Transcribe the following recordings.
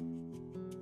Música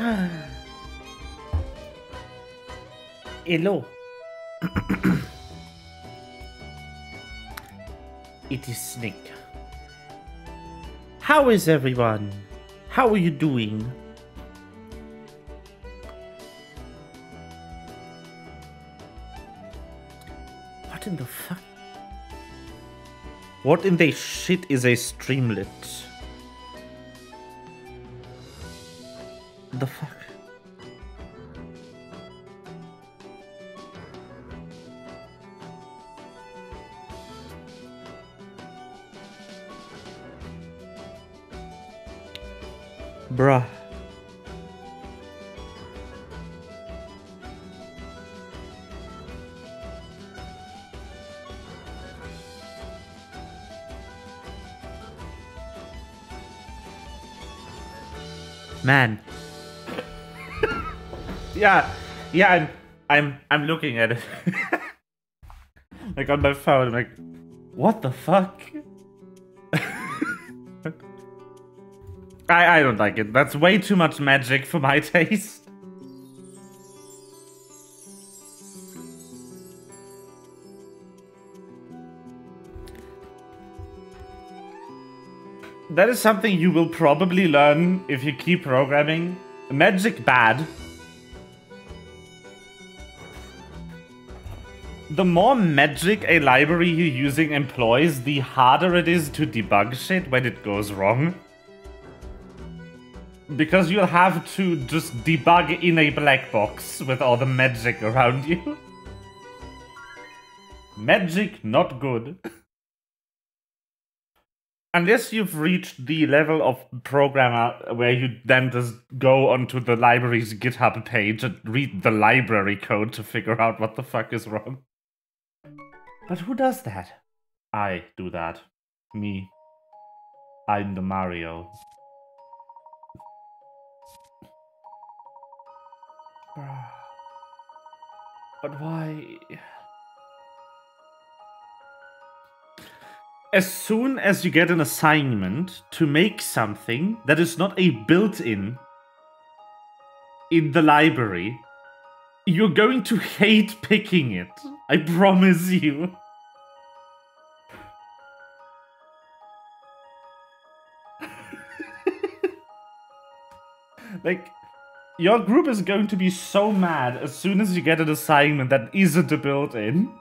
Hello. it is Snake. How is everyone? How are you doing? What in the fuck? What in the shit is a streamlet? Yeah, I'm, I'm, I'm looking at it. like on my phone, I'm like, what the fuck? I, I don't like it. That's way too much magic for my taste. That is something you will probably learn if you keep programming. Magic bad. The more magic a library you're using employs, the harder it is to debug shit when it goes wrong. Because you'll have to just debug in a black box with all the magic around you. Magic not good. Unless you've reached the level of programmer where you then just go onto the library's GitHub page and read the library code to figure out what the fuck is wrong. But who does that? I do that. Me. I'm the Mario. But why? As soon as you get an assignment to make something that is not a built-in in the library, you're going to hate picking it. I promise you. like, your group is going to be so mad as soon as you get an assignment that isn't a built-in.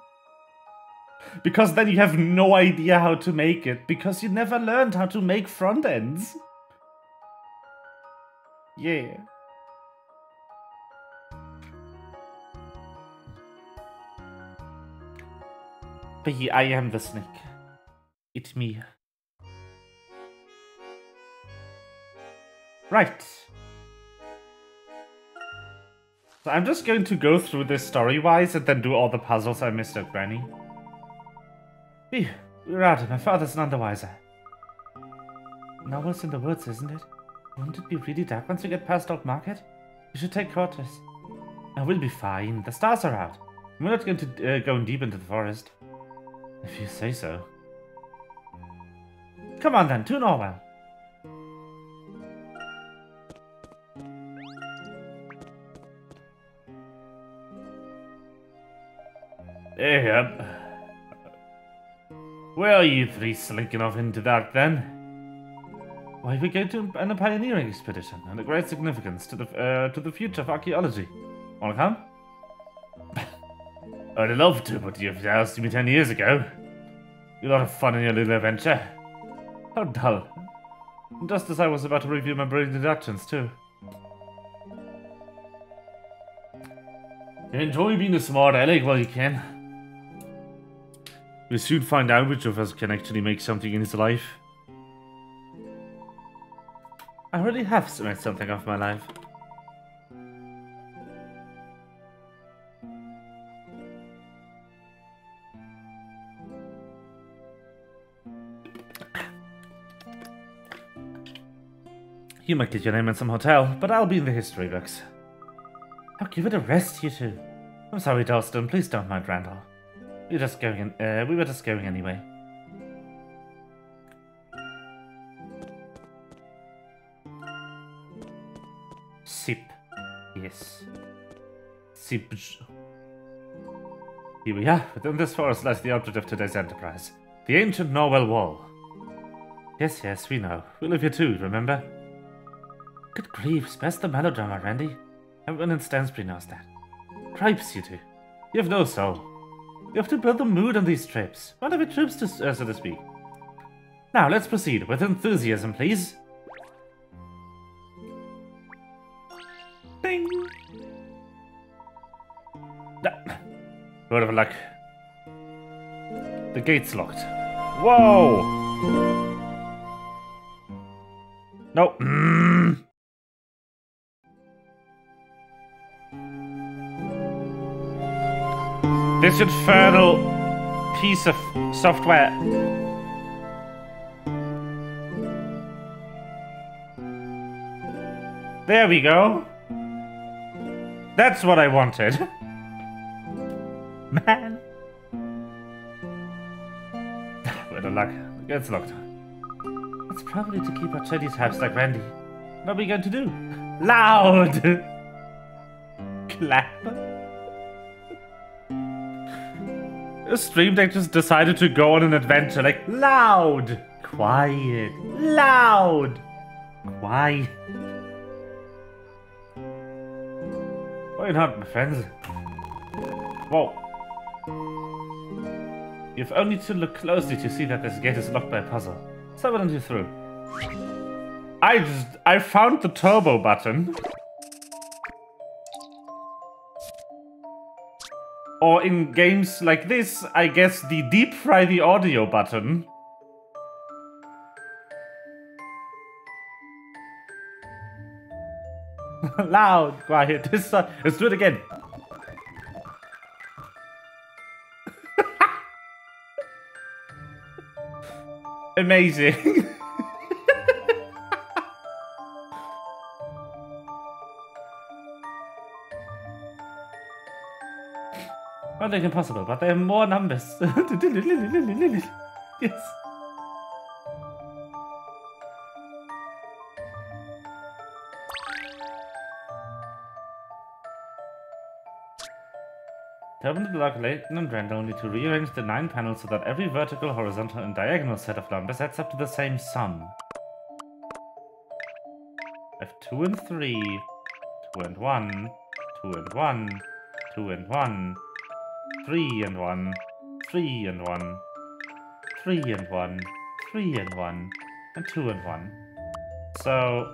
Because then you have no idea how to make it, because you never learned how to make front ends. Yeah. But I am the snake. It's me. Right. So I'm just going to go through this story-wise and then do all the puzzles I missed at Granny. Phew, we're out. My father's none the wiser. Now what's in the woods, isn't it? Won't it be really dark once we get past Oak Market? We should take quarters. I will be fine. The stars are out. We're not going to uh, go deep into the forest. If you say so. Come on then, to Norwell. Where are you three slinking off into that then? Why, we go to an, a pioneering expedition and a great significance to the uh, to the future of archaeology. Wanna come? I'd love to, but you've asked me ten years ago. You a lot of fun in your little adventure. How dull. Just as I was about to review my brilliant deductions, too. Enjoy being a smart aleck while you can. We'll soon find out which of us can actually make something in his life. I really have made something of my life. You might get your name in some hotel, but I'll be in the history books. I'll give it a rest, you two. I'm sorry, Dalston. Please don't mind Randall. We were just going. In, uh, we were just going anyway. Sip. Yes. Sip. Here we are. Within this forest lies the object of today's enterprise. The ancient Norwell Wall. Yes, yes, we know. We live here too, remember? Good grief, spares the melodrama, Randy. Everyone in Stansbury knows that. Cripes, you two. You have no soul. You have to build the mood on these trips. One of your trips, to, uh, so to speak. Now, let's proceed with enthusiasm, please. Ding! Word of luck. The gate's locked. Whoa! No. Mm. This infernal piece of software. There we go. That's what I wanted. Man. A luck, it gets locked. It's probably to keep our teddy's house like Randy. What are we going to do? Loud! Clap. Stream deck just decided to go on an adventure like loud, quiet, loud, quiet. Why not, my friends? Whoa. You've only to look closely to see that this gate is locked by a puzzle. So why don't you through? I just, I found the turbo button. Or in games like this, I guess the deep fry the audio button. Loud, quiet. This, uh, let's do it again. Amazing. Not impossible, but there are more numbers. yes. Determine the lock Layton and need to rearrange the nine panels so that every vertical, horizontal, and diagonal set of numbers adds up to the same sum. I have two and three, two and one, two and one, two and one, three and one, three and one, three and one, three and one, and two and one. So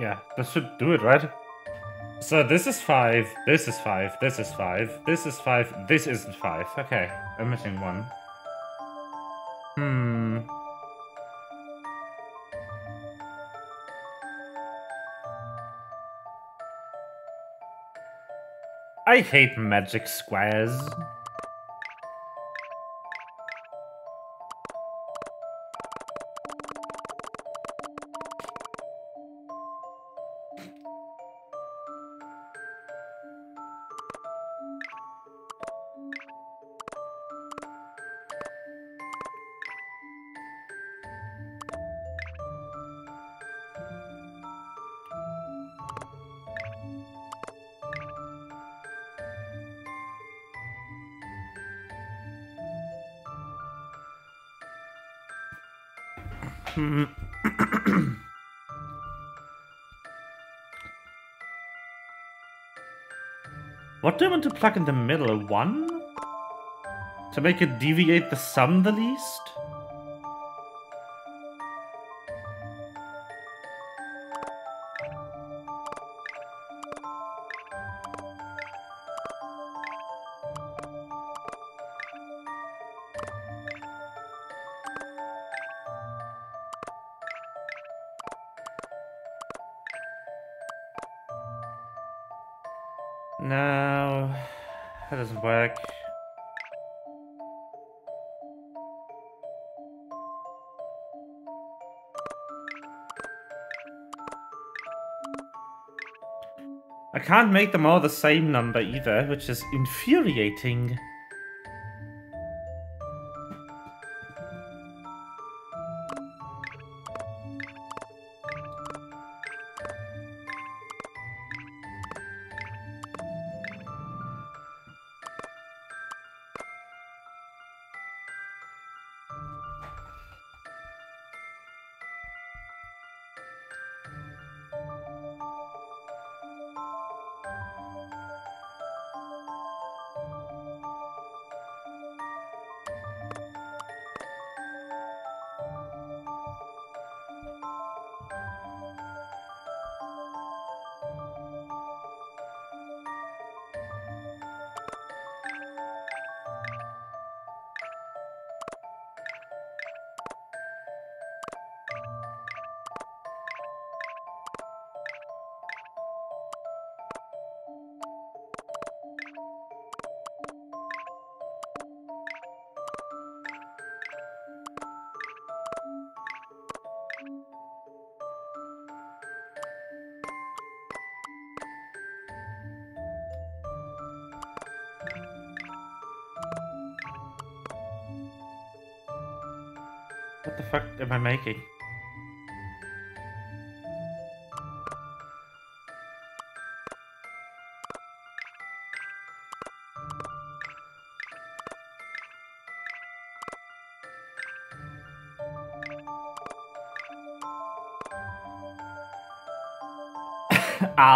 Yeah, that should do it, right? So this is five, this is five, this is five, this is five, this isn't five. Okay, I'm missing one. Hmm. I hate magic squares. Do I want to plug in the middle? 1? To make it deviate the sum the least? Can't make them all the same number either, which is infuriating.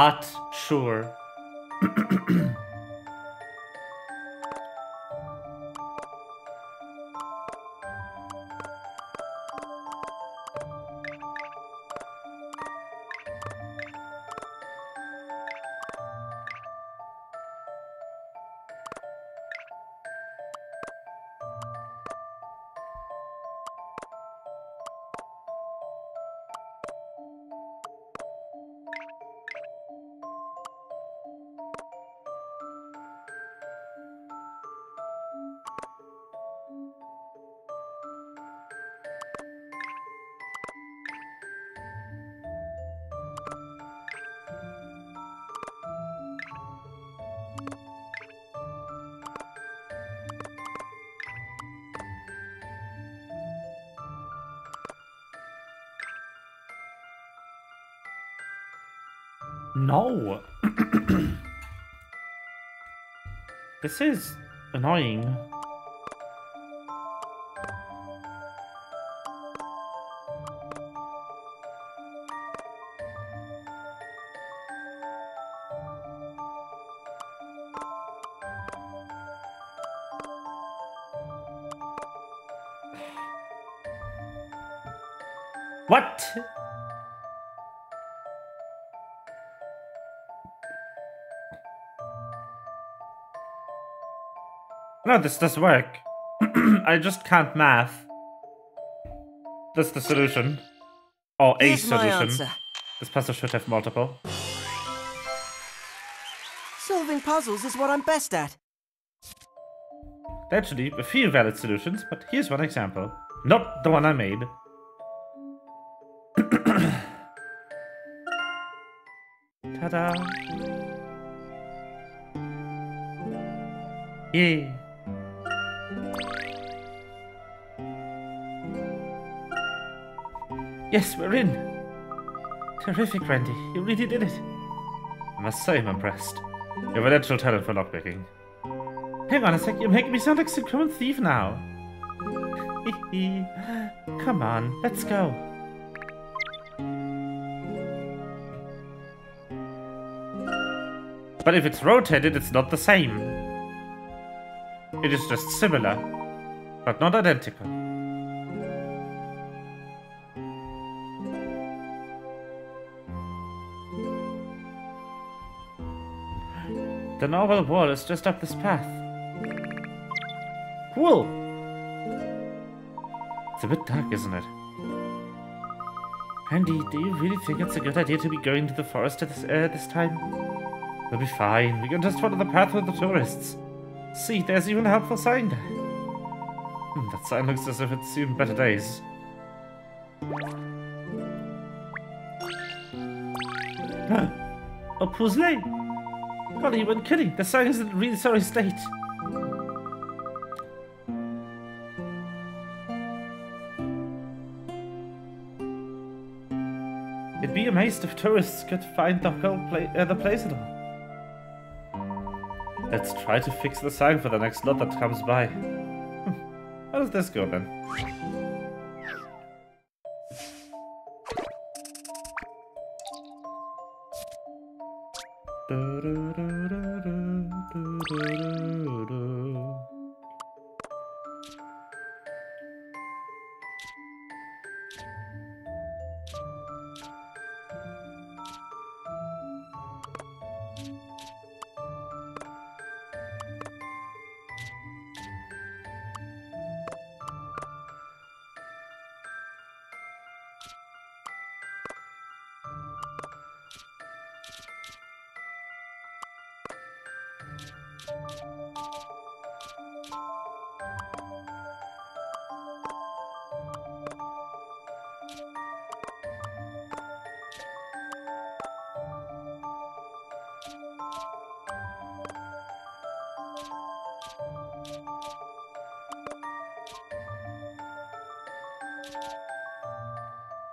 Art, sure. This is annoying. What? No, this does work. I just can't math. That's the solution. Or a Here's solution. This puzzle should have multiple. Solving puzzles is what I'm best at. Actually, a few valid solutions, but here's one example. Not the one I made. Ta-da! Yay! Yes, we're in! Terrific, Randy. You really did it. I must say I'm impressed. You have a natural talent for lockpicking. Hang on a sec, you're making me sound like some common thief now. Come on, let's go. But if it's rotated, it's not the same. It is just similar, but not identical. Novel wall is just up this path. Cool. It's a bit dark, isn't it? Andy, do you really think it's a good idea to be going to the forest at this, uh, this time? We'll be fine. We can just follow the path with the tourists. See, there's even a helpful sign there. Hmm, that sign looks as if it's seen better days. Huh. A puzzle? Not even kidding. The sign is in really sorry state. It'd be amazed if tourists could find the whole pla uh, the place at all. Let's try to fix the sign for the next lot that comes by. How does this go then?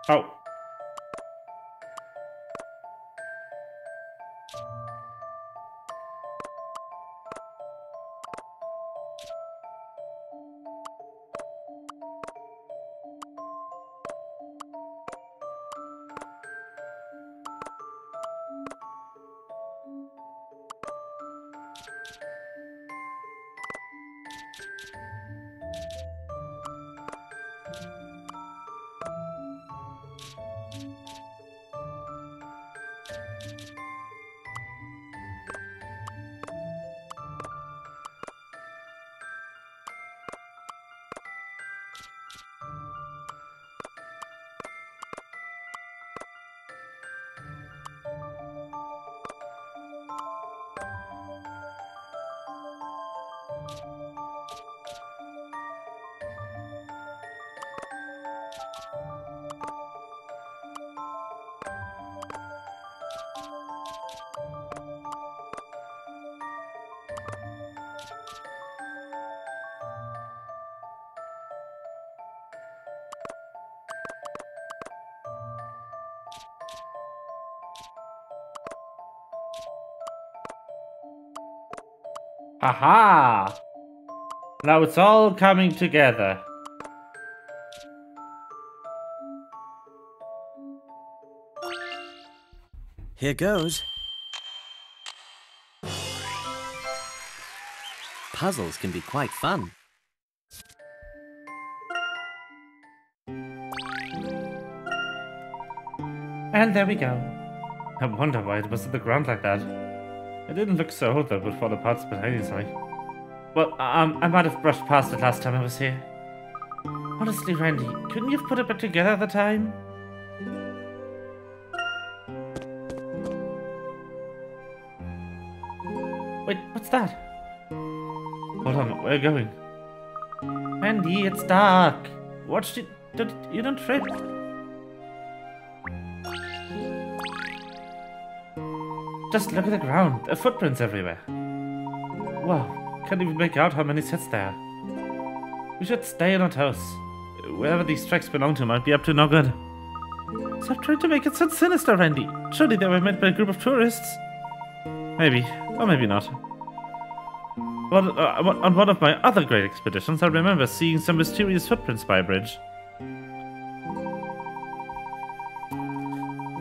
Oh. Aha! Now it's all coming together. Here goes. Puzzles can be quite fun. And there we go. I wonder why it was on the ground like that. It didn't look so old that would fall apart spontaneously. Well, um, I might have brushed past it last time I was here. Honestly, Randy, couldn't you have put it back together at the time? Wait, what's that? Hold on, where are you going? Randy, it's dark. Watch it. Don't, you don't trip. Just look at the ground. There are footprints everywhere. Wow, can't even make out how many sets there are. We should stay in our toes. Wherever these tracks belong to might be up to no good. Stop trying to make it sound sinister, Randy. Surely they were made by a group of tourists. Maybe, or maybe not. Uh, on one of my other great expeditions, I remember seeing some mysterious footprints by a bridge.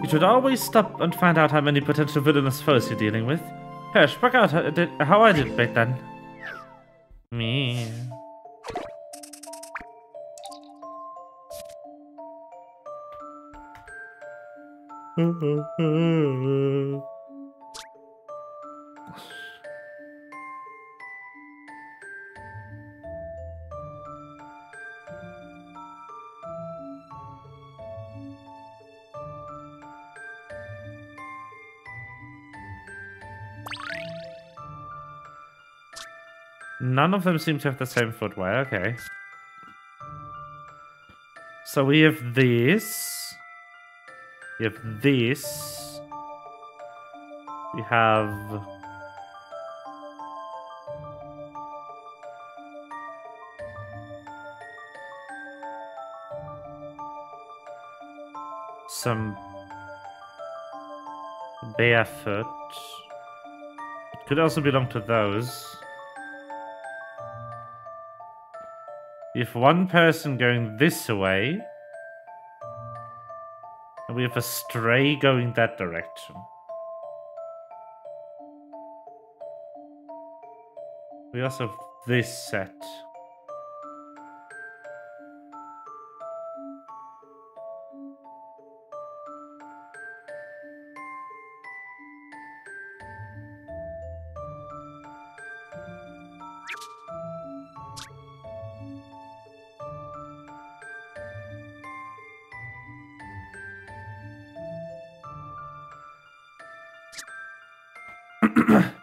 You should always stop and find out how many potential villainous foes you're dealing with. Here, check out how, did, how I did back then. Me. None of them seem to have the same footwear. Okay. So we have this. We have this. We have. Some barefoot. It could also belong to those. Have one person going this way. And we have a stray going that direction. We also have this set.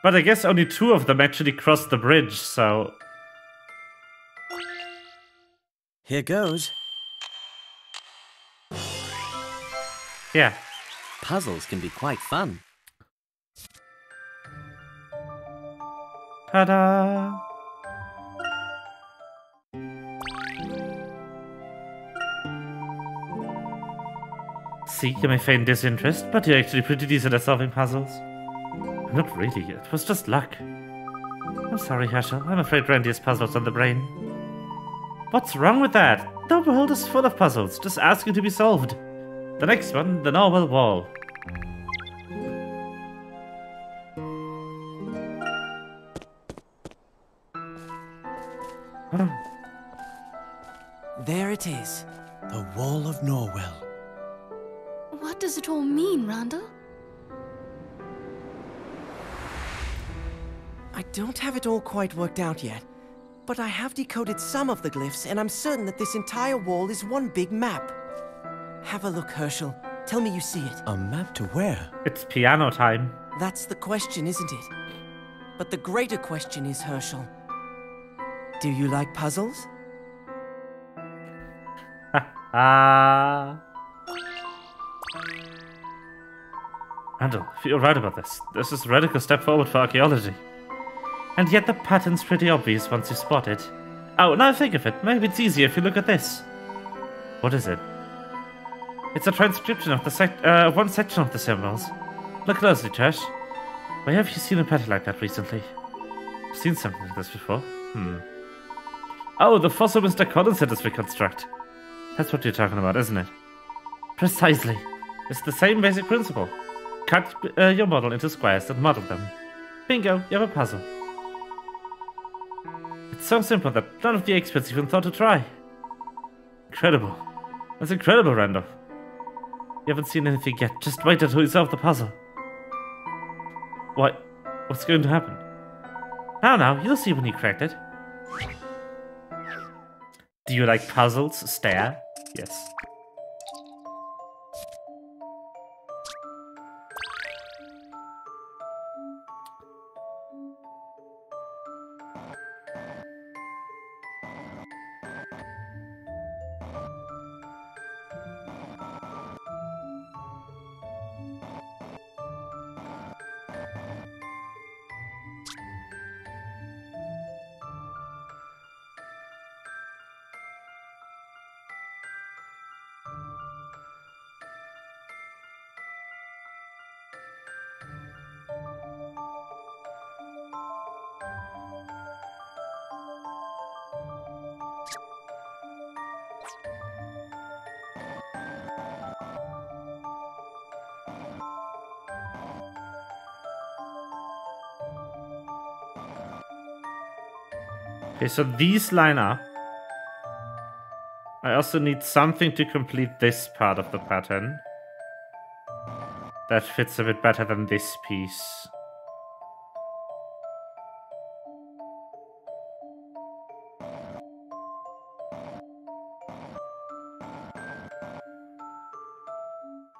But I guess only two of them actually crossed the bridge, so. Here goes. Yeah. Puzzles can be quite fun. Ta da! See, you may feign disinterest, but you're actually pretty decent at solving puzzles. Not really, it was just luck. I'm sorry, Hershel. I'm afraid Randy has puzzles on the brain. What's wrong with that? The world is full of puzzles, just asking to be solved. The next one, the Norwell Wall. Don't have it all quite worked out yet, but I have decoded some of the glyphs, and I'm certain that this entire wall is one big map. Have a look, Hershel. Tell me you see it. A map to where? It's piano time. That's the question, isn't it? But the greater question is, Hershel, do you like puzzles? Ah. Randall, if you're right about this, this is a radical step forward for archaeology. And yet the pattern's pretty obvious once you spot it. Oh, now think of it, maybe it's easier if you look at this. What is it? It's a transcription of the sec- uh, one section of the symbols. Look closely, Trash. Where have you seen a pattern like that recently? I've seen something like this before. Hmm. Oh, the fossil Mr. Collins had us reconstruct. That's what you're talking about, isn't it? Precisely. It's the same basic principle. Cut uh, your model into squares and model them. Bingo, you have a puzzle. So simple that none of the experts even thought to try. Incredible. That's incredible, Randolph. You haven't seen anything yet. Just wait until you solve the puzzle. What? What's going to happen? Now, now, you'll see when you cracked it. Do you like puzzles? Stare? Yes. Okay, so these line up. I also need something to complete this part of the pattern. That fits a bit better than this piece.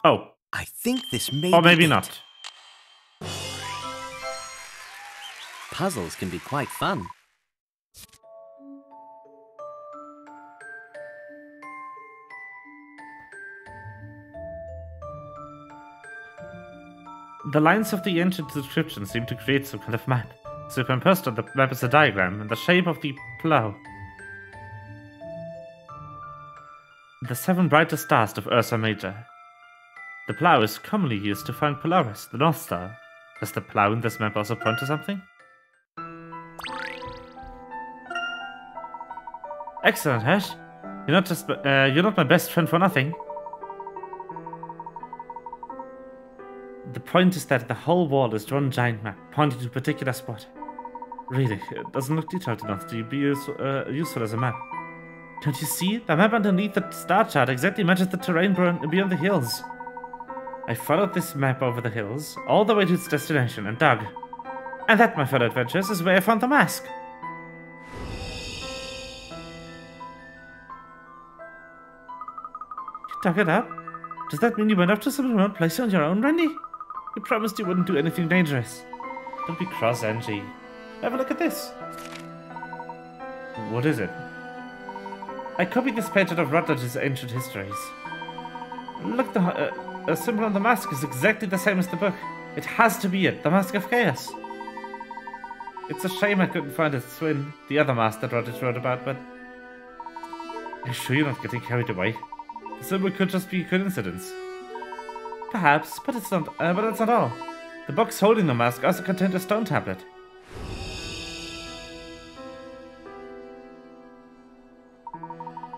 Oh, I think this may or maybe not. Puzzles can be quite fun. The lines of the ancient description seem to create some kind of map. Superimposed on the map is a diagram in the shape of the plough. The seven brightest stars of Ursa Major. The plough is commonly used to find Polaris, the North Star. Does the plough in this map also point to something? Excellent, Hash. You're not just uh, you're not my best friend for nothing. Point is that the whole wall is one giant map pointing to a particular spot. Really, it doesn't look detailed enough to be use, uh, useful as a map. Don't you see? The map underneath the star chart exactly matches the terrain beyond the hills. I followed this map over the hills, all the way to its destination, and dug. And that, my fellow adventurers, is where I found the mask. You dug it up? Does that mean you went up to some remote place on your own, Randy? You promised you wouldn't do anything dangerous. Don't be cross, Angie. Have a look at this. What is it? I copied this page out of Rutledge's Ancient Histories. Look, the uh, a symbol on the mask is exactly the same as the book. It has to be it, the Mask of Chaos. It's a shame I couldn't find a Swin, the other mask that Rutledge wrote about, but... You sure you're not getting carried away? The symbol could just be a coincidence. Perhaps, but it's not. Uh, but that's not all. The box holding the mask also contained a stone tablet.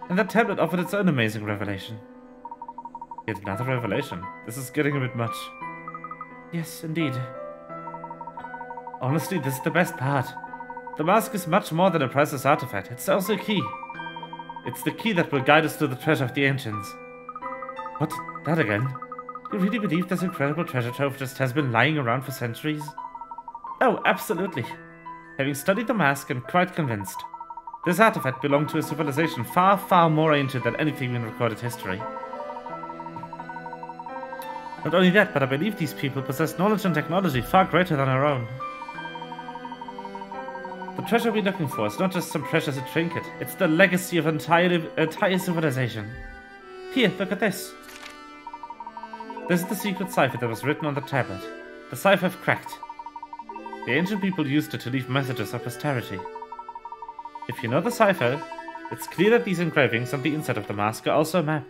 And that tablet offered its own amazing revelation. Yet another revelation. This is getting a bit much. Yes, indeed. Honestly, this is the best part. The mask is much more than a priceless artifact. It's also a key. It's the key that will guide us to the treasure of the ancients. What? That again? You really believe this incredible treasure trove just has been lying around for centuries? Oh, absolutely. Having studied the mask, I'm quite convinced. This artifact belonged to a civilization far, far more ancient than anything in recorded history. Not only that, but I believe these people possess knowledge and technology far greater than our own. The treasure we're looking for is not just some precious trinket, it's the legacy of an entire, entire civilization. Here, look at this. This is the secret cipher that was written on the tablet. The cipher cracked. The ancient people used it to leave messages of posterity. If you know the cipher, it's clear that these engravings on the inside of the mask are also a map.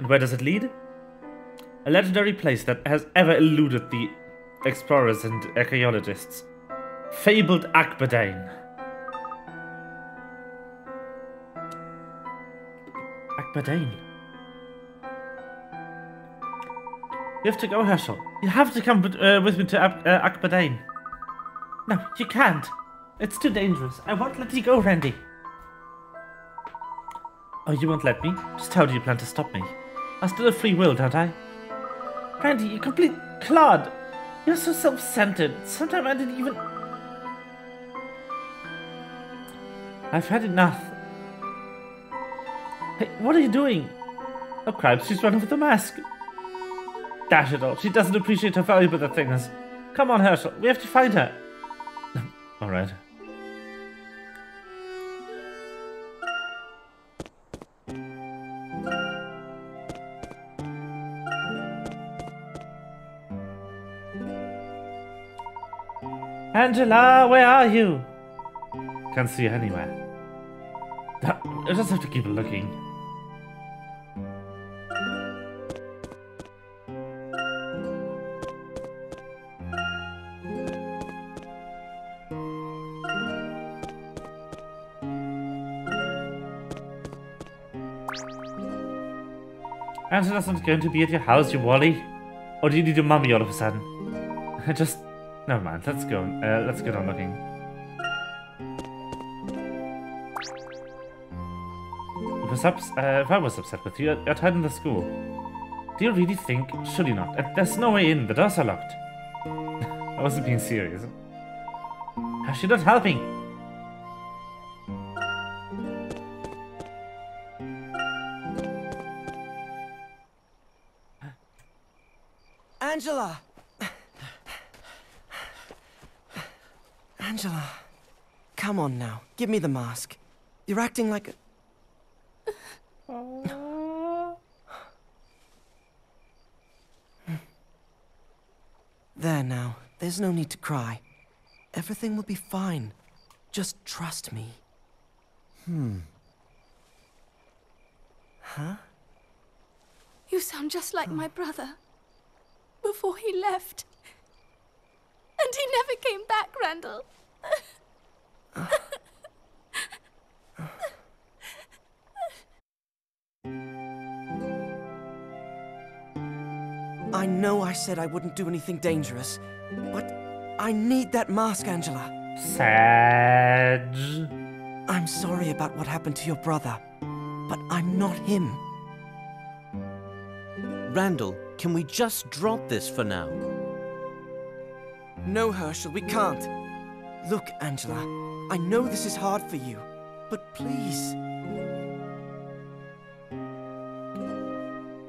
And where does it lead? A legendary place that has ever eluded the explorers and archaeologists. Fabled Akbadain. You have to go, Hershel. You have to come uh, with me to Ab uh. No, you can't. It's too dangerous. I won't let you go, Randy. Oh, you won't let me? Just how do you plan to stop me? I still have free will, don't I? Randy, you complete clod. You're so self-centered. Sometimes I didn't even... I've had enough. Hey, what are you doing? Oh crap, she's running with the mask. Dash it all. She doesn't appreciate how valuable the thing is. Come on, Hershel. We have to find her. Alright. Angela, where are you? Can't see her anywhere. I just have to keep looking. Angela's not going to be at your house, you wally. Or do you need your mummy all of a sudden? I just... Never mind, let's go. Uh, let's get on looking. If, ups uh, if I was upset with you, I'd hide in the school. Do you really think? Surely not. There's no way in. The doors are locked. I wasn't being serious. How's she not helping? Come on now. Give me the mask. You're acting like a... There now. There's no need to cry. Everything will be fine. Just trust me. Hmm. Huh? You sound just like my brother. Before he left. And he never came back, Randall. I know I said I wouldn't do anything dangerous, but I need that mask, Angela. Sag. I'm sorry about what happened to your brother, but I'm not him. Randall, can we just drop this for now? No, Hershel, we can't. Look, Angela, I know this is hard for you, but please.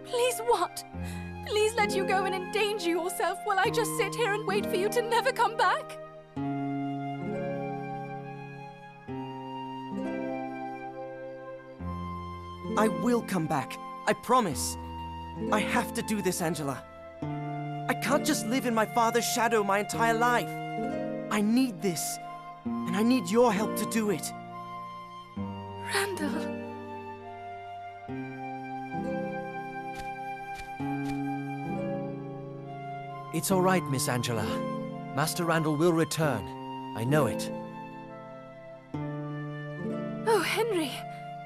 Please what? Please let you go and endanger yourself while I just sit here and wait for you to never come back? I will come back. I promise. I have to do this, Angela. I can't just live in my father's shadow my entire life. I need this, and I need your help to do it. Randall. It's all right, Miss Angela. Master Randall will return. I know it. Oh, Henry.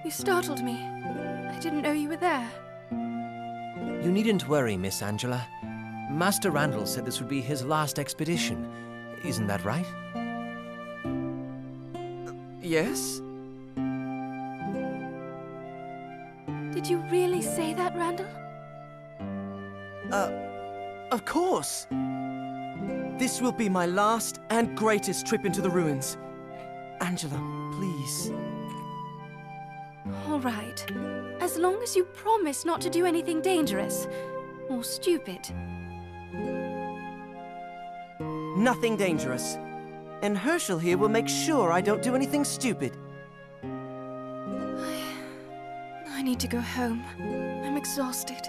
You startled me. I didn't know you were there. You needn't worry, Miss Angela. Master Randall said this would be his last expedition. Isn't that right? Yes? Did you really say that, Randall? Uh, of course. This will be my last and greatest trip into the ruins. Angela, please. All right. As long as you promise not to do anything dangerous or stupid. Nothing dangerous. And Hershel here will make sure I don't do anything stupid. I need to go home. I'm exhausted.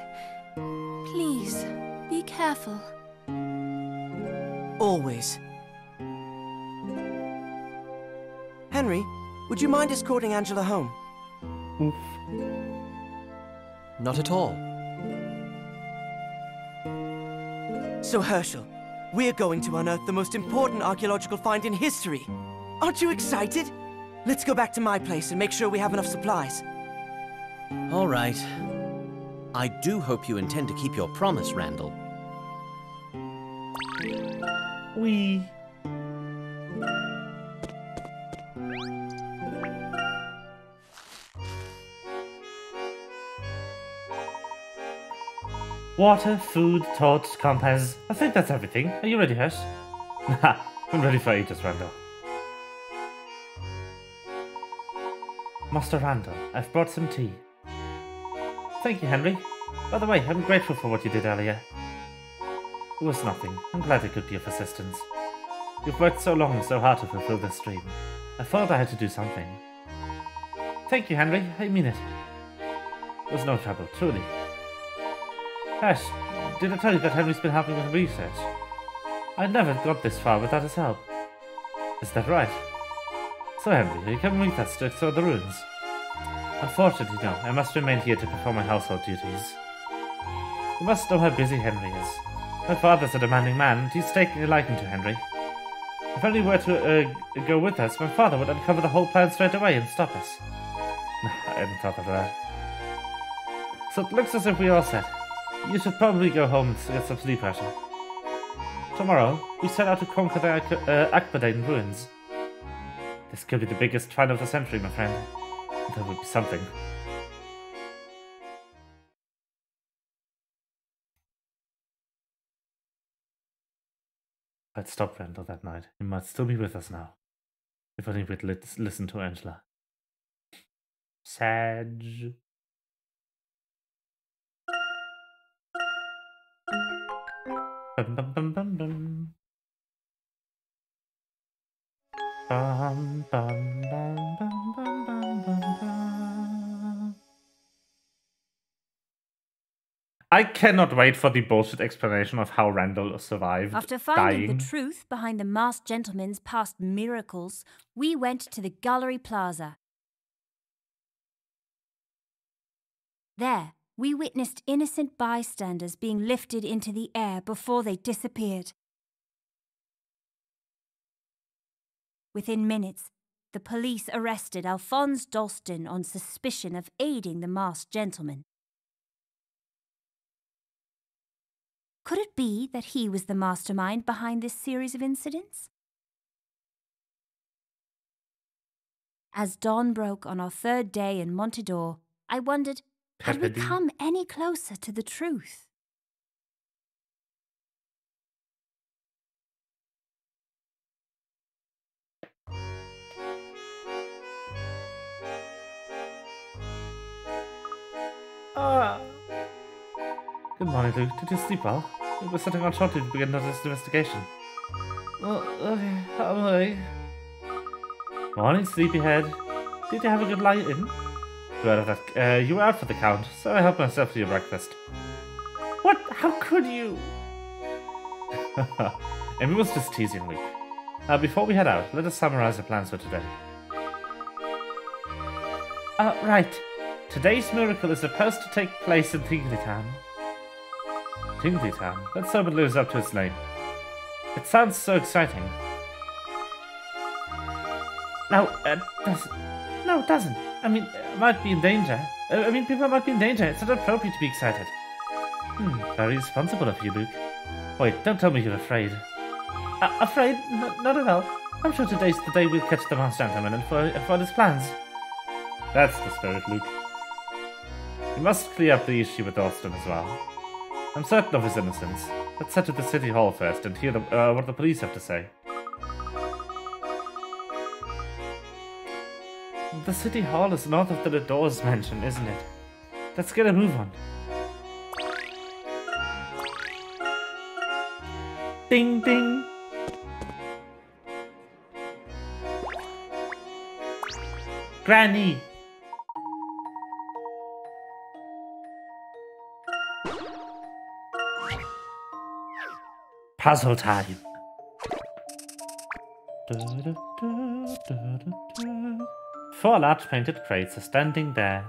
Please, be careful. Always. Henry, would you mind escorting Angela home? Oof. Not at all. So, Herschel, we're going to unearth the most important archaeological find in history. Aren't you excited? Let's go back to my place and make sure we have enough supplies. All right. I do hope you intend to keep your promise, Randall. We. Water, food, torch, compass. I think that's everything. Are you ready, Hirsch? I'm ready for ages, Randall. Master Randall, I've brought some tea. Thank you, Henry. By the way, I'm grateful for what you did earlier. It was nothing. I'm glad I could be of assistance. You've worked so long and so hard to fulfill this dream. I thought I had to do something. Thank you, Henry. I mean it. It was no trouble, truly. Ash, did I tell you that Henry's been helping with research? I never got this far without his help. Is that right? So, Henry, you come with us to explore the ruins? Unfortunately, no. I must remain here to perform my household duties. You must know how busy Henry is. My father's a demanding man, and he's taking a liking to Henry. If Henry were to uh, go with us, my father would uncover the whole plan straight away and stop us. I hadn't thought of that. So it looks as if we are set. You should probably go home and get some sleep, Asher. Tomorrow, we set out to conquer the Ak- uh, ruins. This could be the biggest find of the century, my friend. That would be something. I'd stop Randall that night. He might still be with us now. If only we'd listen to Angela. Sag. Bum, bum, bum, bum, bum. Bum, bum, bum, bum, bum, bum, bum, bum. I cannot wait for the bullshit explanation of how Randall survived After finding dying. the truth behind the masked gentleman's past miracles, we went to the Gallery Plaza. There, we witnessed innocent bystanders being lifted into the air before they disappeared. Within minutes, the police arrested Alphonse Dalston on suspicion of aiding the masked gentleman. Could it be that he was the mastermind behind this series of incidents? As dawn broke on our third day in Monte d'Or, I wondered had we come any closer to the truth? Ah. Good morning, Luke. Did you sleep well? We were setting out shortly to begin this investigation. Oh, okay. How am I? Morning, sleepyhead. Did you have a good lie in? You were, out of that, uh, you out for the count, so I helped myself to your breakfast. What? How could you? Amy was just teasing Luke. Uh, before we head out, let us summarize our plans for today. Uh, right. Today's miracle is supposed to take place in Tingley Town. Tingley Town? Let's hope it lives up to its name. It sounds so exciting. No, it doesn't. No, it doesn't. I mean, it might be in danger. Uh, I mean, people might be in danger. It's not appropriate to be excited. Hmm, very responsible of you, Luke. Wait, don't tell me you're afraid. Uh, afraid? Not at all. I'm sure today's the day we'll catch the masked gentleman and and foil his plans. That's the spirit, Luke. We must clear up the issue with Austin as well. I'm certain of his innocence. Let's head to the city hall first and hear the, uh, what the police have to say. The city hall is north of the Doors mansion, isn't it? Let's get a move on. Ding ding! Granny! Puzzle time. Four large painted crates are standing there.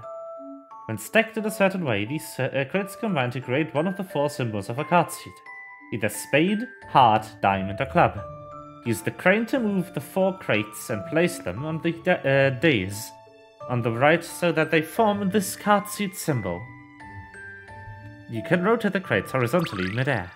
When stacked in a certain way, these uh, crates combine to create one of the four symbols of a card suit either spade, heart, diamond, or club. Use the crane to move the four crates and place them on the uh, dais on the right so that they form this card suit symbol. You can rotate the crates horizontally mid-air.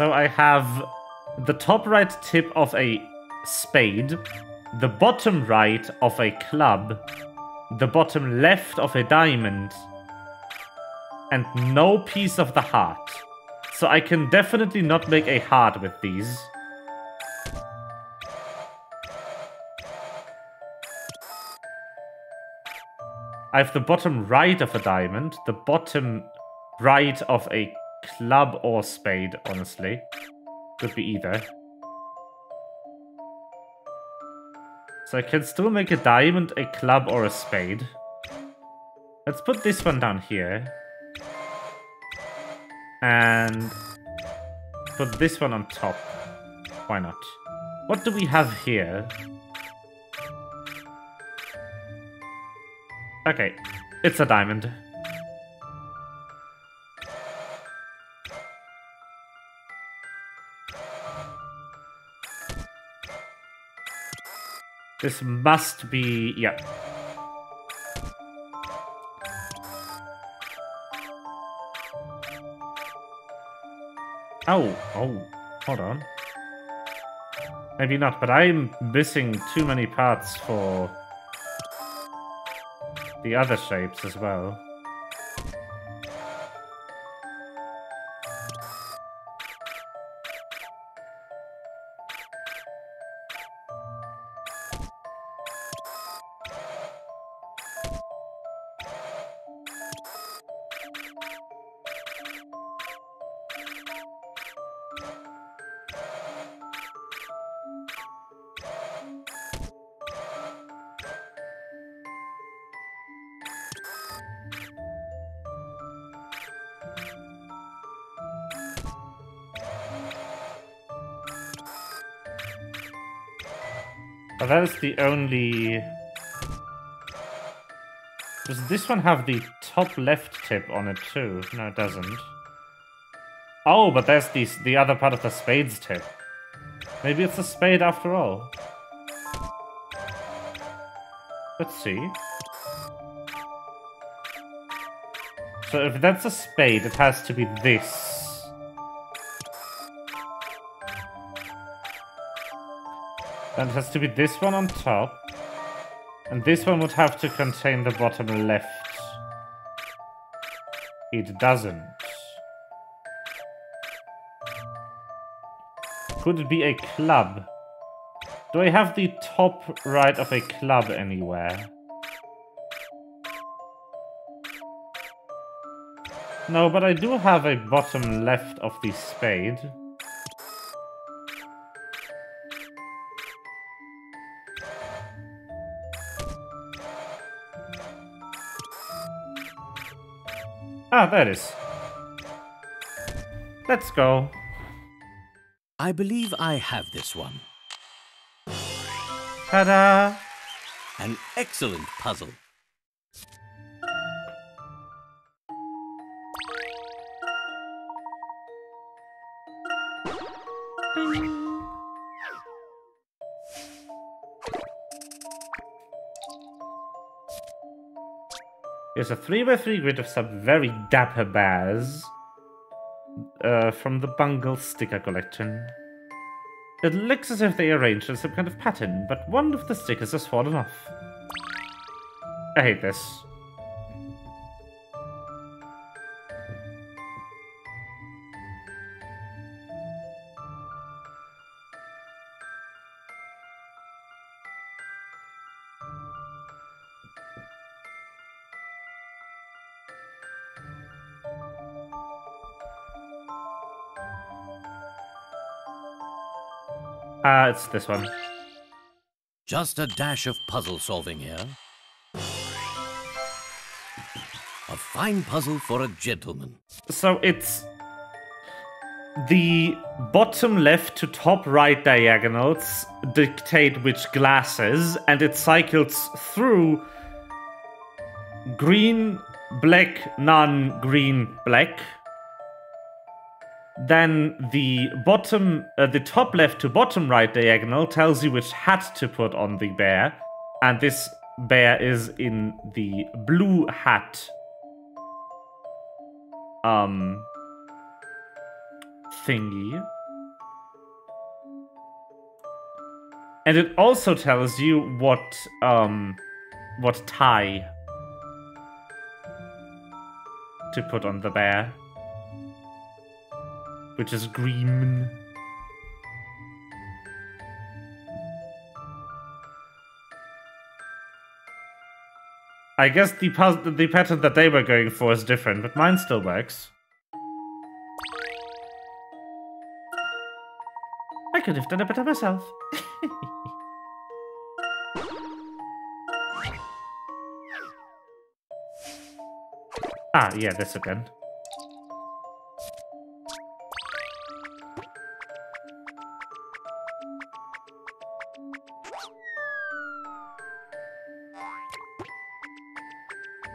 So I have the top right tip of a spade, the bottom right of a club, the bottom left of a diamond, and no piece of the heart. So I can definitely not make a heart with these. I have the bottom right of a diamond, the bottom right of a club or spade, honestly. Could be either. So I can still make a diamond, a club, or a spade. Let's put this one down here. And put this one on top. Why not? What do we have here? Okay, it's a diamond. This must be... yeah. Oh, oh, hold on. Maybe not, but I'm missing too many parts for the other shapes as well. But that is the only... Does this one have the top left tip on it too? No, it doesn't. Oh, but there's the, the other part of the spade's tip. Maybe it's a spade after all. Let's see. So if that's a spade, it has to be this. Then it has to be this one on top. And this one would have to contain the bottom left. It doesn't. Could it be a club? Do I have the top right of a club anywhere? No, but I do have a bottom left of the spade. Ah, there it is. Let's go. I believe I have this one. Ta-da! An excellent puzzle. Here's a 3x3 grid of some very dapper bears uh, from the Bungle sticker collection. It looks as if they arranged in some kind of pattern, but one of the stickers has fallen off. I hate this. It's this one. Just a dash of puzzle solving here. A fine puzzle for a gentleman. So it's the bottom left to top right diagonals dictate which glasses, and it cycles through green, black, non green, black. Then the bottom, uh, the top left to bottom right diagonal tells you which hat to put on the bear, and this bear is in the blue hat um thingy. And it also tells you what um what tie to put on the bear. Which is green. I guess the the pattern that they were going for is different, but mine still works. I could have done it better myself. ah, yeah, this again.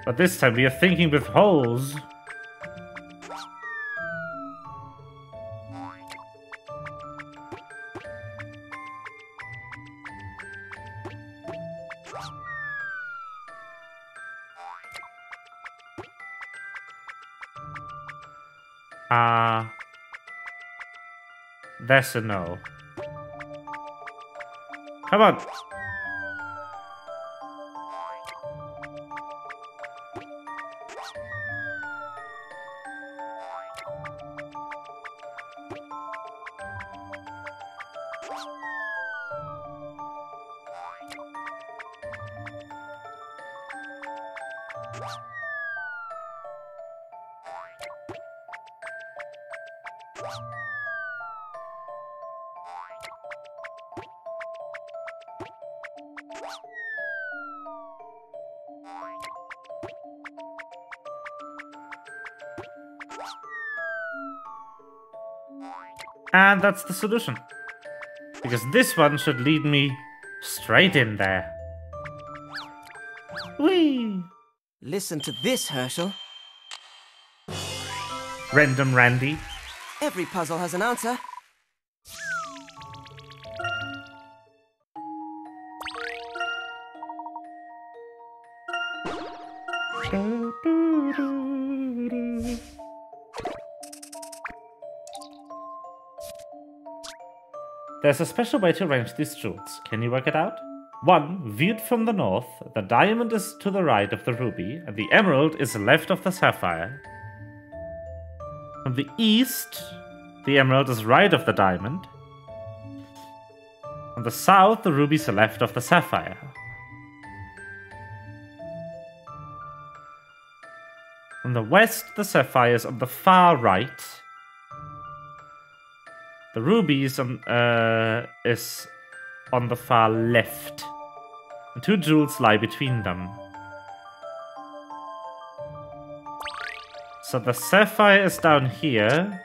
But this time we are thinking with holes. Ah. Uh, that's a no. Come on. And that's the solution. Because this one should lead me straight in there. Whee! Listen to this, Hershel. Random Randy. Every puzzle has an answer. There's a special way to arrange these jewels. Can you work it out? 1. Viewed from the north, the diamond is to the right of the ruby, and the emerald is left of the sapphire. From the east, the emerald is right of the diamond. From the south, the ruby is left of the sapphire. From the west, the sapphire is on the far right. The ruby is on, uh, is on the far left. And two jewels lie between them. So the sapphire is down here.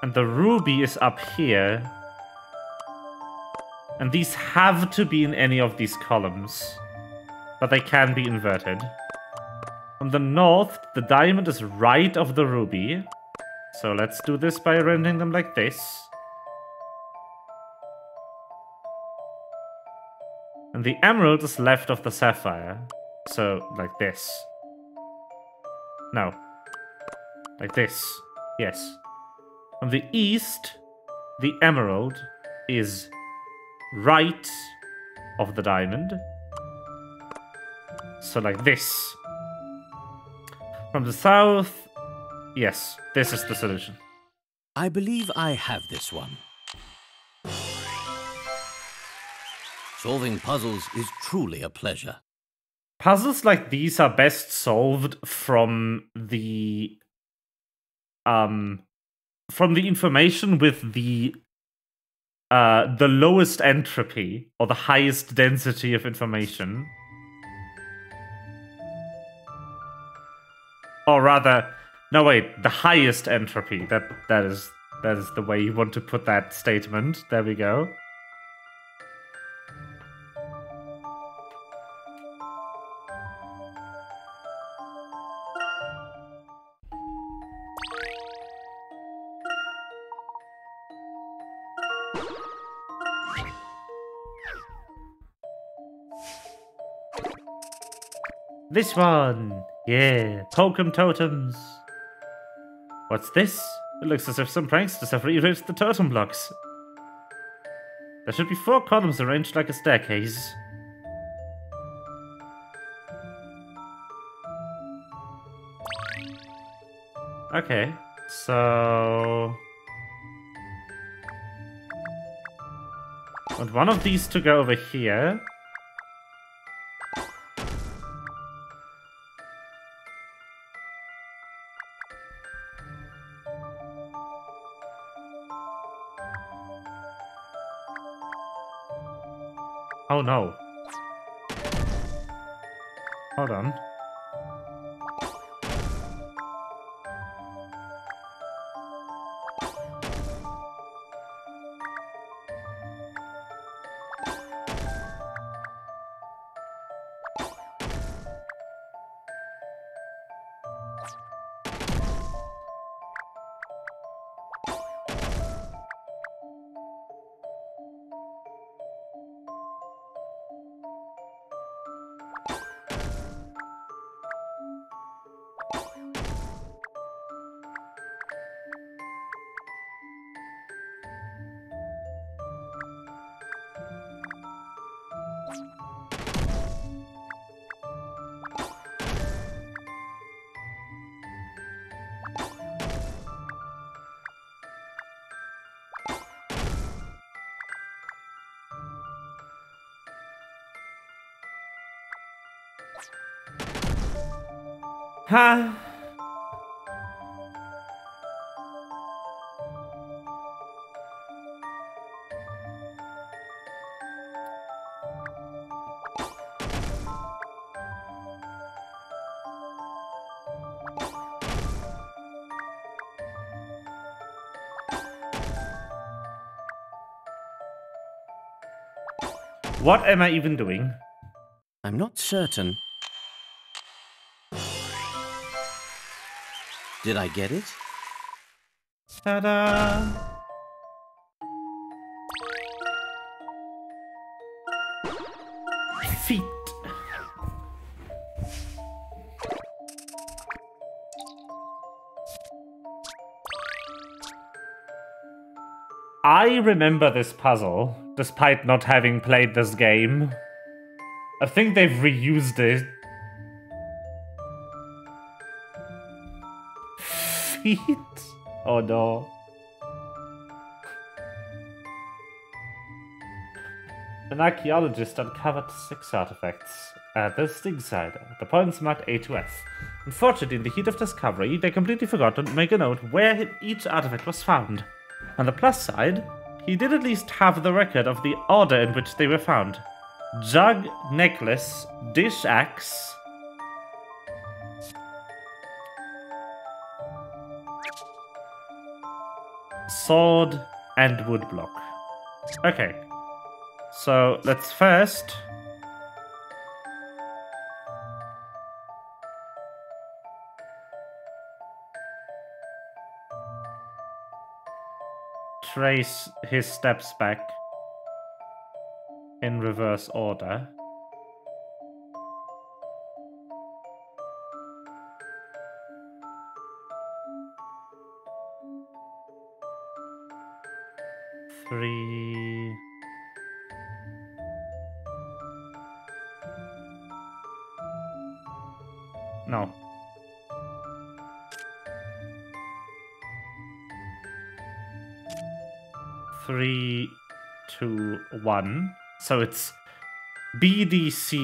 And the ruby is up here. And these have to be in any of these columns. But they can be inverted. On the north, the diamond is right of the ruby. So let's do this by arranging them like this. And the emerald is left of the sapphire. So, like this. No. Like this. Yes. On the east, the emerald is right of the diamond. So, like this. From the south, yes, this is the solution. I believe I have this one. Solving puzzles is truly a pleasure. Puzzles like these are best solved from the um from the information with the uh the lowest entropy or the highest density of information. Or rather, no wait, the highest entropy. That that is that is the way you want to put that statement. There we go. This one! Yeah, Token Totems! What's this? It looks as if some pranksters have rearranged the totem blocks. There should be four columns arranged like a staircase. Okay, so... Want one of these to go over here. What am I even doing? I'm not certain. Did I get it? Ta-da! Feet. I remember this puzzle, despite not having played this game. I think they've reused it. Feet? Oh no. An archaeologist uncovered six artifacts at the Sting site. The points marked A to F. Unfortunately, in the heat of discovery, they completely forgot to make a note where each artifact was found. On the plus side, he did at least have the record of the order in which they were found. Jug, necklace, dish axe, sword, and woodblock. Okay. So let's first trace his steps back in reverse order. One. So it's BDC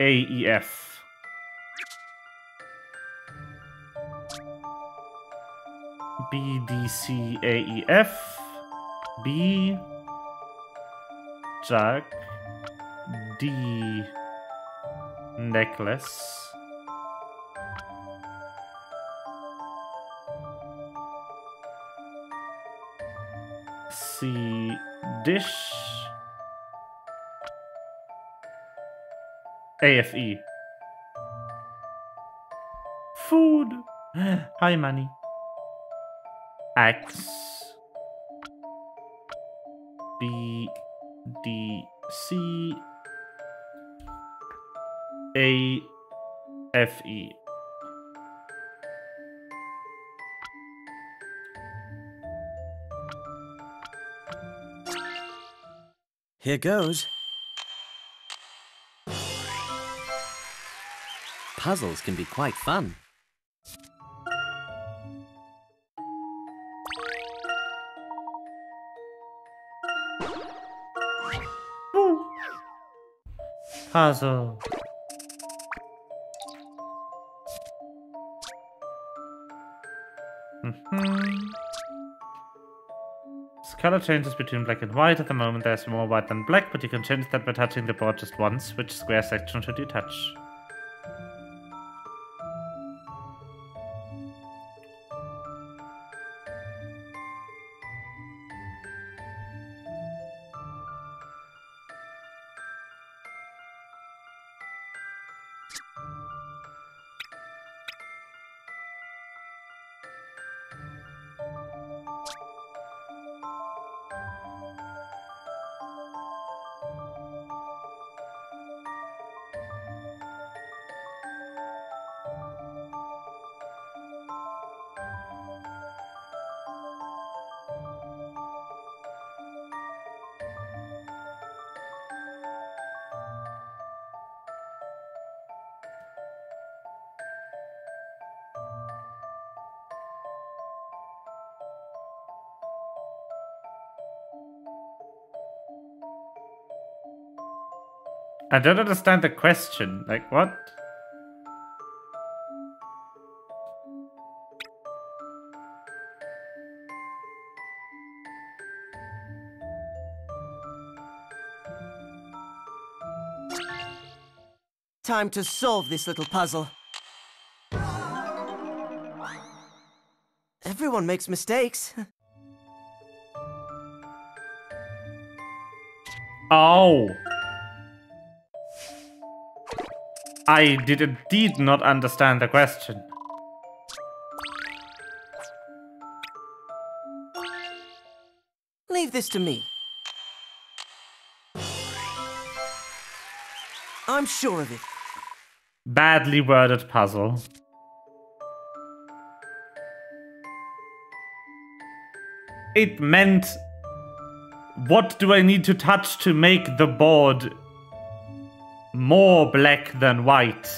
AEF. BDC AEF B Jack D necklace C dish. AFE food. Hi money X B D C. A F E. Here goes. Puzzles can be quite fun. Puzzle. Mhm. This color changes between black and white. At the moment, there's more white than black, but you can change that by touching the board just once. Which square section should you touch? I don't understand the question. Like, what? Time to solve this little puzzle. Everyone makes mistakes. Oh. I did indeed not understand the question. Leave this to me. I'm sure of it. Badly worded puzzle. It meant what do I need to touch to make the board more black than white?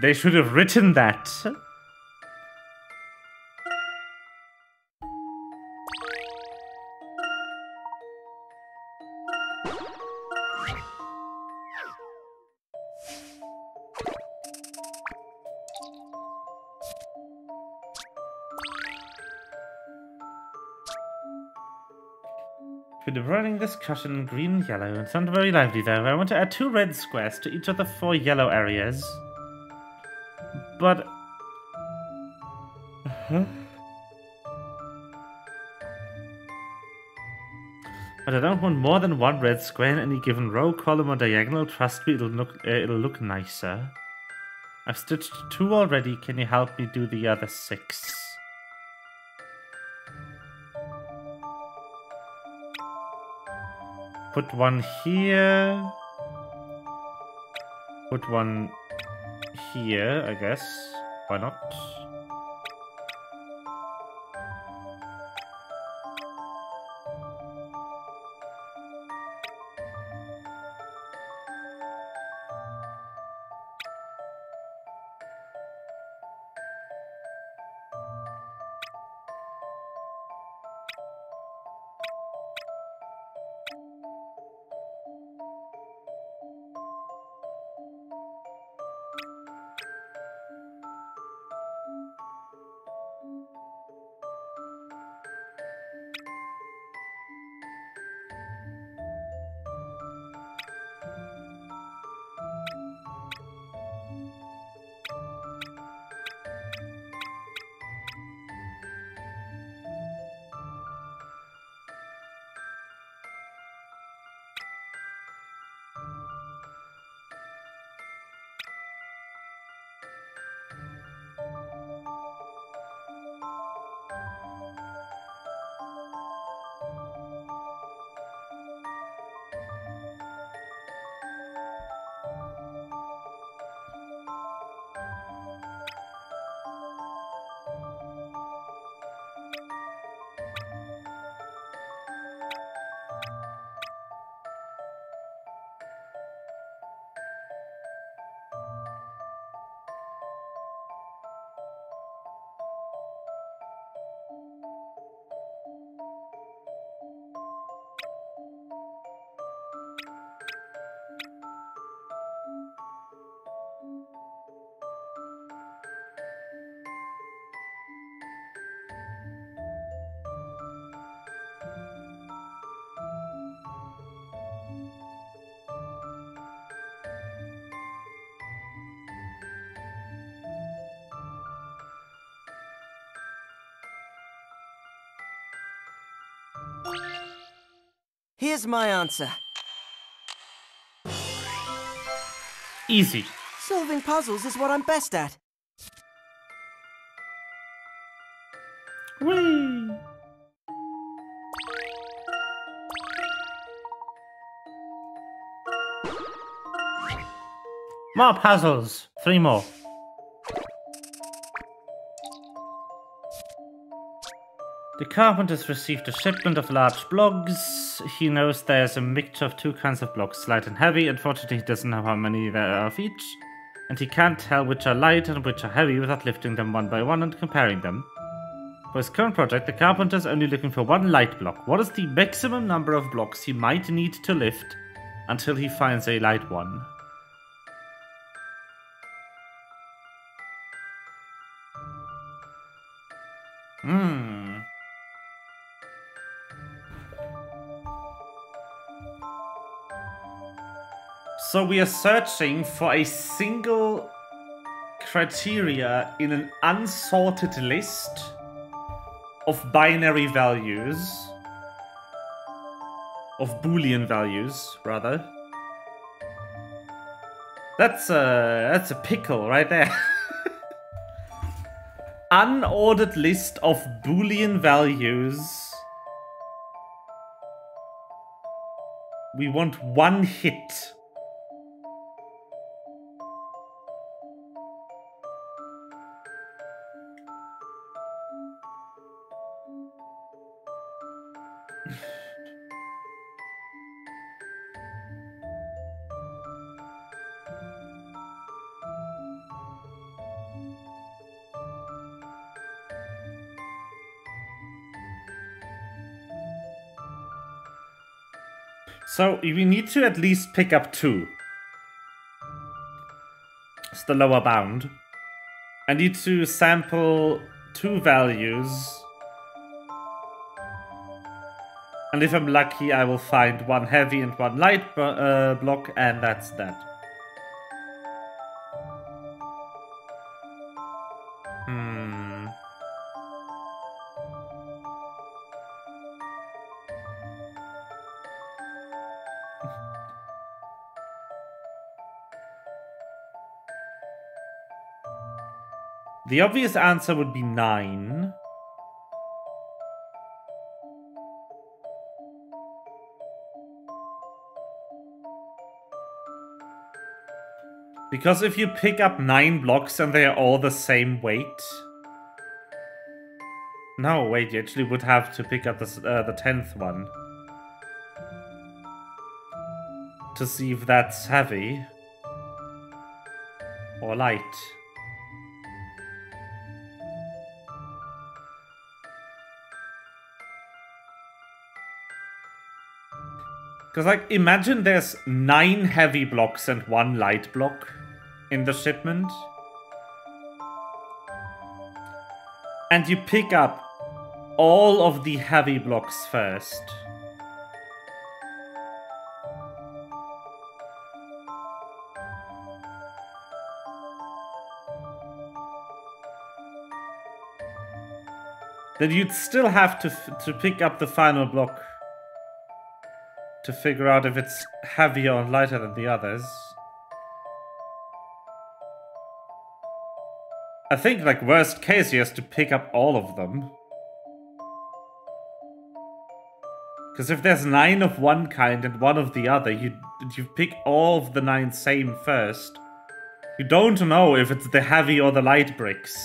They should have written that. Been a running discussion green and yellow. It's not very lively though. I want to add two red squares to each of the four yellow areas. But Huh? But I don't want more than one red square in any given row, column, or diagonal. Trust me, it'll look uh, it'll look nicer. I've stitched two already. Can you help me do the other six? Put one here. Put one here, I guess. Why not? Here's my answer. Easy. Solving puzzles is what I'm best at. Whee! More puzzles. Three more. Carpenter's received a shipment of large blocks. He knows there's a mixture of two kinds of blocks, light and heavy. Unfortunately, he doesn't know how many there are of each, and he can't tell which are light and which are heavy without lifting them one by one and comparing them. For his current project, the carpenter is only looking for one light block. What is the maximum number of blocks he might need to lift until he finds a light one? So we are searching for a single criteria in an unsorted list of binary values, of boolean values, rather. That's a that's a pickle right there. Unordered list of boolean values. We want one hit. So we need to at least pick up two. It's the lower bound. I need to sample two values. And if I'm lucky, I will find one heavy and one light uh, block, and that's that. The obvious answer would be 9. Because if you pick up 9 blocks and they are all the same weight... No, wait, you actually would have to pick up the, uh, the 10th one. To see if that's heavy. Or light. Because, like, imagine there's nine heavy blocks and one light block in the shipment. And you pick up all of the heavy blocks first. Then you'd still have to to pick up the final block to figure out if it's heavier or lighter than the others. I think, like, worst case, he has to pick up all of them. Because if there's nine of one kind and one of the other, you you pick all of the nine same first. You don't know if it's the heavy or the light bricks.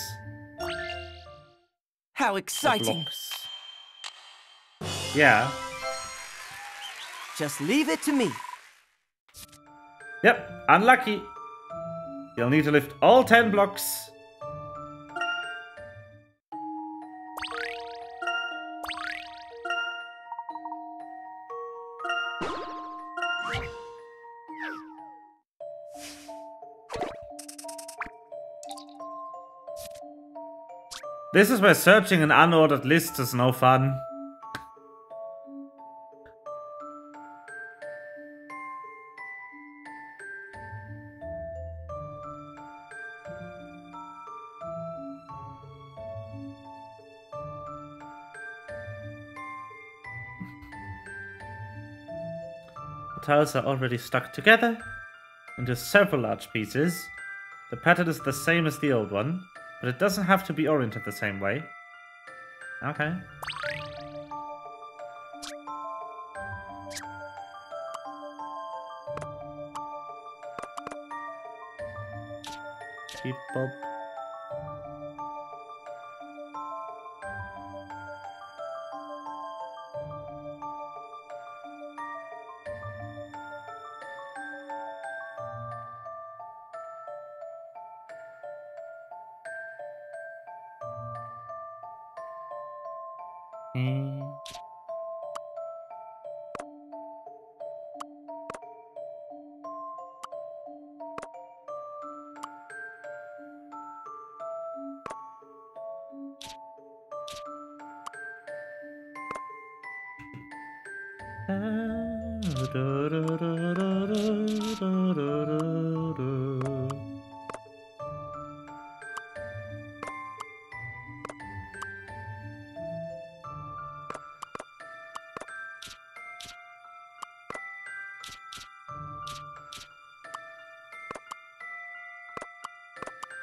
How exciting! Yeah. Just leave it to me. Yep, unlucky. You'll need to lift all 10 blocks. This is where searching an unordered list is no fun. Tiles are already stuck together into several large pieces. The pattern is the same as the old one, but it doesn't have to be oriented the same way. Okay. Mm. Ah, da, da, da.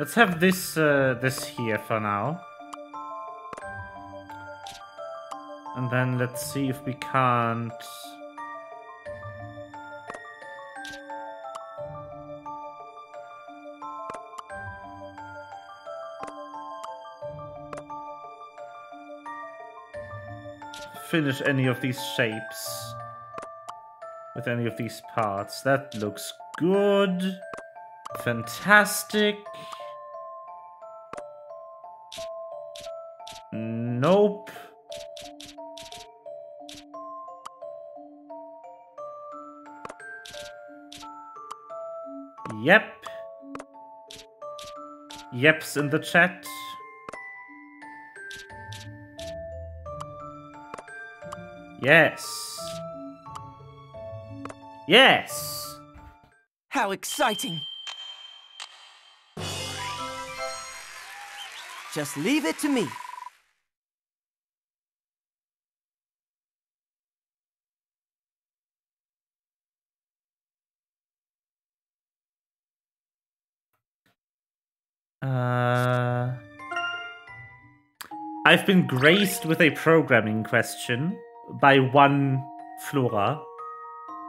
Let's have this uh, this here for now. And then let's see if we can't... finish any of these shapes with any of these parts. That looks good. Fantastic. Yeps in the chat. Yes. Yes. How exciting! Just leave it to me. I've been graced with a programming question by one Flora.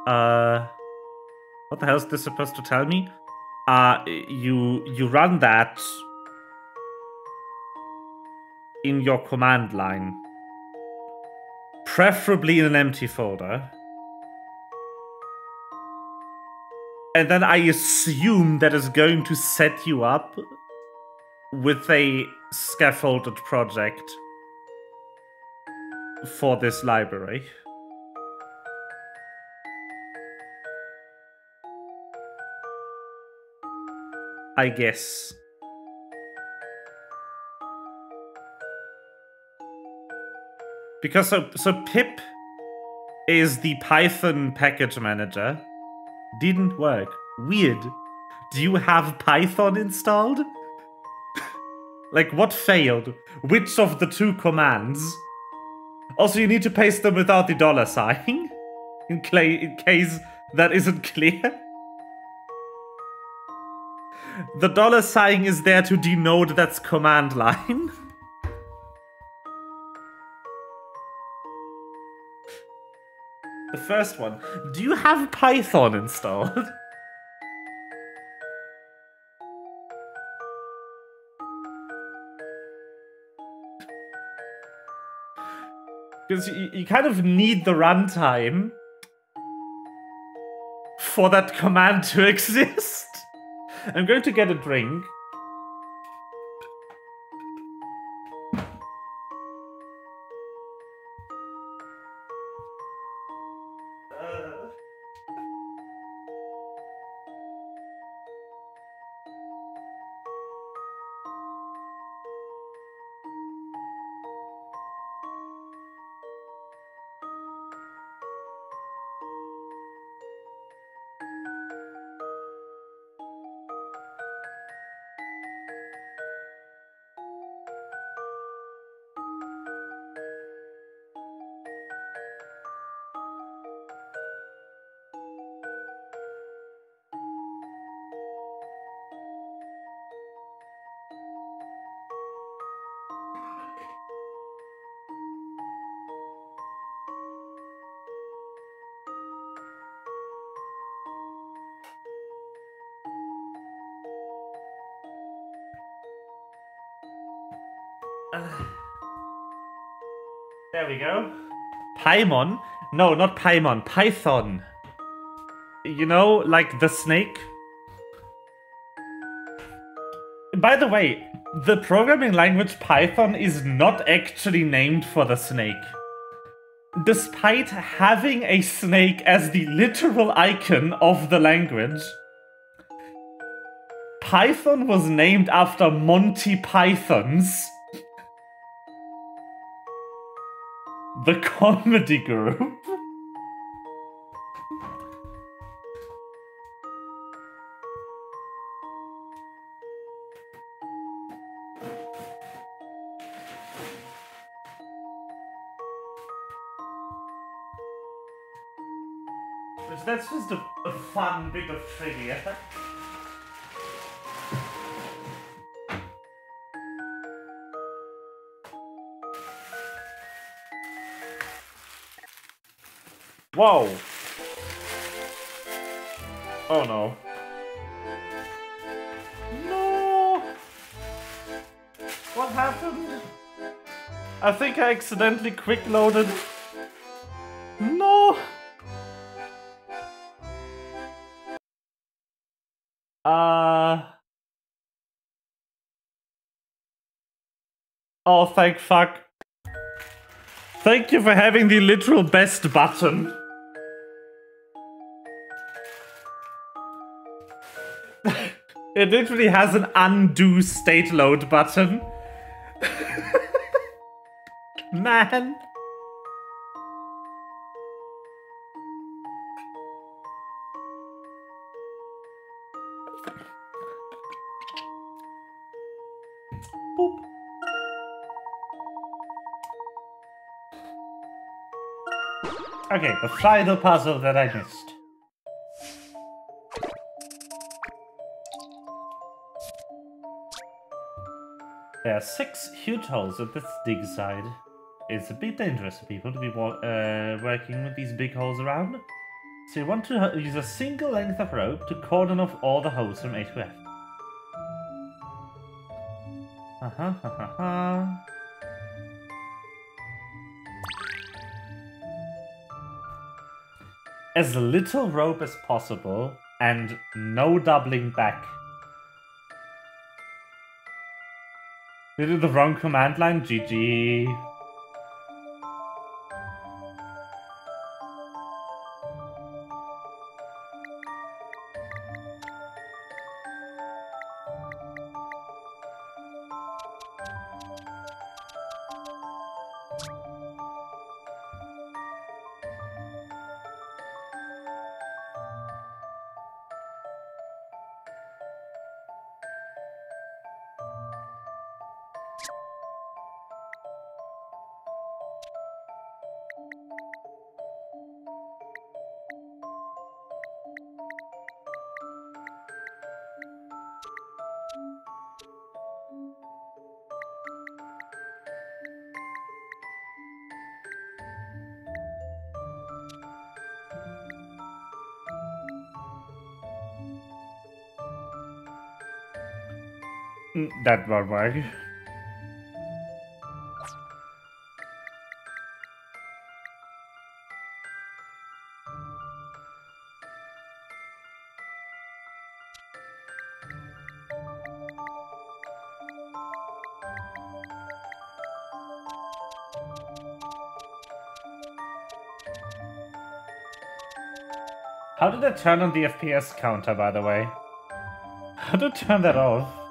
Uh, what the hell is this supposed to tell me? Uh, you you run that in your command line, preferably in an empty folder. And then I assume that is going to set you up with a scaffolded project for this library. I guess. Because so so pip is the Python package manager. Didn't work. Weird. Do you have Python installed? Like what failed? Which of the two commands? Also, you need to paste them without the dollar sign in, in case that isn't clear. The dollar sign is there to denote that's command line. the first one. Do you have Python installed? Because you, you kind of need the runtime for that command to exist. I'm going to get a drink. Paimon? No, not Paimon. Python. You know, like the snake? By the way, the programming language Python is not actually named for the snake. Despite having a snake as the literal icon of the language, Python was named after Monty Pythons The comedy group? That's just a, a fun bit of trivia. Whoa! Oh no. No! What happened? I think I accidentally quick loaded. No! Uh. Oh, thank fuck. Thank you for having the literal best button. It literally has an undo state load button. Man. Okay, the final puzzle that I missed. Are six huge holes at this dig side. It's a bit dangerous for people to be uh, working with these big holes around. So you want to use a single length of rope to cordon off all the holes from A to F. Uh-huh, uh-huh, As little rope as possible and no doubling back. You did the wrong command line, GG. That won't work. How did I turn on the FPS counter, by the way? How to turn that off?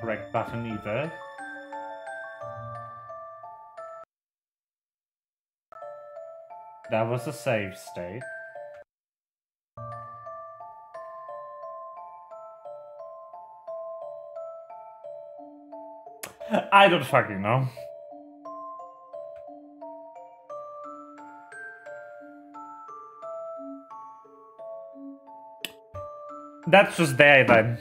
Correct button either. That was a save state. I don't fucking know. That's just there then.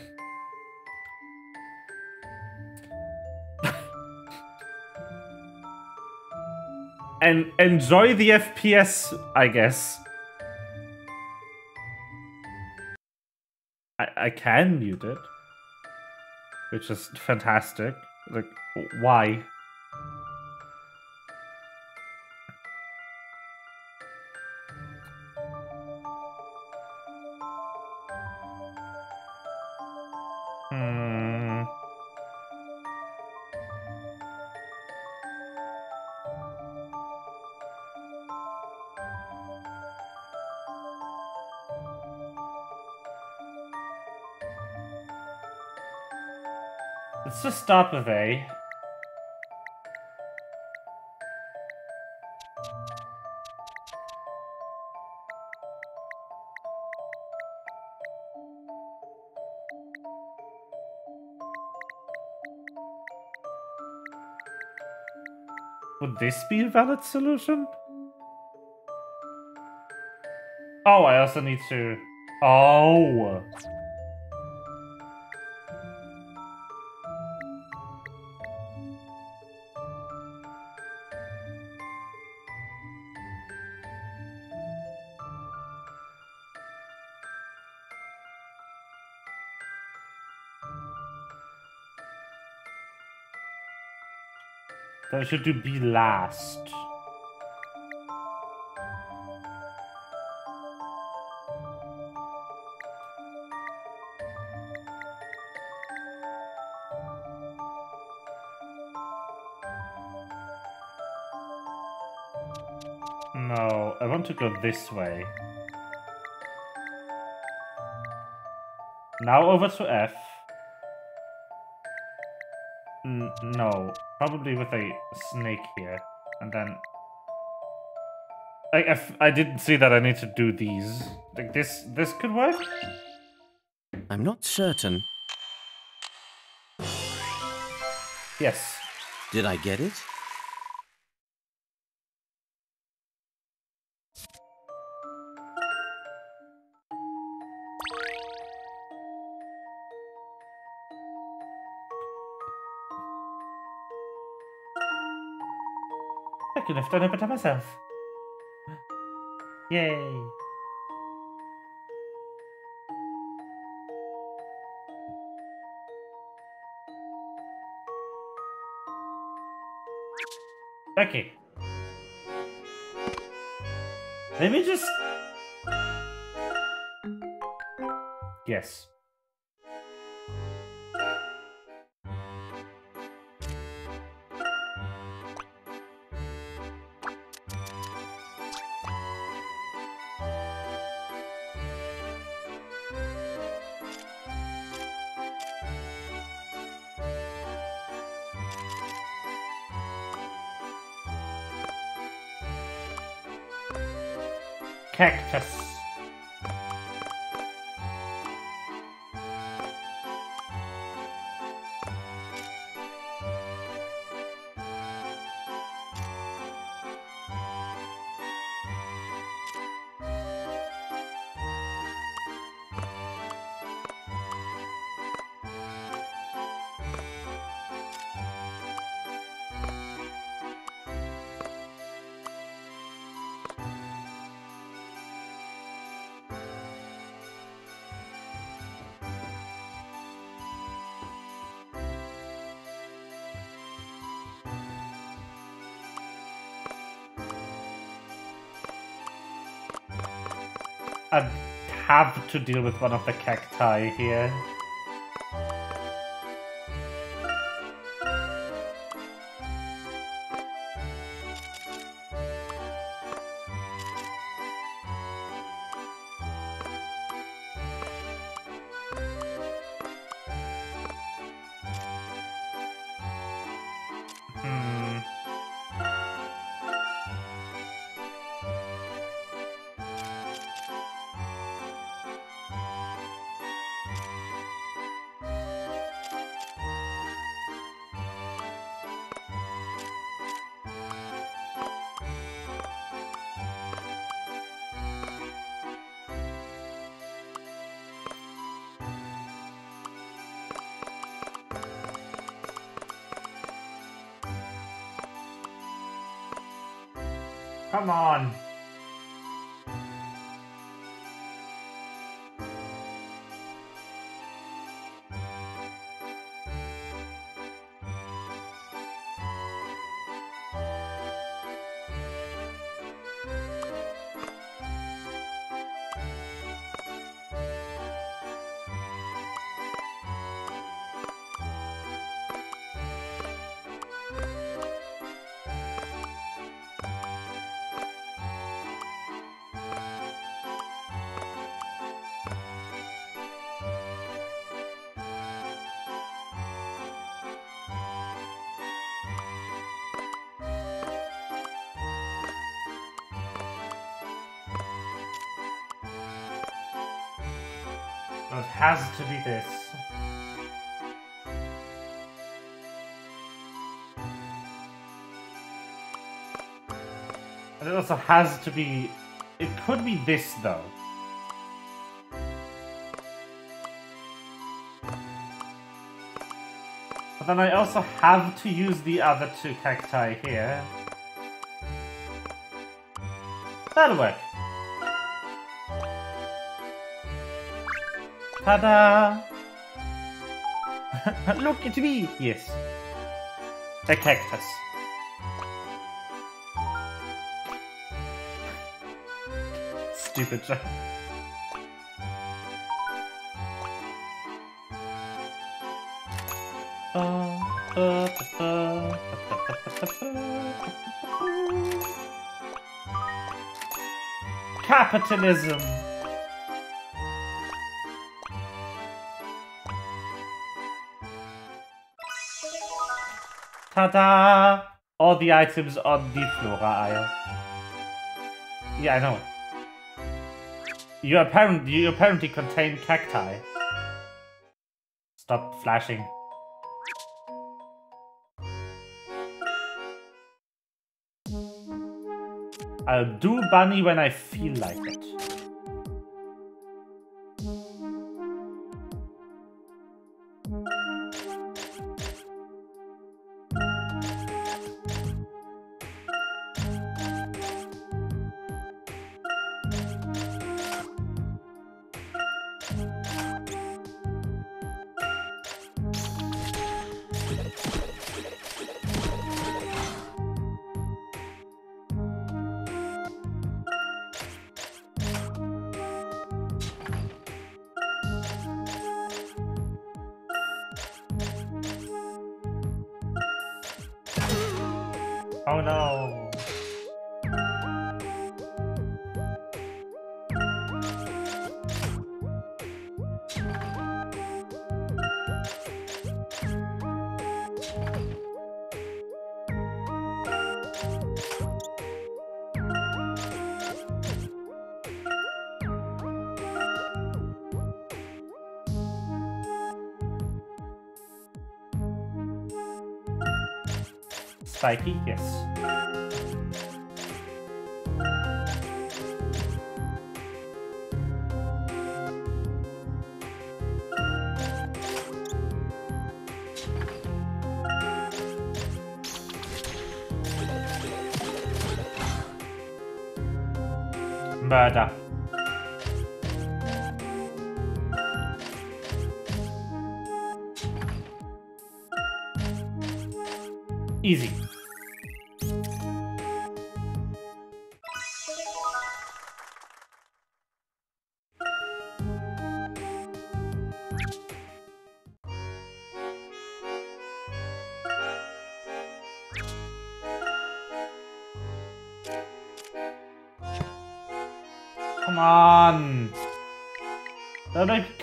And enjoy the FPS, I guess. I, I can mute it, which is fantastic. Like, why? Stop with A. Would this be a valid solution? Oh, I also need to... Oh! Should do be last. No, I want to go this way. Now over to F. no, probably with a snake here. And then... I I didn't see that I need to do these. Like this, this could work? I'm not certain. Yes. Did I get it? I could have done it better myself. Yay. Okay. Let me just... Yes. Cactus. Have to deal with one of the cacti here. Has to be this. And it also has to be... It could be this, though. But then I also have to use the other two cacti here. That'll work. Ta-da! Look at me! Yes. A cactus. Stupid joke. Capitalism! Ta-da! All the items on the flora aisle. Yeah, I know. You apparently you apparently contain cacti. Stop flashing. I'll do bunny when I feel like it. Spiky, yes.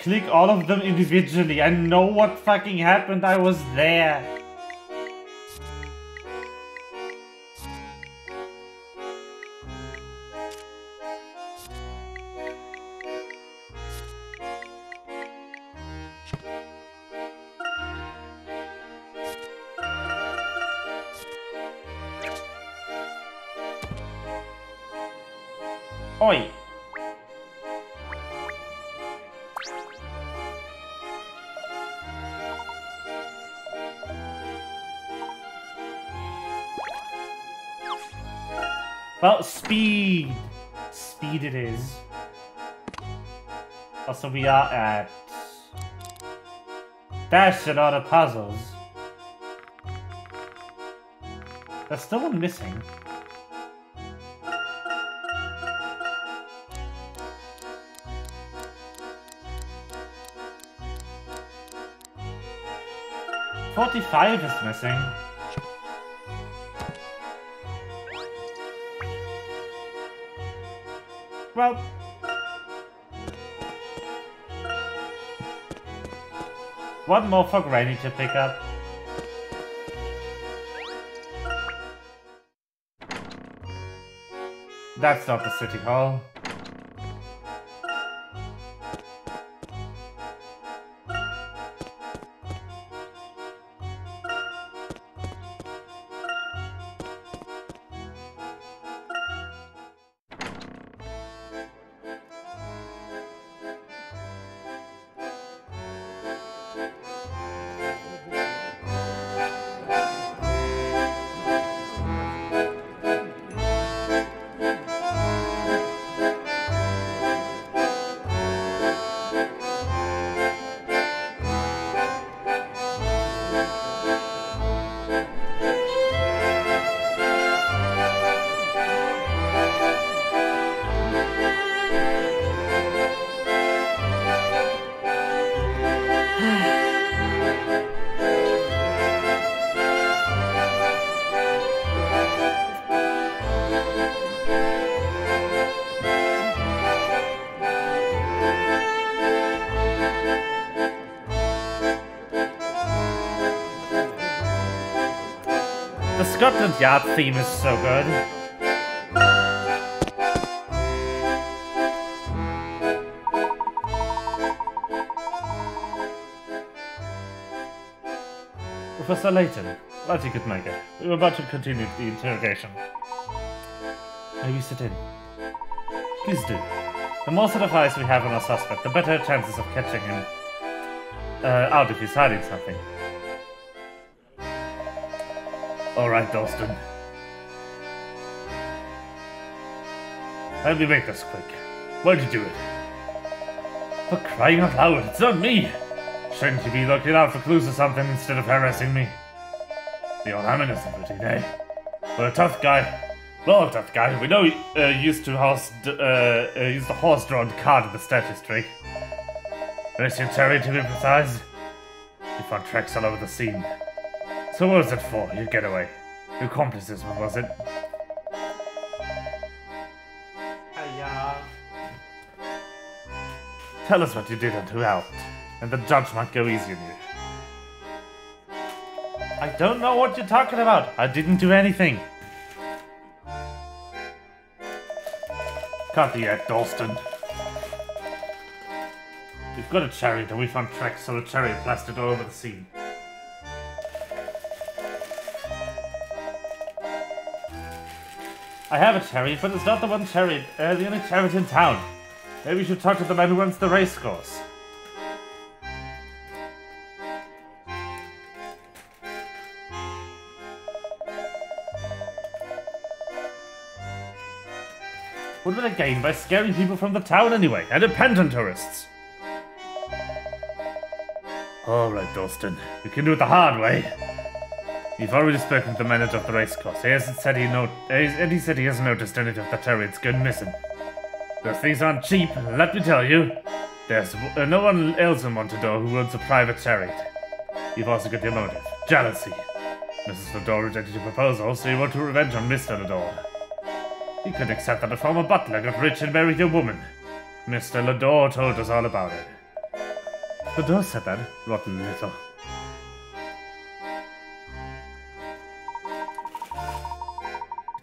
Click all of them individually? I know what fucking happened. I was there. Also, we are at... Dash and all the puzzles. There's still one missing. Forty-five is missing. Well... One more for Granny to pick up. That's not the city hall. Yard theme is so good. Professor Layton, glad you could make it. We were about to continue the interrogation. May we sit in? Please do. The more sort of eyes we have on our suspect, the better chances of catching him uh, out if he's hiding something. Alright, Dalston. Let me make this quick. Why'd you do it? For crying out loud, it's not me! Shouldn't you be looking out for clues or something instead of harassing me? The old Hammond isn't routine, eh? A tough guy. Well, a tough guy. We know he uh, used to horse, uh, uh, used a horse-drawn cart in the statues trick. Terry, to be precise. You found tracks all over the scene. So what was it for, your getaway? Your accomplices, what was it? Tell us what you did and who helped, and the judge might go easy on you. I don't know what you're talking about. I didn't do anything. Can't be yet, Dalston. We've got a chariot and we found tracks on a chariot plastered all over the scene. I have a chariot, but it's not the one chariot, uh, the only chariot in town. Maybe you should talk to the man who runs the race course. What would I gain by scaring people from the town anyway? And Independent tourists! Alright, Dalston. We can do it the hard way. You've already spoken to the manager of the racecourse. He hasn't said he no and he said he hasn't noticed any of the chariots going missing. Those things aren't cheap, let me tell you. There's uh, no one else in Monte d'Or who owns a private chariot. You've also got your motive. Jealousy. Mrs. Ledore rejected your proposal, so you want to revenge on Mr. Ledore. You couldn't accept that a former butler got rich and married your woman. Mr. Ledore told us all about it. Ledore said that, rotten little.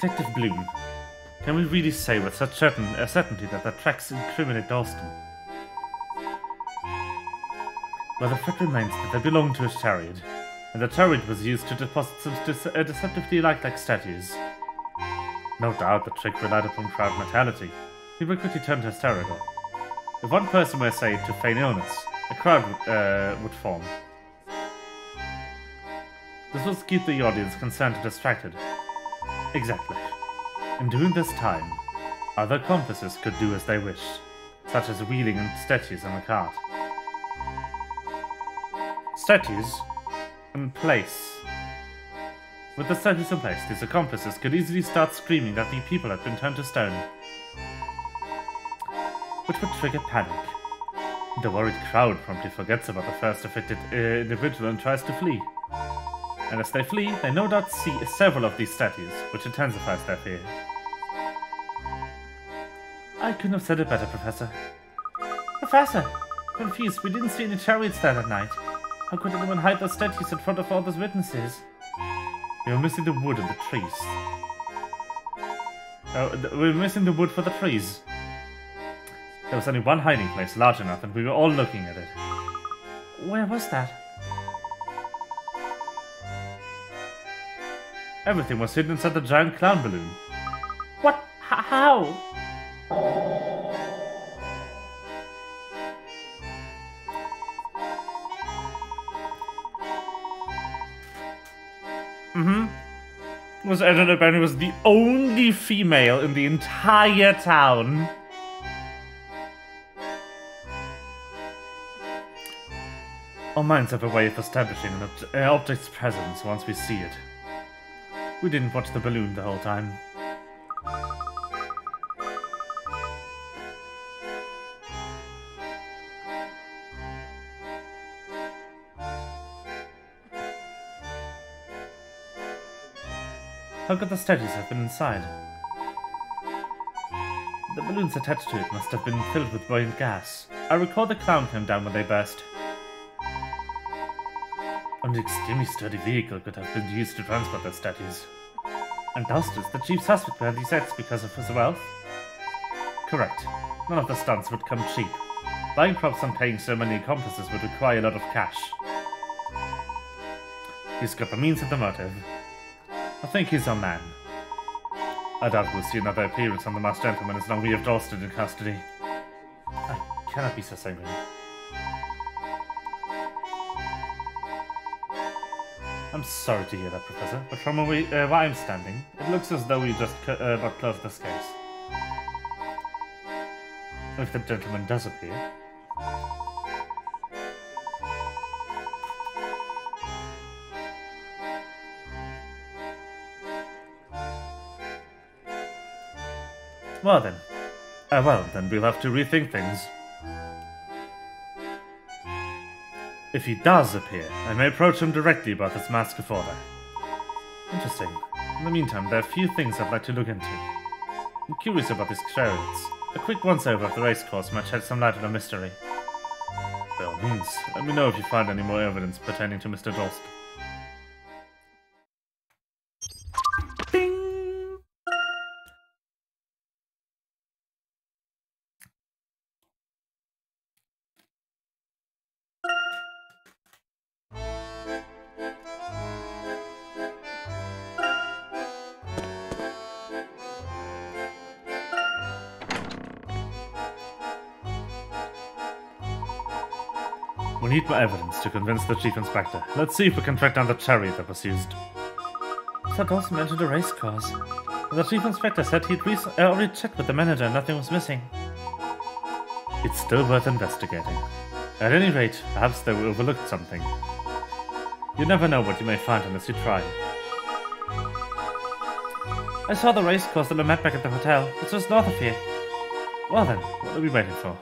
Detective Bloom, can we really say with such certain, uh, certainty that the tracks incriminate Dalston? Well, the fact remains that they belonged to his chariot, and the chariot was used to deposit some de uh, deceptively statues. No doubt the trick relied upon crowd mentality. People quickly turned hysterical. If one person were, say, to feign illness, a crowd uh, would form. This was to keep the audience concerned and distracted. Exactly. And during this time, other accomplices could do as they wished, such as wheeling and statues on a cart. Statues in place. With the statues in place, these accomplices could easily start screaming that the people had been turned to stone, which would trigger panic. The worried crowd promptly forgets about the first affected uh, individual and tries to flee. And as they flee, they no doubt see several of these statues, which intensifies their fear. I couldn't have said it better, Professor. Professor! Confused, we didn't see any chariots there that night. How could anyone hide those statues in front of all those witnesses? We were missing the wood and the trees. Oh, we were missing the wood for the trees. There was only one hiding place large enough, and we were all looking at it. Where was that? Everything was hidden inside the giant clown balloon. What? H- how? Mm-hmm. Was Angela Benny was the only female in the entire town. Our minds have a way of establishing an ob- uh, object's presence once we see it. We didn't watch the balloon the whole time. How could the statues have been inside? The balloons attached to it must have been filled with buoyant gas. I recall the clown came down when they burst. An extremely sturdy vehicle could have been used to transport the statues. And Dust the chief suspect behind these acts because of his wealth? Correct. None of the stunts would come cheap. Buying props and paying so many accomplices would require a lot of cash. He's got the means and the motive. I think he's our man. I doubt we'll see another appearance on the Masked Gentleman as long as we have Dalston in custody. I cannot be so sanguine. I'm sorry to hear that, Professor, but from where, uh, where I'm standing, it looks as though we just uh, about closed this case. If the gentleman does appear. Well then. Uh, well, then we'll have to rethink things. If he does appear, I may approach him directly about this mask of order. Interesting. In the meantime, there are a few things I'd like to look into. I'm curious about these chariots. A quick once-over of the racecourse might shed some light on the mystery. By all means, let me know if you find any more evidence pertaining to Mr. Dalston. More evidence to convince the Chief Inspector. Let's see if we can track down the chariot that was used. Sir Dalston mentioned a race course. The Chief Inspector said he'd re- uh, already checked with the manager and nothing was missing. It's still worth investigating. At any rate, perhaps they overlooked something. You never know what you may find unless you try. I saw the race course on the map back at the hotel. It's just north of here. Well then, what are we waiting for?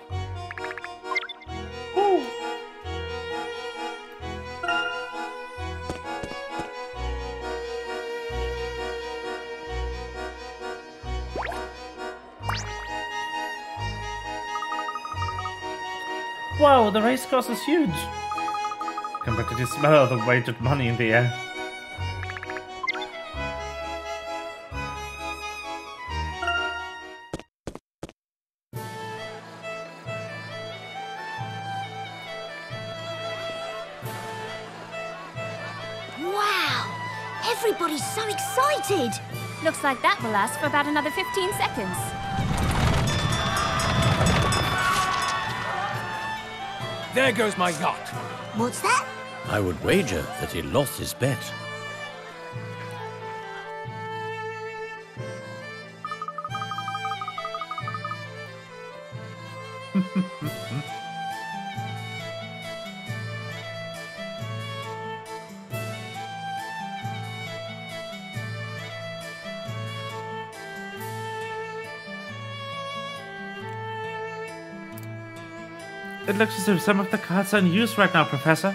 Wow, the race course is huge! Compared to the smell of the weight of money in the air. Wow! Everybody's so excited! Looks like that will last for about another 15 seconds. There goes my yacht. What's that? I would wager that he lost his bet. Looks as if some of the cards are in use right now, Professor.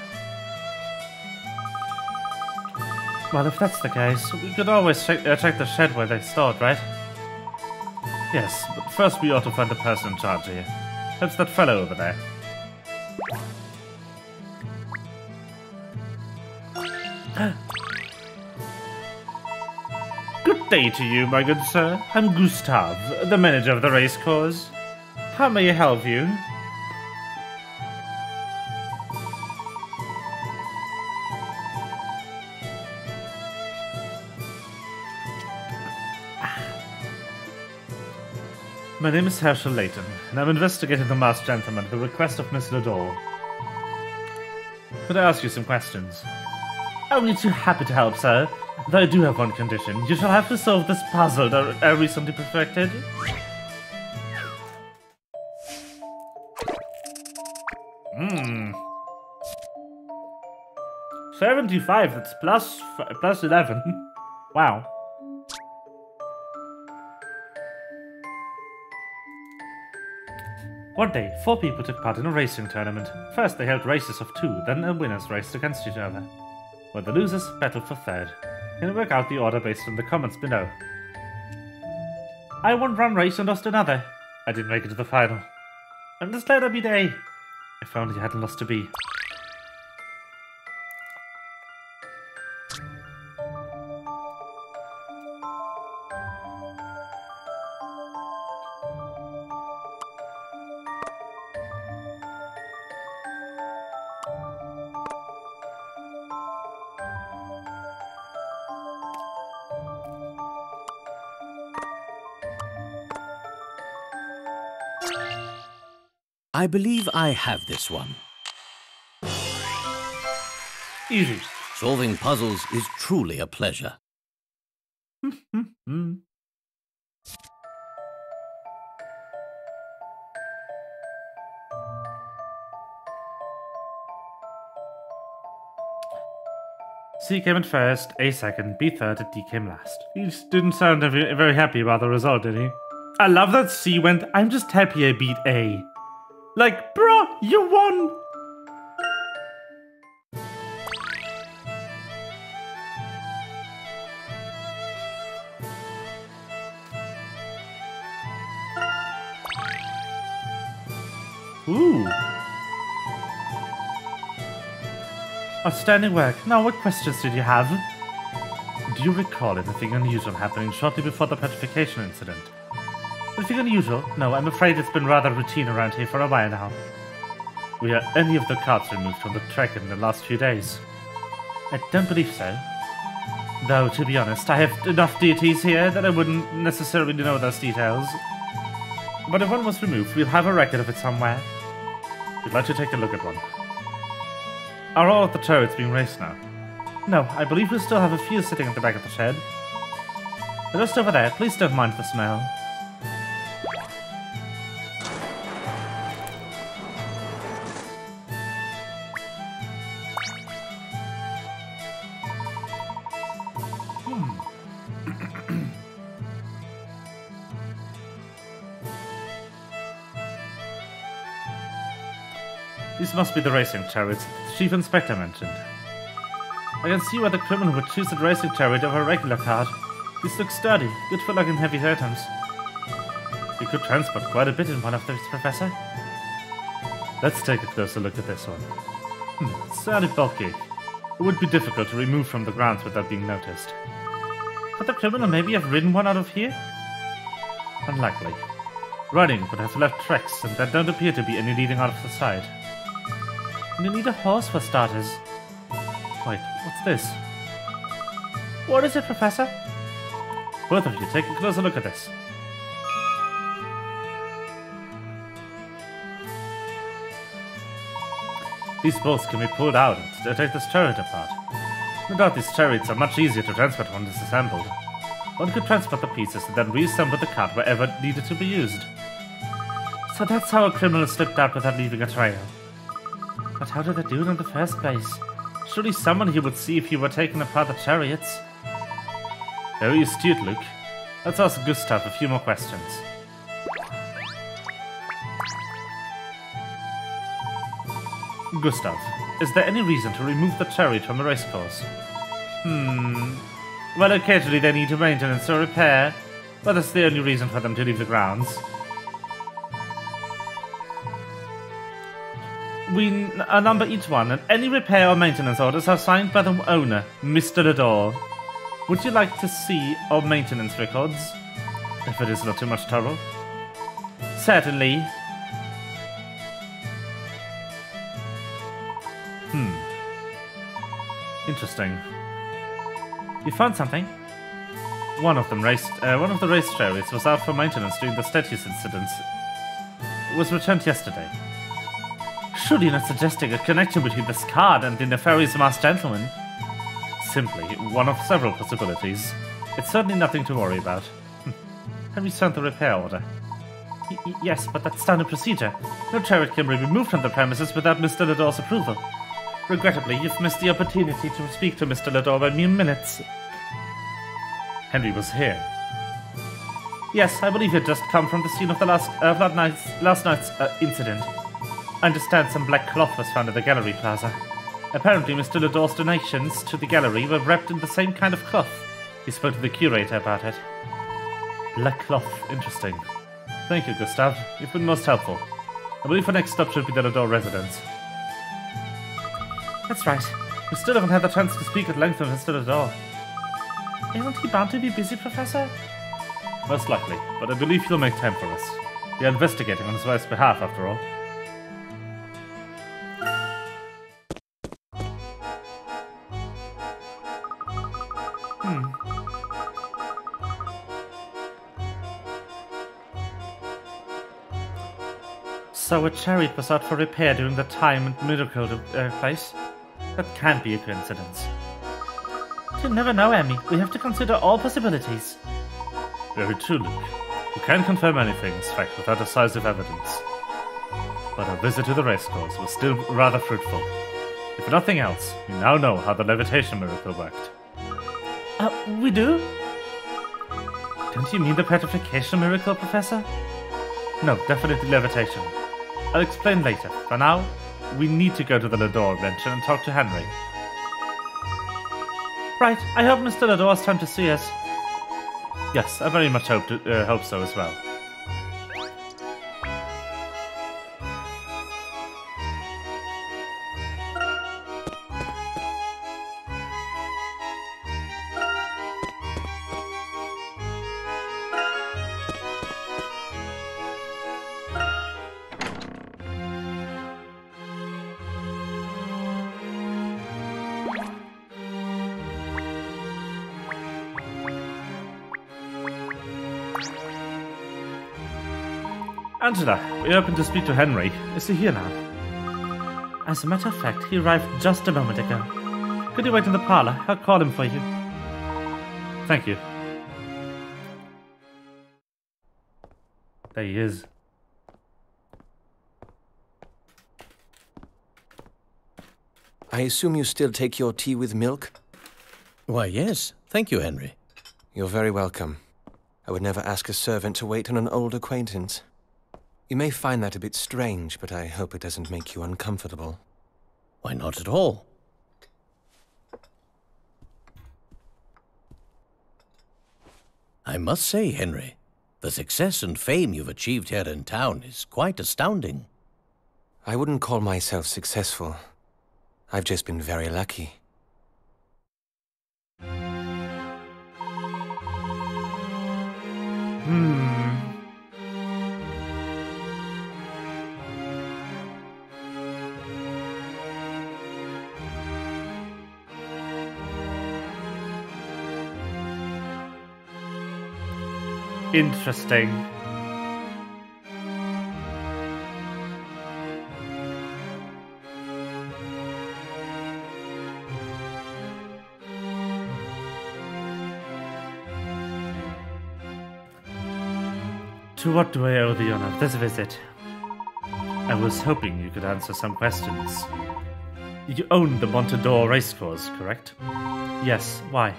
Well, if that's the case, we could always check, uh, check the shed where they're stored, right? Yes, but first we ought to find the person in charge here. That's that fellow over there. Good day to you, my good sir. I'm Gustav, the manager of the race course. How may I help you? My name is Hershel Layton, and I'm investigating the masked gentleman at the request of Miss Ledore. Could I ask you some questions? Only too happy to help, sir. Though I do have one condition. You shall have to solve this puzzle that I recently perfected. Hmm. 75, that's plus, plus 11. wow. One day, four people took part in a racing tournament. First, they held races of two, then the winners raced against each other. Where the losers battled for third. Can you work out the order based on the comments below? I won one race and lost another. I didn't make it to the final. And this let be day. If only I hadn't lost to B. I believe I have this one. Easy. Solving puzzles is truly a pleasure. C came in first, A second, B third, and D came last. He didn't sound very, very happy about the result, did he? I love that C went, I'm just happy I beat A. Like, bruh, you won! Ooh. Outstanding work. Now, what questions did you have? Do you recall anything unusual happening shortly before the petrification incident? Anything unusual? No, I'm afraid it's been rather routine around here for a while now. We had any of the carts removed from the track in the last few days. I don't believe so. Though, to be honest, I have enough deities here that I wouldn't necessarily know those details. But if one was removed, we'll have a record of it somewhere. We'd like to take a look at one. Are all of the turrets being raised now? No, I believe we still have a few sitting at the back of the shed. They're just over there. Please don't mind the smell. Be the racing chariots the Chief Inspector mentioned. I can see why the criminal would choose a racing chariot over a regular cart. These look sturdy, good for lugging heavy items. You could transport quite a bit in one of these, Professor. Let's take a closer look at this one. Hmm, it's fairly bulky. It would be difficult to remove from the grounds without being noticed. Could the criminal maybe have ridden one out of here? Unlikely. Running would have left tracks, and there don't appear to be any leading out of the side. You need a horse for starters. Wait, what's this? What is it, Professor? Both of you, take a closer look at this. These bolts can be pulled out to take this turret apart. No doubt these turrets are much easier to transport when disassembled. One could transport the pieces and then reassemble the cart wherever it needed to be used. So that's how a criminal slipped out without leaving a trail. But how did they do it in the first place? Surely someone here would see if you were taking apart the chariots. Very astute, Luke. Let's ask Gustav a few more questions. Gustav, is there any reason to remove the chariot from a racecourse? Hmm. Well, occasionally they need maintenance or repair, but that's the only reason for them to leave the grounds. We number each one, and any repair or maintenance orders are signed by the owner, Mr. Ledore. Would you like to see our maintenance records? If it is not too much trouble. Certainly. Hmm. Interesting. You found something? One of them raced. Uh, one of the race chariots was out for maintenance during the statues incident. It was returned yesterday. Surely not suggesting a connection between this card and the nefarious masked gentleman. Simply one of several possibilities. It's certainly nothing to worry about. Have you sent the repair order? Y- yes, but that's standard procedure. No chariot can be removed from the premises without Mr. Ledore's approval. Regrettably, you've missed the opportunity to speak to Mr. Ledore by mere minutes. Henry was here. Yes, I believe he had just come from the scene of the last uh, last night's, last night's uh, incident. I understand some black cloth was found at the gallery plaza. Apparently, Mr. Ledore's donations to the gallery were wrapped in the same kind of cloth. He spoke to the curator about it. Black cloth, interesting. Thank you, Gustav. You've been most helpful. I believe our next stop should be the Ledore residence. That's right. We still haven't had the chance to speak at length with Mr. Ledore. Isn't he bound to be busy, Professor? Most likely, but I believe he'll make time for us. We are investigating on his wife's behalf, after all. So a chariot was out for repair during the time and miracle uh, place? That can't be a coincidence. You never know, Emmy. We have to consider all possibilities. Very true, Luke. We can't confirm anything's fact without decisive evidence. But our visit to the racecourse was still rather fruitful. If nothing else, we now know how the levitation miracle worked. Uh, we do? Don't you mean the petrification miracle, Professor? No, definitely levitation. I'll explain later. For now, we need to go to the Ledore mansion and talk to Henry. Right, I hope Mr. Ledore has time to see us. Yes, I very much hope, to, uh, hope so as well. Angela, we open to speak to Henry. Is he here now? As a matter of fact, he arrived just a moment ago. Could you wait in the parlor? I'll call him for you. Thank you. There he is. I assume you still take your tea with milk? Why, yes. Thank you, Henry. You're very welcome. I would never ask a servant to wait on an old acquaintance. You may find that a bit strange, but I hope it doesn't make you uncomfortable. Why not at all? I must say, Henry, the success and fame you've achieved here in town is quite astounding. I wouldn't call myself successful. I've just been very lucky. Hmm. Interesting. To what do I owe the honor of this visit? I was hoping you could answer some questions. You own the Monte d'Or racecourse, correct? Yes, why?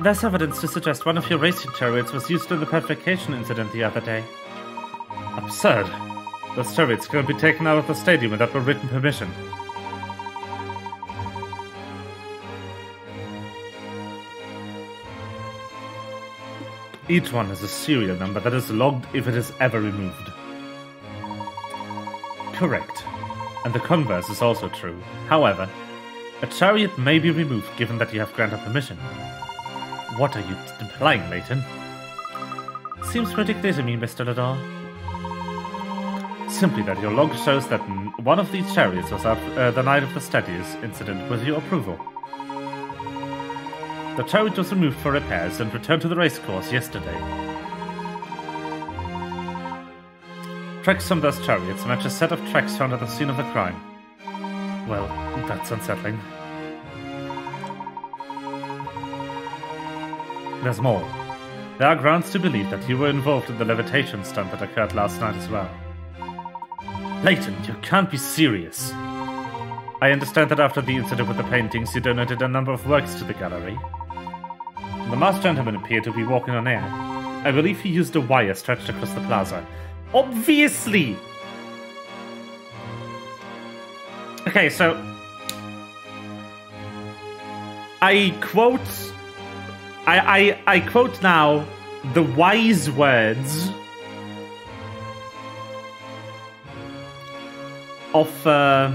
There's evidence to suggest one of your racing chariots was used in the petrification incident the other day. Absurd. Those chariots can be taken out of the stadium without written permission. Each one has a serial number that is logged if it is ever removed. Correct. And the converse is also true. However, a chariot may be removed given that you have granted permission. What are you implying, Layton? Seems pretty clear to me, Mr. Ledore. Simply that your log shows that one of these chariots was out uh, the night of the studies incident with your approval. The chariot was removed for repairs and returned to the racecourse yesterday. Tracks from those chariots match a set of tracks found at the scene of the crime. Well, that's unsettling. There's more. There are grounds to believe that you were involved in the levitation stunt that occurred last night as well. Layton, you can't be serious. I understand that after the incident with the paintings, you donated a number of works to the gallery. The masked gentleman appeared to be walking on air. I believe he used a wire stretched across the plaza. Obviously! Okay, so. I quote. I, I, I quote now the wise words of. Uh,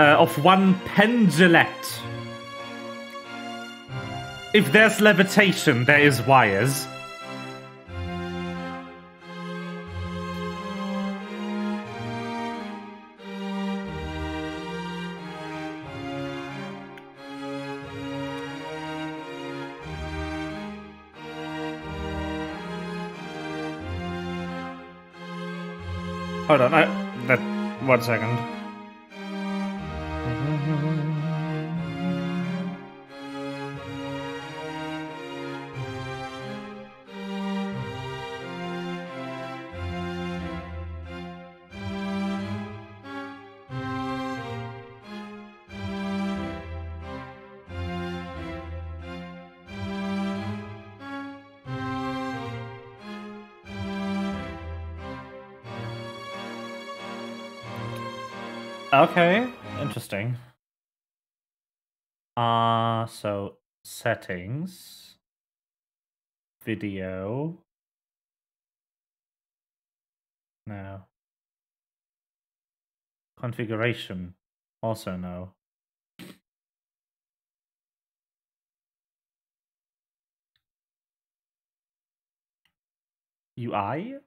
uh, of one Pendulette. If there's levitation, there is wires. Hold on, I, that, one second. Okay, interesting. Uh, so settings, video. No. Configuration, also no. UI?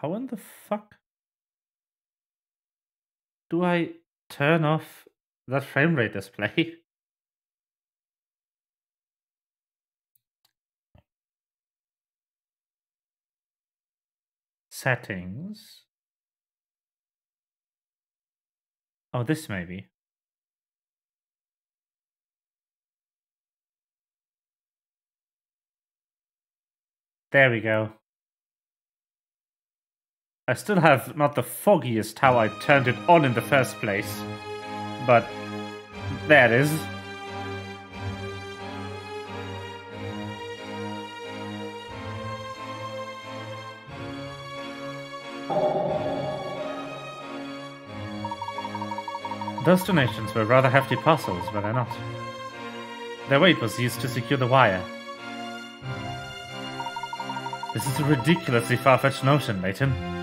How in the fuck do I turn off that frame rate display? Settings. Oh, this maybe. There we go. I still have not the foggiest how I turned it on in the first place, but there it is. Those donations were rather hefty parcels, were they not? Their weight was used to secure the wire. This is a ridiculously far-fetched notion, Layton.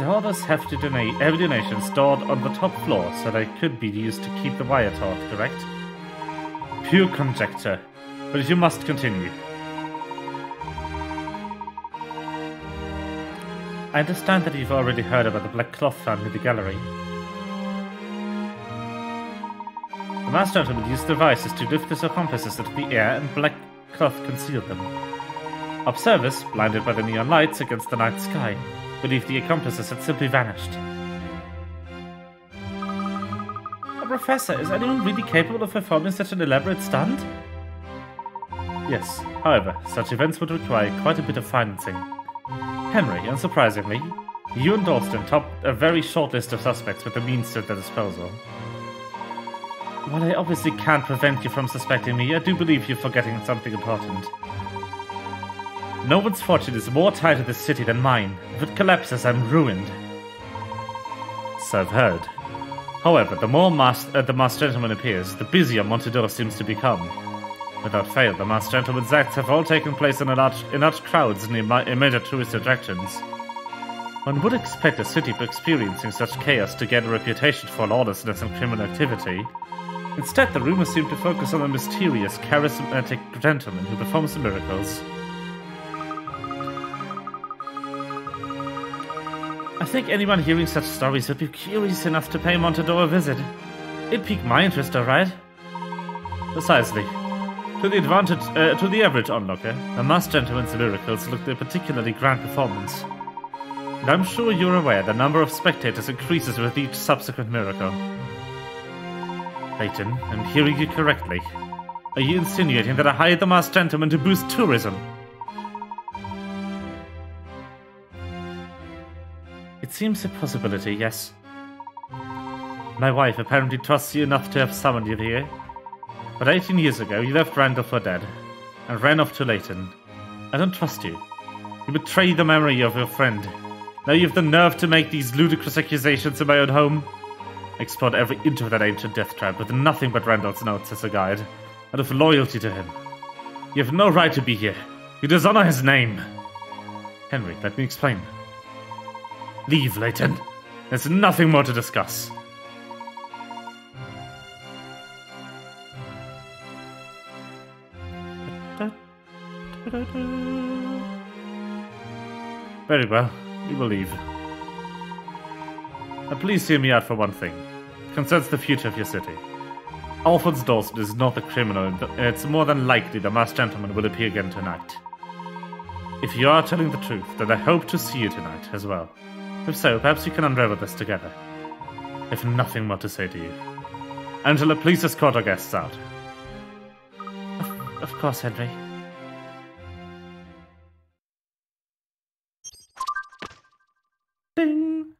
Hoarders have to donate every donation stored on the top floor so they could be used to keep the wire taut, correct? Pure conjecture, but you must continue. I understand that you've already heard about the Black Cloth family, in the gallery. The masked gentleman used devices to lift his accomplices into the air and black cloth concealed them. Observers, blinded by the neon lights against the night sky, believed the accomplices had simply vanished. Professor, is anyone really capable of performing such an elaborate stunt? Yes, however, such events would require quite a bit of financing. Henry, unsurprisingly, you and Dalston topped a very short list of suspects with the means at their disposal. While I obviously can't prevent you from suspecting me, I do believe you're forgetting something important. No one's fortune is more tied to this city than mine. If it collapses, I'm ruined. So I've heard. However, the more mas- uh, the masked gentleman appears, the busier Monte d'Or seems to become. Without fail, the masked gentleman's acts have all taken place in, large, in large crowds near major tourist attractions. One would expect a city experiencing such chaos to get a reputation for lawlessness and criminal activity. Instead, the rumors seem to focus on a mysterious, charismatic gentleman who performs miracles. I think anyone hearing such stories would be curious enough to pay Monte d'Or a visit. It piqued my interest, alright? Precisely. To the advantage, uh, to the average onlooker, the masked gentleman's miracles looked a particularly grand performance. And I'm sure you're aware the number of spectators increases with each subsequent miracle. Layton, I'm hearing you correctly. Are you insinuating that I hired the masked gentleman to boost tourism? It seems a possibility, yes. My wife apparently trusts you enough to have summoned you here. But 18 years ago, you left Randall for dead, and ran off to Layton. I don't trust you. You betrayed the memory of your friend. Now you have the nerve to make these ludicrous accusations in my own home. I explored every inch of that ancient death trap with nothing but Randall's notes as a guide, out of loyalty to him. You have no right to be here. You dishonor his name. Henry, let me explain. Leave, Layton. There's nothing more to discuss. Very well. We will leave. Now please hear me out for one thing. It concerns the future of your city. Alphonse Dalston is not a criminal, and it's more than likely the masked gentleman will appear again tonight. If you are telling the truth, then I hope to see you tonight as well. If so, perhaps we can unravel this together. If nothing more to say to you. Angela, please escort our guests out. Of, of course, Henry. Ding!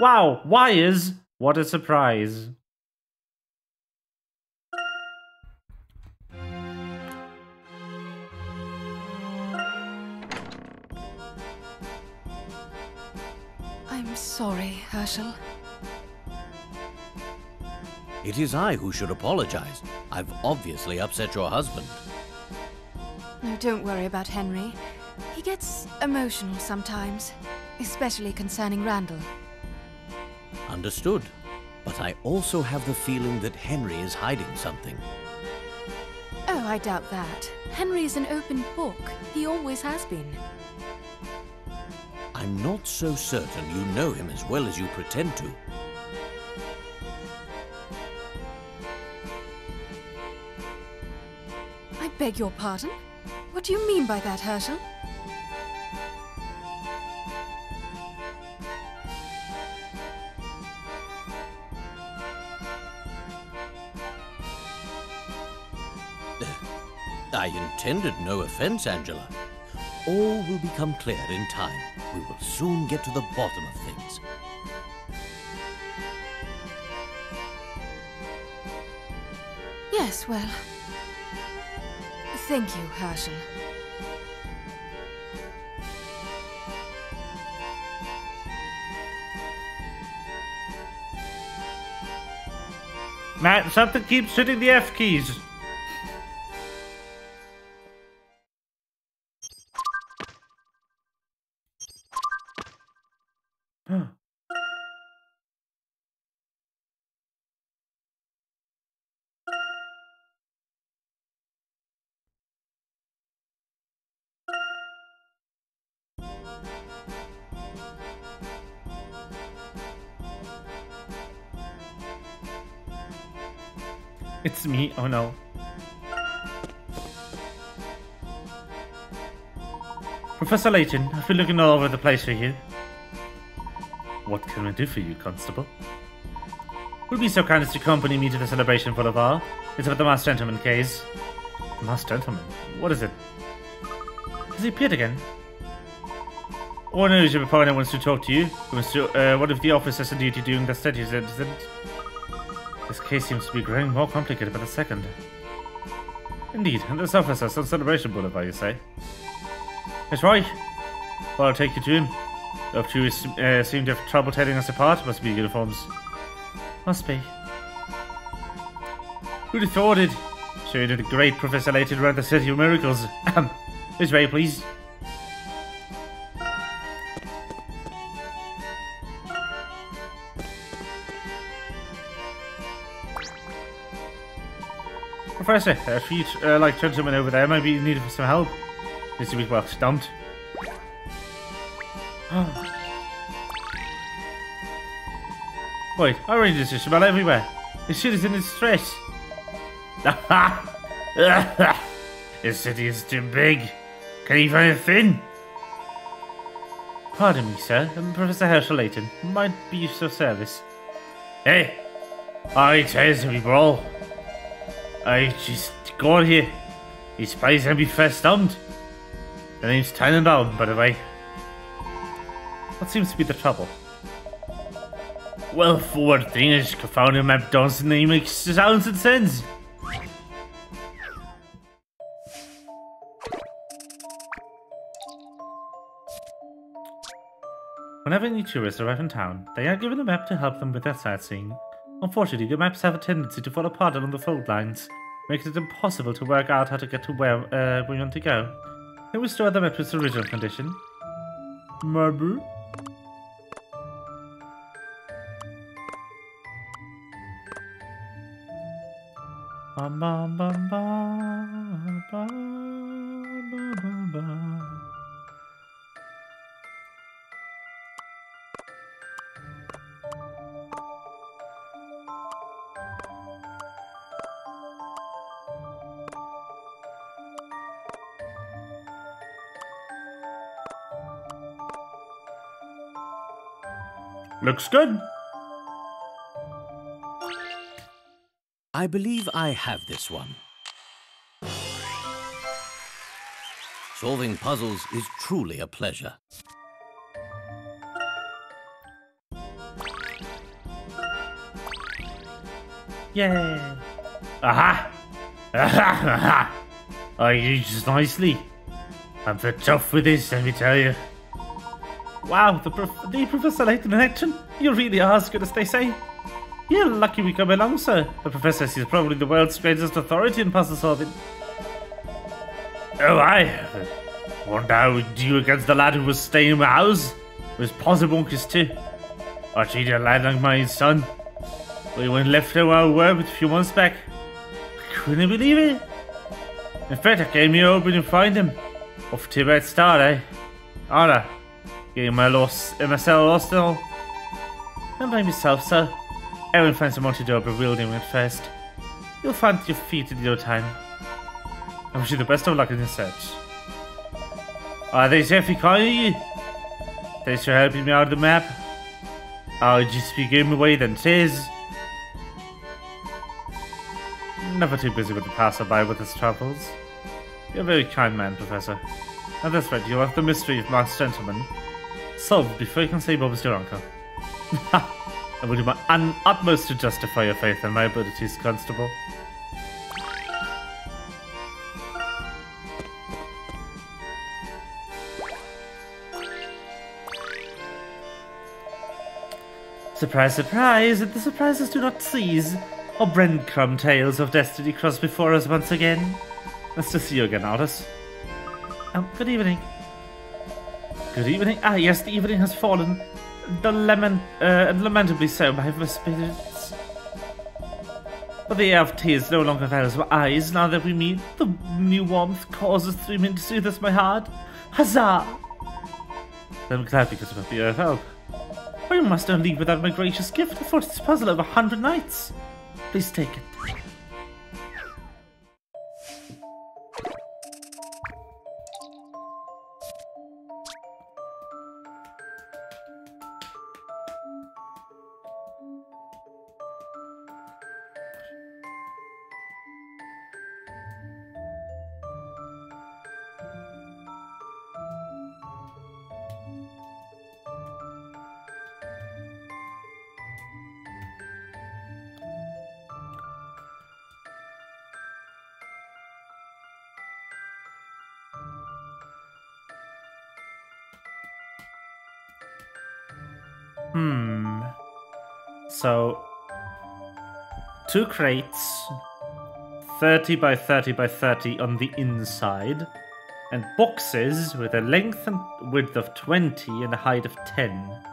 Wow, wires! What a surprise. Sorry, Hershel. It is I who should apologize. I've obviously upset your husband. No, don't worry about Henry. He gets emotional sometimes, especially concerning Randall. Understood. But I also have the feeling that Henry is hiding something. Oh, I doubt that. Henry is an open book. He always has been. I'm not so certain you know him as well as you pretend to. I beg your pardon? What do you mean by that, Hershel? I intended no offense, Angela. All will become clear in time. We will soon get to the bottom of things. Yes, well. Thank you, Hershel. Matt, something keeps hitting the F keys. Oh no. Professor Layton, I've been looking all over the place for you. What can I do for you, Constable? Would be so kind as to accompany me to the celebration for the. It's about the masked gentleman case. Masked gentleman? What is it? Has he appeared again? Oh no, your opponent wants to talk to you. To, uh, one of the officers on duty during the studies incident. This case seems to be growing more complicated by the second. Indeed, and this officer's on Celebration Boulevard, you say? That's right. Well, I'll take you to him. The two uh, seem to have trouble telling us apart. Must be uniforms. Must be. Who'd have thought it? Sure, you did a great Professor Layton around the City of Miracles. This way, please. Professor, a few uh, like gentlemen over there might be in need some help. Needs to be well stumped. Wait, arranged this smell everywhere. This shit is in distress. this city is too big. Can you find a thin? Pardon me, sir. I'm Professor Hershel Layton. Might be of service. Hey! I tell you, brawl. I just got here. These spies can be first stumped. The name's Tannenbaum, by the way. What seems to be the trouble? Well, for one thing, this confounded map Johnson name makes sounds and sense. Whenever any tourists arrive in town, they are given a map to help them with their sightseeing. Unfortunately, the maps have a tendency to fall apart along the fault lines, making it impossible to work out how to get to where uh, we want to go. Can we restore the map to its original condition? Maybe. Looks good. I believe I have this one. Solving puzzles is truly a pleasure. Yay! Aha! Aha! Aha! I used nicely. I'm the tough with this, let me tell you. Wow, the, prof- the Professor in action. You really are as good as they say. You're lucky we come along, sir. The Professor is probably the world's greatest authority in puzzle solving. Oh, I wonder how we do against the lad who was staying in my house with puzzle monkeys too. I treated a lad like my son. We went left where we were with a few months back. I couldn't believe it. In fact, I came here hoping to find him. Off to a bad start, eh? Anna, getting my loss, MSL lost all. Don't blame yourself, sir. Everyone finds a Monte d'Or bewildering at first. You'll find your feet in your time. I wish you the best of luck in your search. Are they Jeffy calling you? Thanks for helping me out of the map. I'll just be giving away then, cheers. Never too busy with the passerby with his troubles. You're a very kind man, Professor. And that's right, you'll have the mystery of Mark's gentleman solved before you can say Bob's your uncle. I will do my utmost to justify your faith in my abilities, Constable. Surprise, surprise, if the surprises do not cease. Or breadcrumb tales of destiny cross before us once again. Nice to see you again, Aldous. Oh, good evening. Good evening. Ah, yes, the evening has fallen. The lament, uh, lamentably so by my spirits. But the air of tears no longer veils my eyes now that we meet. The new warmth causes streaming to soothe my heart. Huzzah! I'm glad because of the earth help. I must not leave without my gracious gift. I thought this puzzle of a hundred nights. Please take it. So, two crates, 30 by 30 by 30 on the inside, and boxes with a length and width of 20 and a height of 10.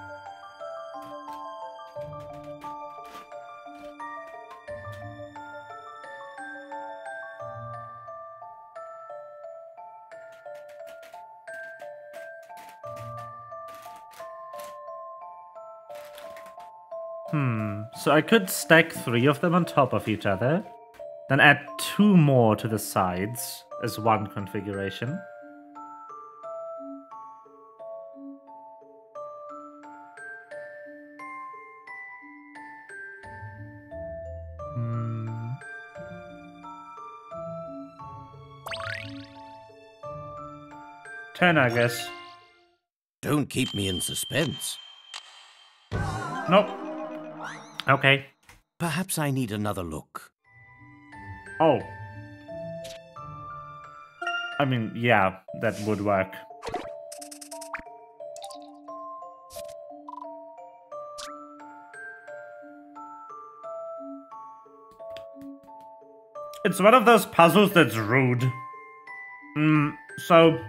So I could stack three of them on top of each other, then add two more to the sides as one configuration. Hmm. Ten, I guess. Don't keep me in suspense. Nope. Okay. Perhaps I need another look. Oh. I mean, yeah, that would work. It's one of those puzzles that's rude. Mm, so.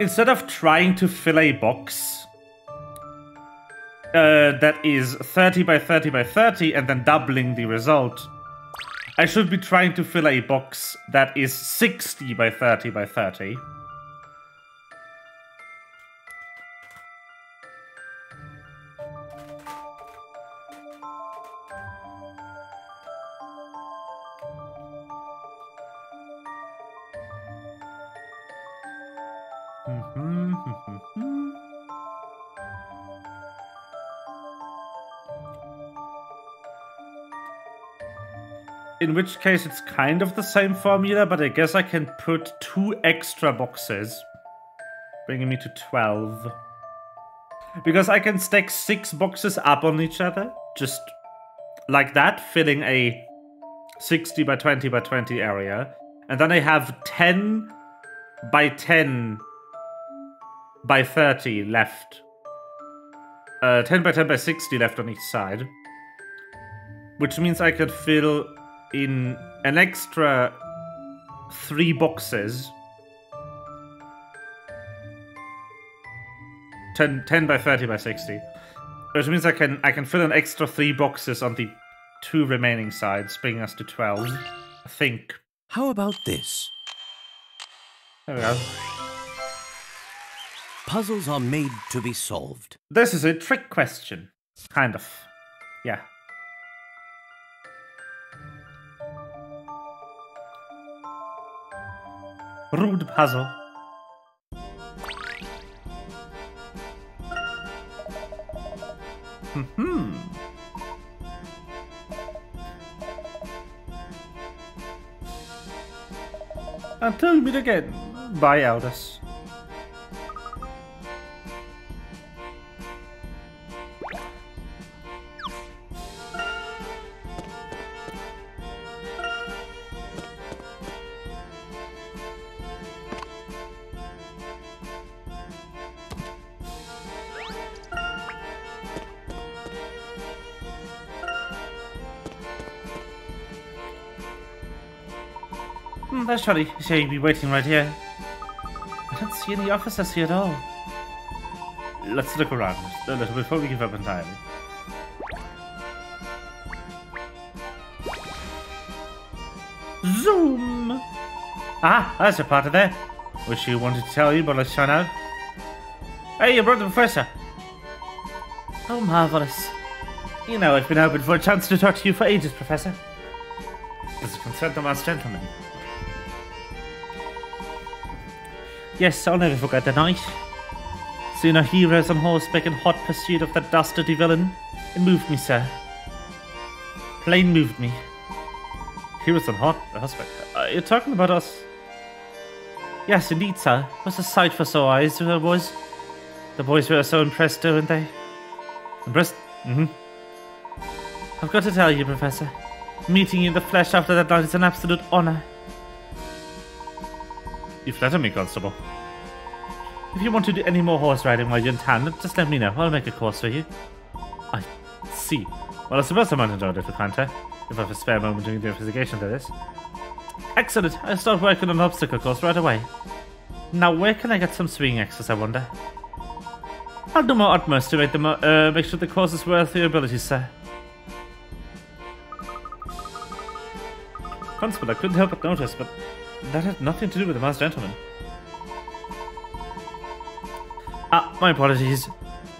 Instead of trying to fill a box uh, that is 30 by 30 by 30 and then doubling the result, I should be trying to fill a box that is 60 by 30 by 30. In which case it's kind of the same formula, but I guess I can put two extra boxes, bringing me to 12. Because I can stack six boxes up on each other, just like that, filling a 60 by 20 by 20 area. And then I have 10 by 10 by 30 left. Uh, 10 by 10 by 60 left on each side. Which means I could fill in an extra three boxes. 10, 10 by 30 by 60. Which means I can I can fill an extra three boxes on the two remaining sides, bringing us to 12. I think. How about this? There we go. Puzzles are made to be solved. This is a trick question. Kind of. Yeah. Rude puzzle. Hmm. Until we meet again. Bye, Aldous. That's Charlie. He said he'd be waiting right here. I don't see any officers here at all. Let's look around a little before we give up entirely. Zoom! Ah, there's a part of there. Wish you wanted to tell you, but let's shine out. Hey, you brought the professor. Oh, marvelous. You know, I've been hoping for a chance to talk to you for ages, Professor. Does it concern the masked gentleman? Yes, I'll never forget the night. Seeing our heroes on horseback in hot pursuit of that dastardly villain, it moved me, sir. Plain moved me. Heroes on hot horseback? Are you talking about us? Yes, indeed, sir. It was a sight for sore eyes, it was. The boys were so impressed, weren't they? Impressed? Mm-hmm. I've got to tell you, Professor. Meeting you in the flesh after that night is an absolute honor. You flatter me, Constable. If you want to do any more horse riding while you're in town, just let me know. I'll make a course for you. I see. Well, I suppose I might enjoy it if I can't, eh? If I have a spare moment during the investigation, that is. Excellent. I'll start working on an obstacle course right away. Now, where can I get some swinging extras, I wonder? I'll do my utmost to make, the uh, make sure the course is worth your abilities, sir. Constable, I couldn't help but notice, but that had nothing to do with the masked gentleman. Ah, my apologies.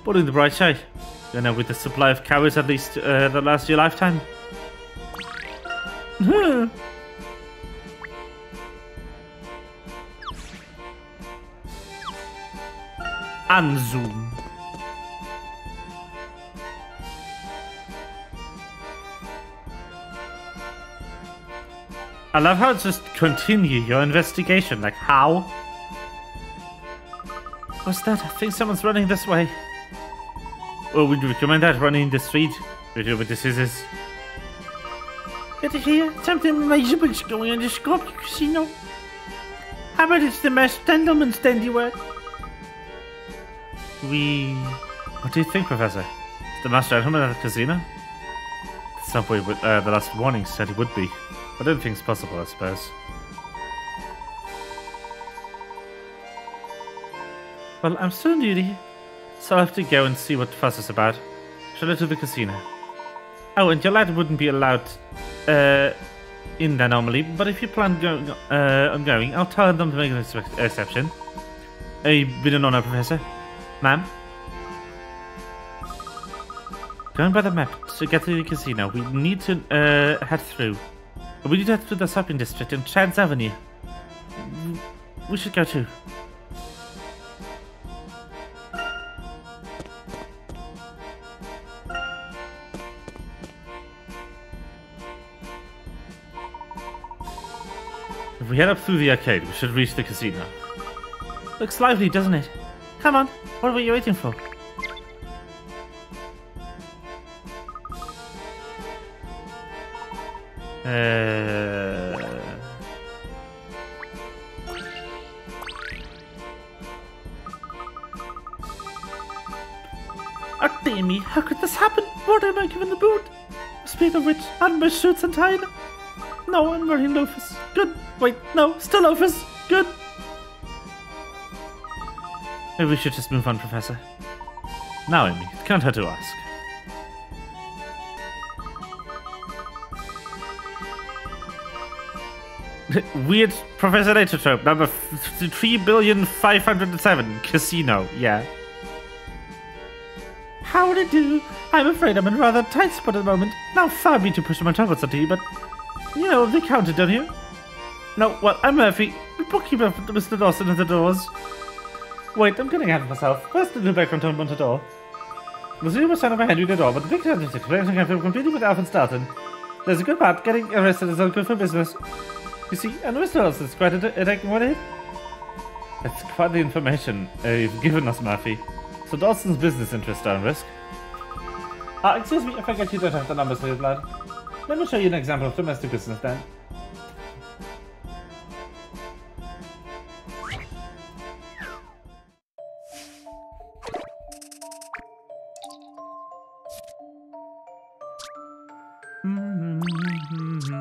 Putting the bright side. You know, with the supply of cowards at least uh, that last your lifetime. and zoom. I love how it's just continue your investigation. Like, how? What's that? I think someone's running this way. Oh, would you recommend that running the street? With with the scissors. Get it here. Something amazing's going on the Scorpio Casino. How about it's the masked gentleman's handiwork? We... What do you think, Professor? Is the masked gentleman at the casino? That's not what uh, the last warning said he would be. I don't think it's possible, I suppose. Well, I'm still on duty, so I'll have to go and see what the fuss is about. Shall I to the casino? Oh, and your lad wouldn't be allowed uh, in there normally, but if you plan going, uh, on going, I'll tell them to make an ex exception. A been an honor, Professor. Ma'am? Going by the map to get to the casino, we need to uh, head through. We need to head through the shopping district in Chance Avenue. We should go too. If we head up through the arcade, we should reach the casino. Looks lively, doesn't it? Come on, what were you waiting for? Uh... Oh, dear me, how could this happen? What am I given the boot? Speak of which, aren't my shirts untied? No, I'm wearing loafers. Good. Wait, no, still loafers. Good. Maybe we should just move on, Professor. Now, Amy, it can't hurt to ask. Weird Professor Nature trope, number 3,507, casino, yeah. How to do? I'm afraid I'm in a rather tight spot at the moment. Now, far be to push my chocolates onto you, but you know, they counted, don't you? No, well, I'm Murphy, the bookkeeper for Mr. Dalston at the doors. Wait, I'm getting ahead of myself. First, the new background tone on the door. The zero sign of a Henry Ledore, but the big sentence explanation can feel completely with Alvin Starton. There's a good part. Getting arrested is not good for business. You see, and Mr. Dalston's quite a, a taking one hit. That's quite the information uh, you've given us, Murphy. So Dalston's business interests are on risk. Ah, excuse me, I forget you don't have the numbers your blood. Let me show you an example of domestic business then.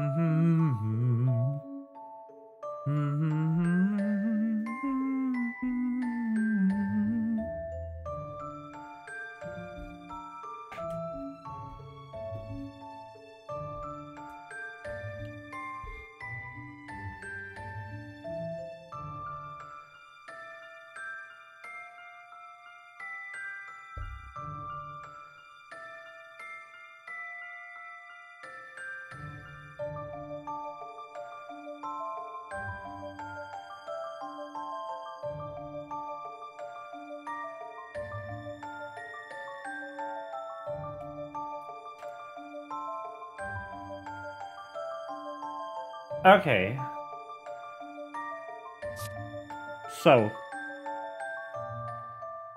Okay. So.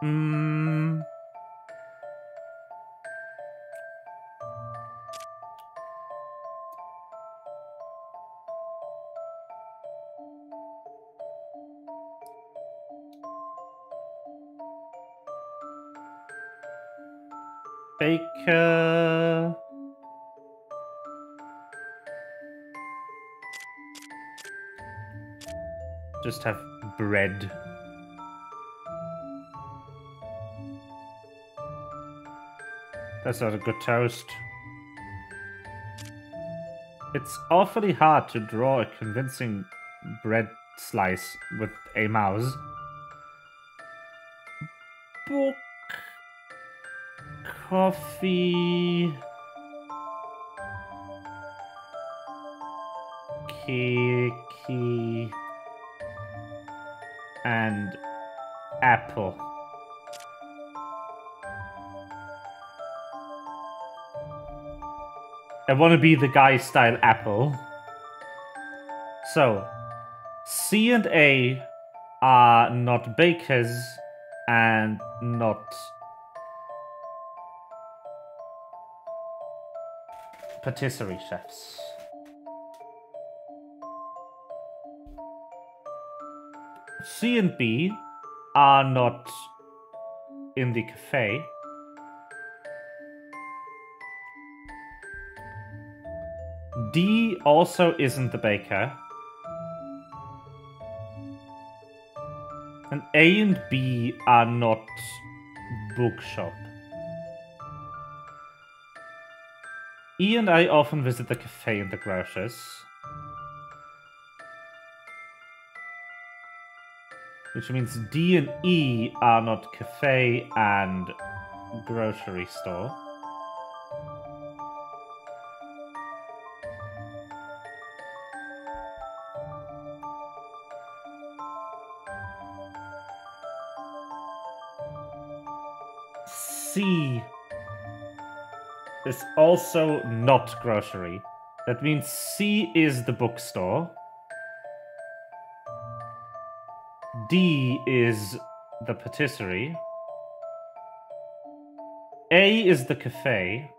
Hmm. Bread. That's not a good toast. It's awfully hard to draw a convincing bread slice with a mouse. Book. Coffee. Kiki. And apple. I want to be the guy style apple. So, C and A are not bakers and not patisserie chefs. C and B are not in the cafe. D also isn't the baker. And A and B are not bookshop. E and I often visit the cafe and the grocers. Which means D and E are not cafe and grocery store. C is also not grocery. That means C is the bookstore. D is the patisserie. A is the cafe.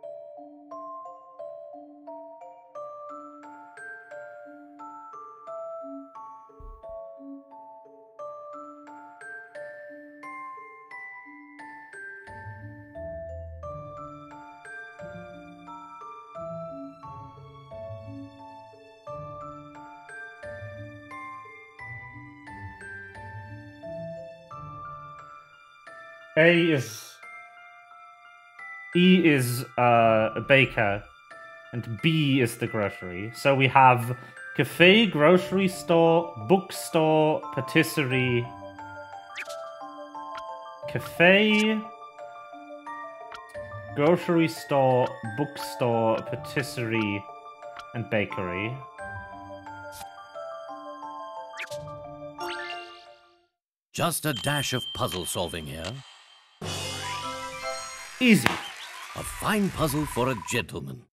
E is uh, a baker, and B is the grocery. So we have cafe, grocery store, bookstore, patisserie, cafe, grocery store, bookstore, patisserie, and bakery. Just a dash of puzzle solving here. Easy. A fine puzzle for a gentleman.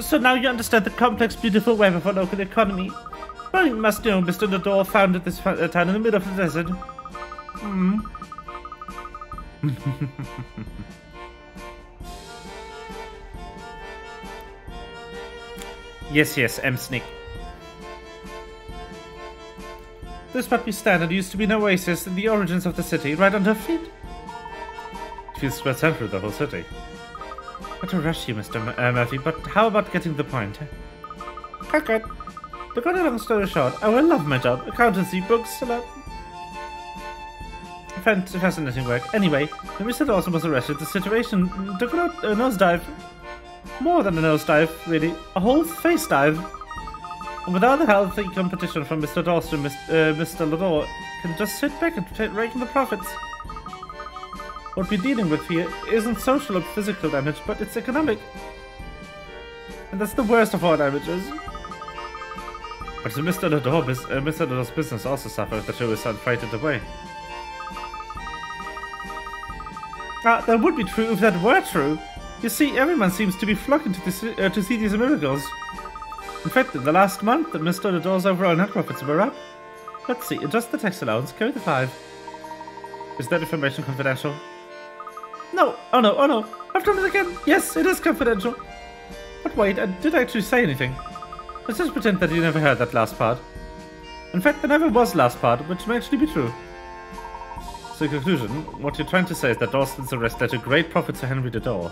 So now you understand the complex, beautiful web of our local economy. Well, you must know Mr. Ledore founded this town in the middle of the desert. Yes, yes, M. Snick. This puppy standard used to be an oasis in the origins of the city, right under our feet. It feels spread out through the whole city. Not to rush you, Mr. M- uh, Murphy, but how about getting the point? Okay. To cut a long story short, I will love my job. Accountancy, books, a. Fascinating work. Anyway, Mr. Dalston was arrested, the situation took a a nosedive. More than a nosedive, really. A whole face dive. And without the healthy competition from Mr. Dalston, Mr. Uh, Mr. Ledore can just sit back and take rake in the profits. What we're dealing with here isn't social or physical damage, but it's economic. And that's the worst of all damages. But Mr. Ledore, uh, Mr. Ledore's business also suffered the tourist son frightened away. Ah, that would be true if that were true. You see, everyone seems to be flocking to, this, uh, to see these miracles. In fact, in the last month, the Mr. Ledore's overall net profits were up. Let's see, adjust the tax allowance, carry the five. Is that information confidential? No, oh no, oh no, I've done it again. Yes, it is confidential. But wait, I did I actually say anything? Let's just pretend that you never heard that last part. In fact, there never was last part, which may actually be true. So, conclusion, what you're trying to say is that Dalston's arrest led to great profits for Henry Ledore.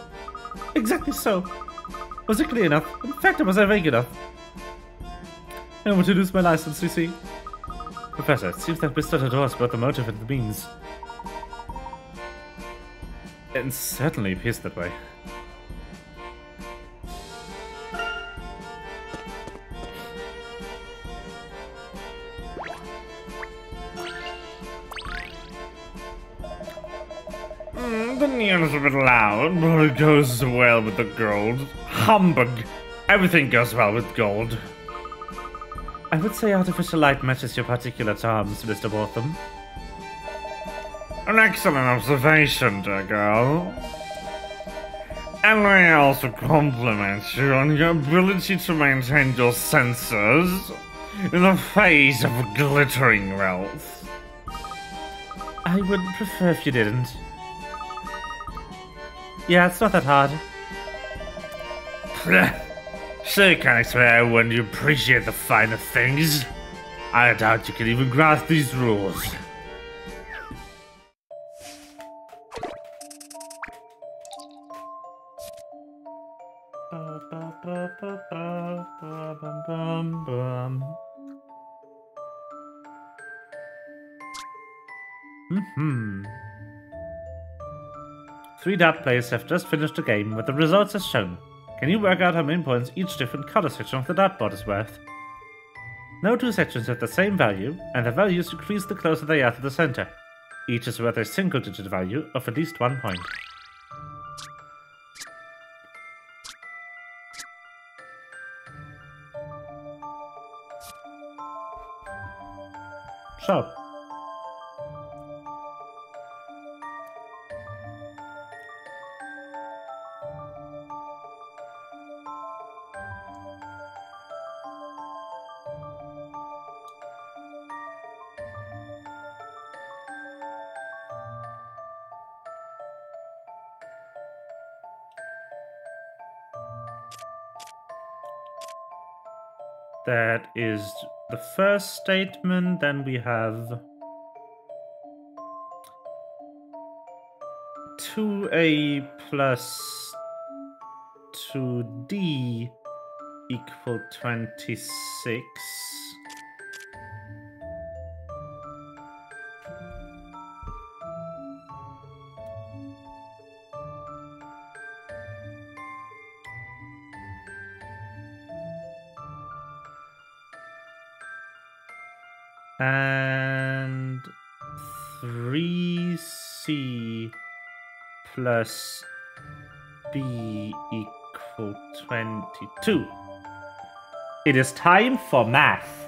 Exactly so. Was it clear enough? In fact, it was I vague enough? I want to lose my license, you see. Professor, it seems that Mr. Ledore has both the motive and the means. It certainly appears that way. Mm, the neon's a bit loud, but it goes well with the gold. Humbug! Everything goes well with gold. I would say artificial light matches your particular charms, Mr. Botham. An excellent observation, dear girl. And I also compliment you on your ability to maintain your senses in the face of glittering wealth. I would prefer if you didn't. Yeah, it's not that hard. so you can expect when you appreciate the finer things. I doubt you can even grasp these rules. Hmm. Three Dart players have just finished the game with the results as shown. Can you work out how many points each different color section of the dartboard is worth? No two sections have the same value, and the values decrease the closer they are to the center. Each is worth a single digit value of at least one point. Sharp. Is the first statement. Then we have 2a plus 2d equal 26. And plus b equal 22. It is time for math.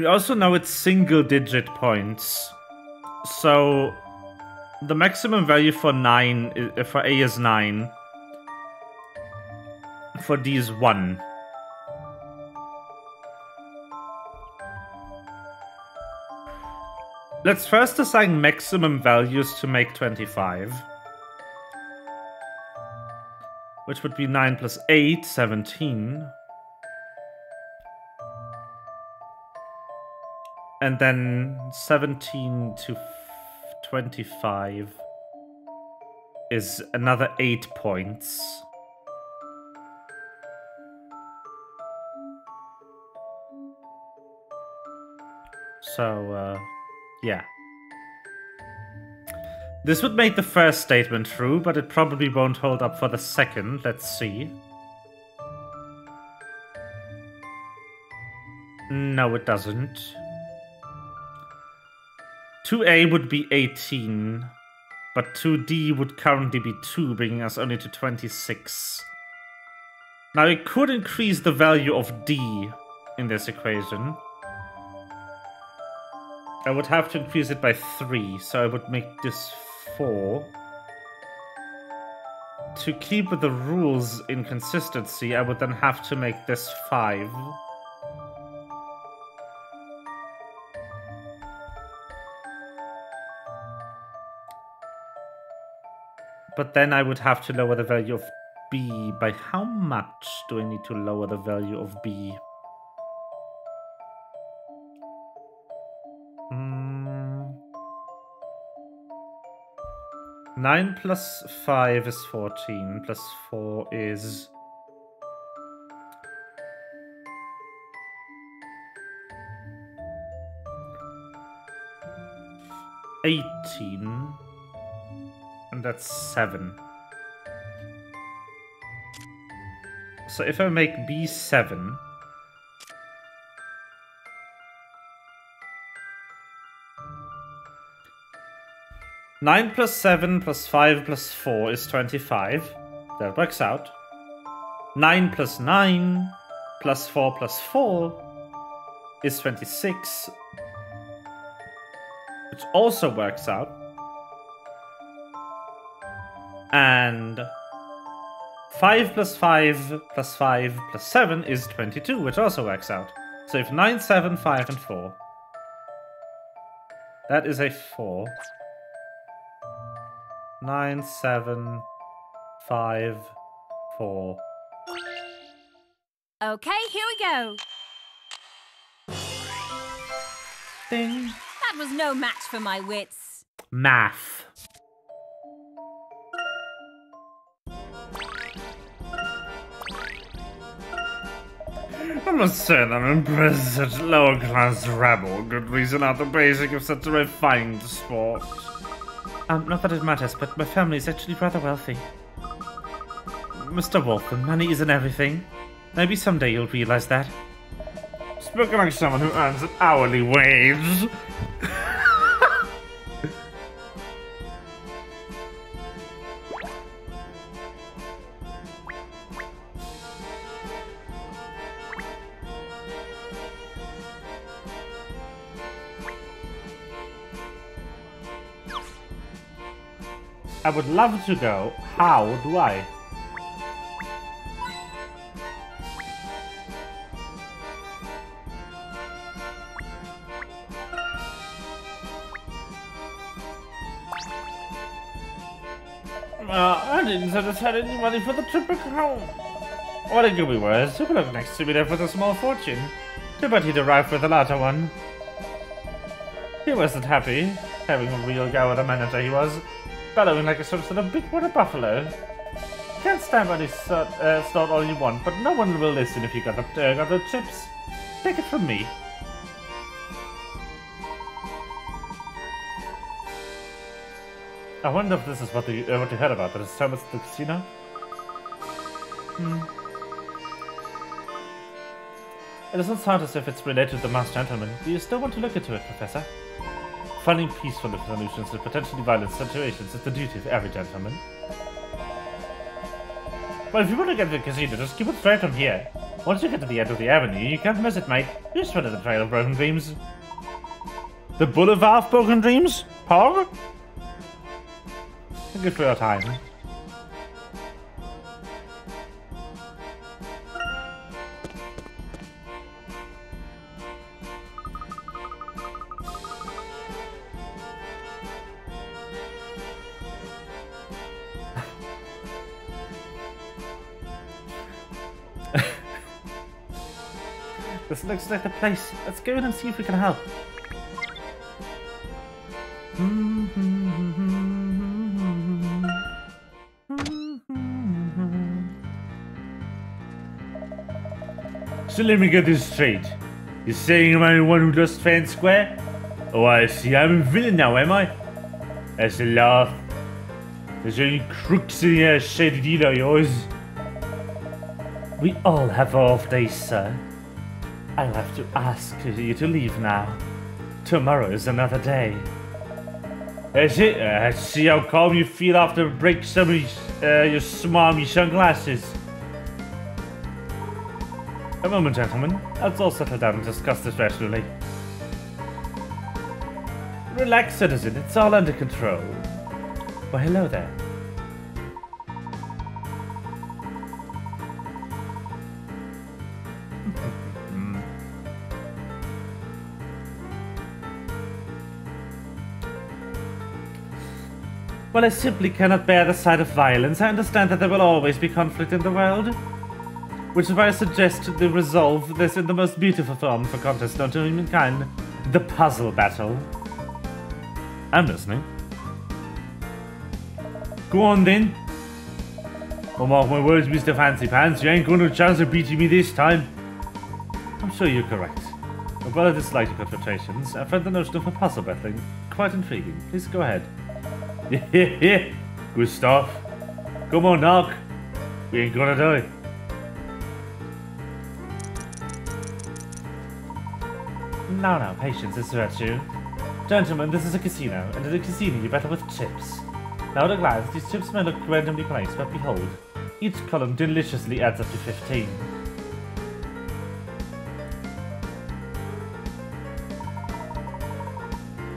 We also know it's single digit points. So the maximum value for 9 uh, for A is 9. For D is 1. Let's first assign maximum values to make 25. Which would be 9 plus 8, 17. And then 17 to 25 is another 8 points. So, uh, yeah. This would make the first statement true, but it probably won't hold up for the second. Let's see. No, it doesn't. 2a would be 18, but 2d would currently be 2, bringing us only to 26. Now, it could increase the value of d in this equation. I would have to increase it by 3, so I would make this 4. To keep the rules in consistency, I would then have to make this 5. But then I would have to lower the value of b. By how much do I need to lower the value of b? Mm. 9 plus 5 is 14, plus 4 is. Eighteen, and that's seven. So if I make B seven, Nine plus seven plus five plus four is twenty-five. That works out. Nine plus nine plus four plus four is twenty-six, which also works out. And 5 plus 5 plus 5 plus 7 is 22, which also works out. So if 9, 7, 5, and 4. That is a 4. 9, 7, 5, 4. Okay, here we go. Ding. That was no match for my wits. Math. Must say that I'm impressed such lower class rabble could reason out the basic of such a refined sport. Um, not that it matters, but my family is actually rather wealthy. Mr. Walton, money isn't everything. Maybe someday you'll realize that. Spoken like someone who earns an hourly wage. Love to go. How do I? Uh, I didn't aside any money for the trip back home. What a gooby was. Who could have next to me there with a small fortune? Too bad he'd arrived with a larger one. He wasn't happy, having a real go at a manager he was, bellowing like a sort of big water buffalo. Can't stand by this uh, uh, snort all you want, but no one will listen if you got the, uh, got the chips. Take it from me. I wonder if this is what you, uh, what you heard about, that it's Thomas the casino? Hmm. It doesn't sound as if it's related to the masked gentleman. Do you still want to look into it, Professor? Finding peaceful solutions to potentially violent situations is the duty of every gentleman. Well, if you want to get to the casino, just keep it straight from here. Once you get to the end of the avenue, you can't miss it, mate. Straight at the Trail of Broken Dreams. The Boulevard of Broken Dreams? Pog? You for your time. This looks like the place. Let's go in and see if we can help. So let me get this straight. You're saying I'm the one who fair and square? Oh, I see. I'm a villain now, am I? That's a laugh. There's any crooks in your shady deal of yours? We all have off days, sir. I'll have to ask you to leave now. Tomorrow is another day. That's it. I see how calm you feel after break some of uh, your smarmy sunglasses. A moment, gentlemen. Let's all settle down and discuss this rationally. Relax, citizen. It's all under control. Well, hello there. I simply cannot bear the sight of violence. I understand that there will always be conflict in the world. Which is why I suggest to resolve this in the most beautiful form for contest known to humankind. The puzzle battle. I'm listening. Go on then. Oh, mark my words, Mr. Fancy Pants, you ain't got no chance of beating me this time. I'm sure you're correct. While I dislike confrontations, I find the notion of a puzzle battling quite intriguing. Please go ahead. Good stuff. Come on, knock. We ain't gonna die. Now, now, patience is virtue. Gentlemen, this is a casino, and at a casino you battle with chips. Now at a glance, these chips may look randomly placed, but behold, each column deliciously adds up to 15.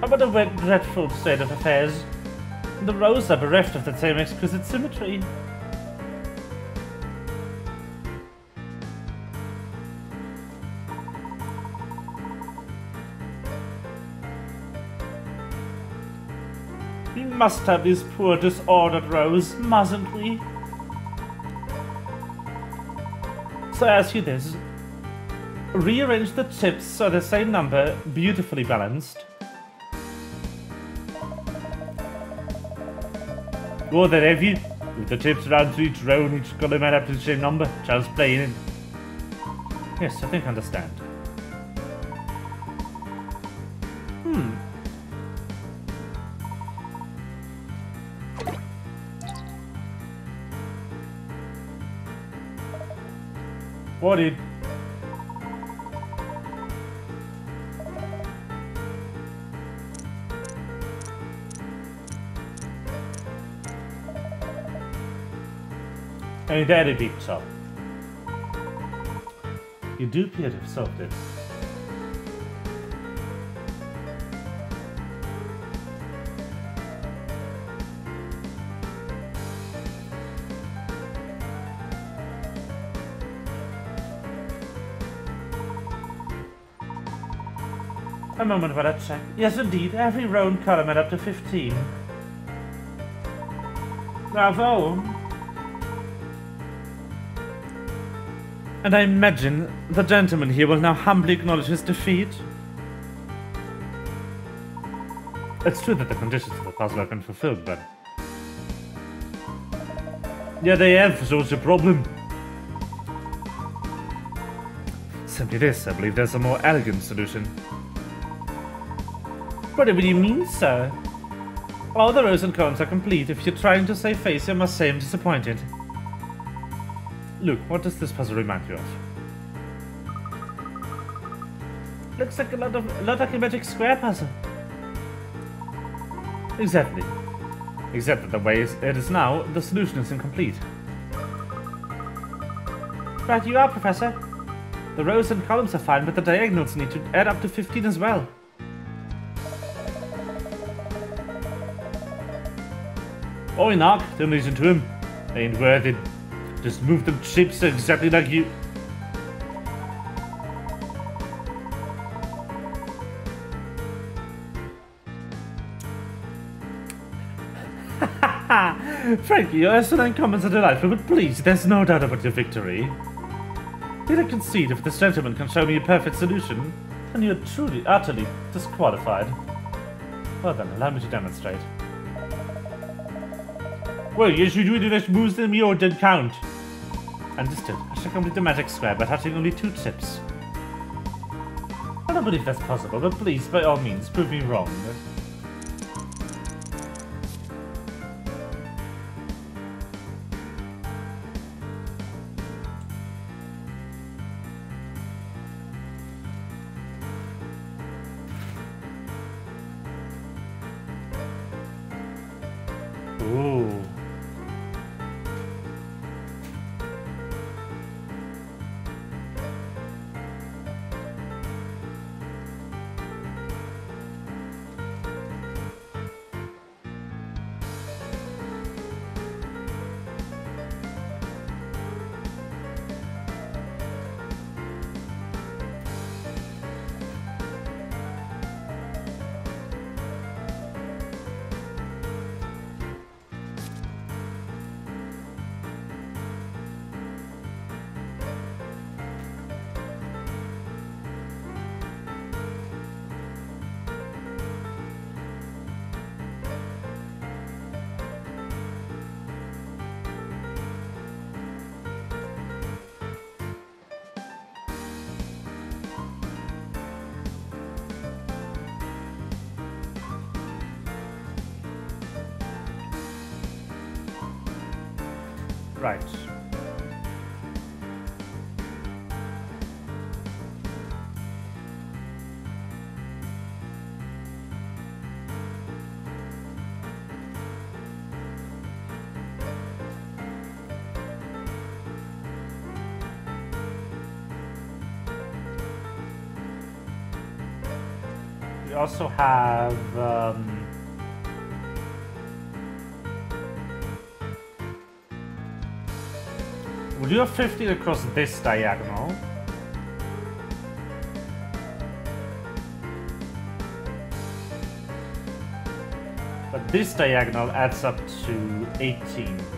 What a dreadful state of affairs the rows are bereft of the same exquisite symmetry. We must have these poor disordered rows, mustn't we? So I ask you this, rearrange the chips so the same number, beautifully balanced. Go have you? With the chips around to each row and each colour up to the same number. Child's playing. In. Yes, I think I understand. Hmm. What did? Ain't that a big top? You do appear to have it. A moment while I check. Yes, indeed, every row and column add up to 15. Bravo! And I imagine the gentleman here will now humbly acknowledge his defeat. It's true that the conditions of the puzzle have been fulfilled, but... Yeah, they have, so what's your problem? Simply this, I believe there's a more elegant solution. Whatever do you mean, sir? All the rows and columns are complete. If you're trying to save face, you must say I'm disappointed. Look, what does this puzzle remind you of? Looks like a lot of a lot like a magic square puzzle. Exactly. Except that the way it is now, the solution is incomplete. Right you are, Professor. The rows and columns are fine, but the diagonals need to add up to 15 as well. Oh, knock, don't listen to him. Ain't worth it. Just move them chips exactly like you. Ha ha! Frankie, your excellent comments are delightful, but please, there's no doubt about your victory. Did I concede if this gentleman can show me a perfect solution, then you're truly, utterly disqualified. Well then, allow me to demonstrate. Well, yes, you do the less moves than me or did count. Understood. I shall complete the magic square by touching only two chips. I don't believe that's possible, but please, by all means, prove me wrong. Also have um, Would you have 15 across this diagonal? But this diagonal adds up to 18.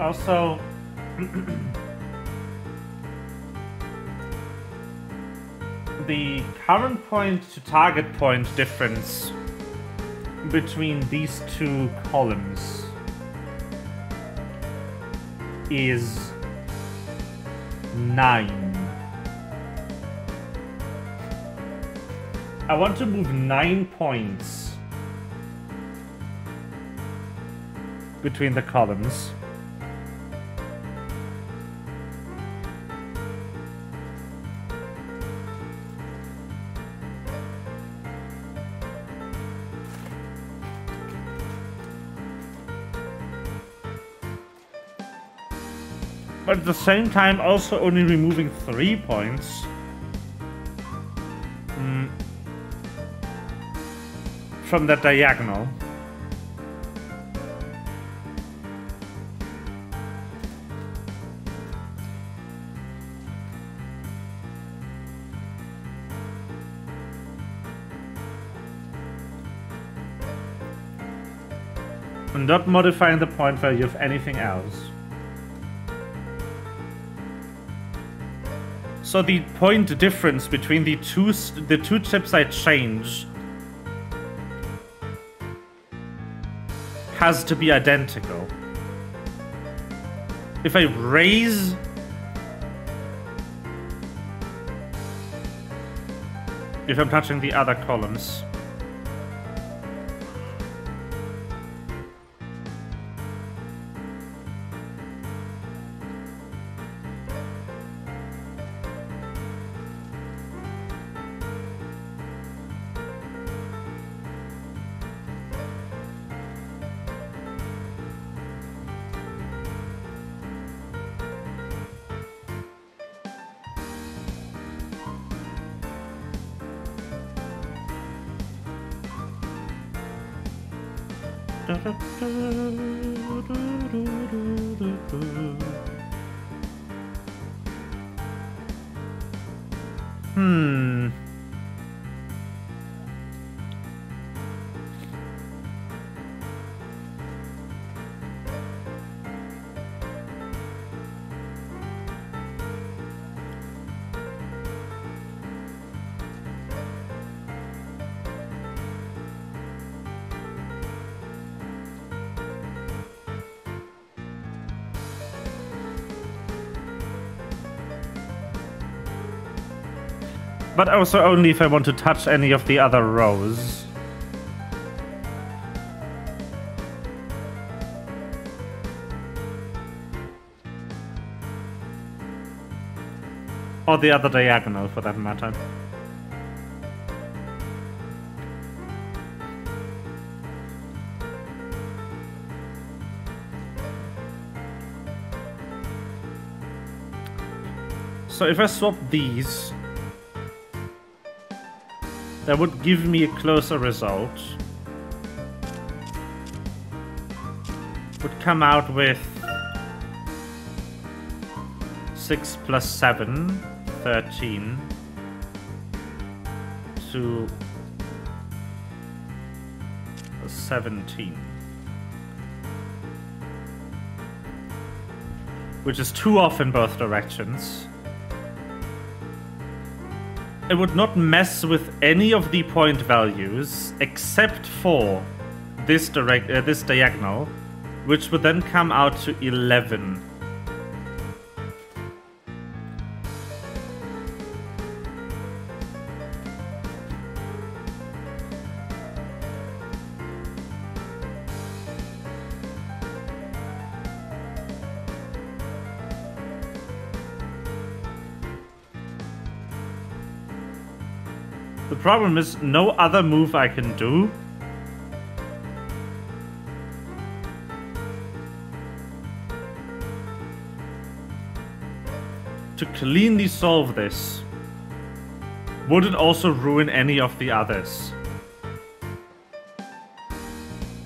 Also, the current point to target point difference between these two columns is 9. I want to move 9 points between the columns. At the same time, also only removing three points. mm, From that diagonal. And not modifying the point value of anything else. So the point difference between the two the two chips I change has to be identical. If I raise if I'm touching the other columns. But also only if I want to touch any of the other rows. Or the other diagonal, for that matter. So if I swap these, that would give me a closer result. Would come out with 6 plus 7, 13 to 17. Which is too off in both directions. It would not mess with any of the point values except for this direct uh, this diagonal, which would then come out to 11. Problem is no other move I can do. To cleanly solve this wouldn't also ruin any of the others.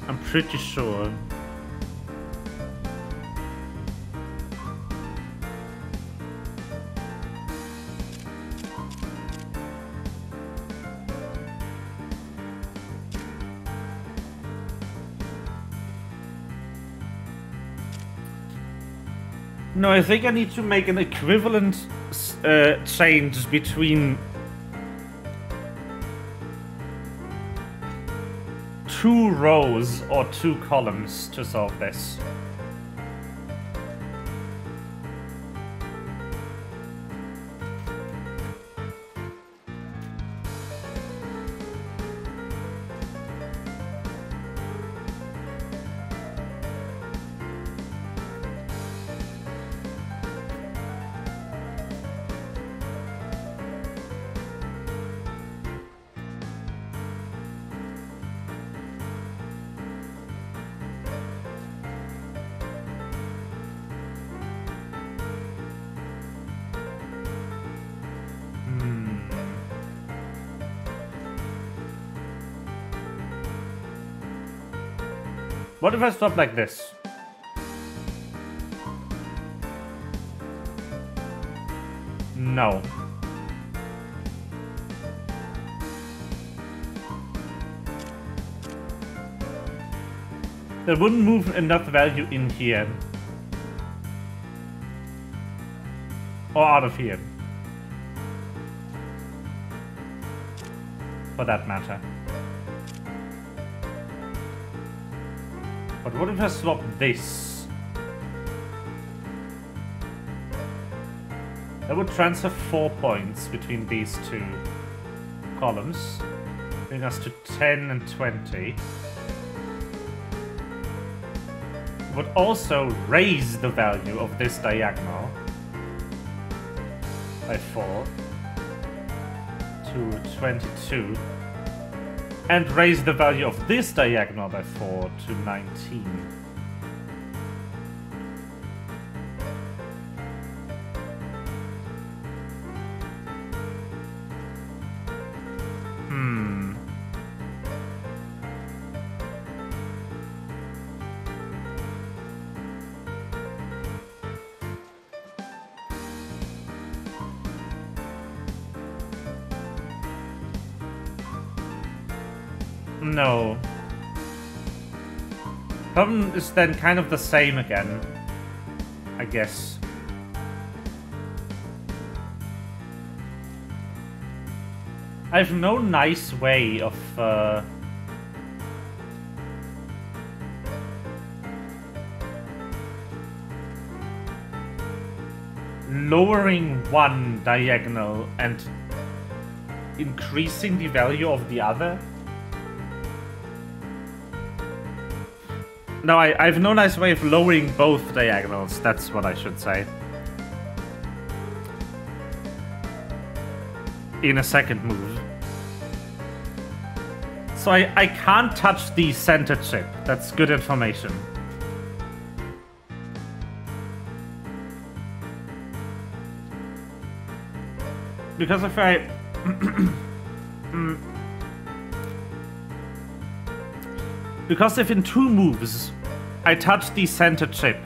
I'm pretty sure. No, I think I need to make an equivalent uh, change between two rows or two columns to solve this. If I stop like this? No. That wouldn't move enough value in here. Or out of here. For that matter. But what if I swap this? That would transfer 4 points between these two columns, bring us to 10 and 20. Would also raise the value of this diagonal by 4 to 22 and raise the value of this diagonal by 4 to 19. Is then kind of the same again. I guess. I have no nice way of uh, lowering one diagonal and increasing the value of the other. No, I, I have no nice way of lowering both diagonals, that's what I should say. In a second move. So I, I can't touch the center chip. That's good information. Because if I... Mm. Because if in two moves I touch the center chip,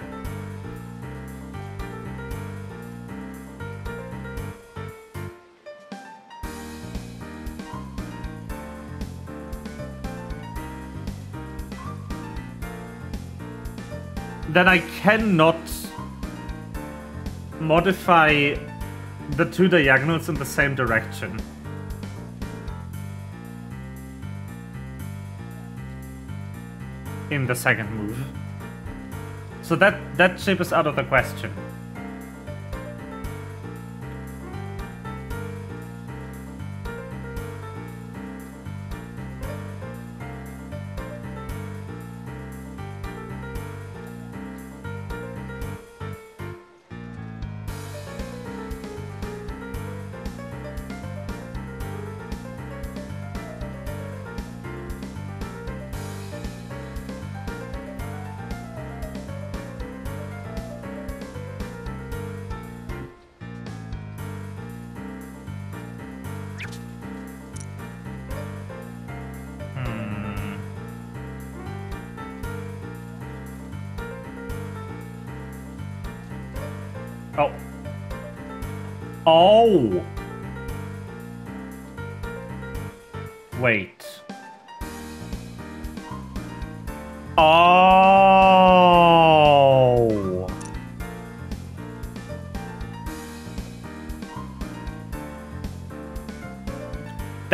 then I cannot modify the two diagonals in the same direction. in the second move. So that that chip is out of the question.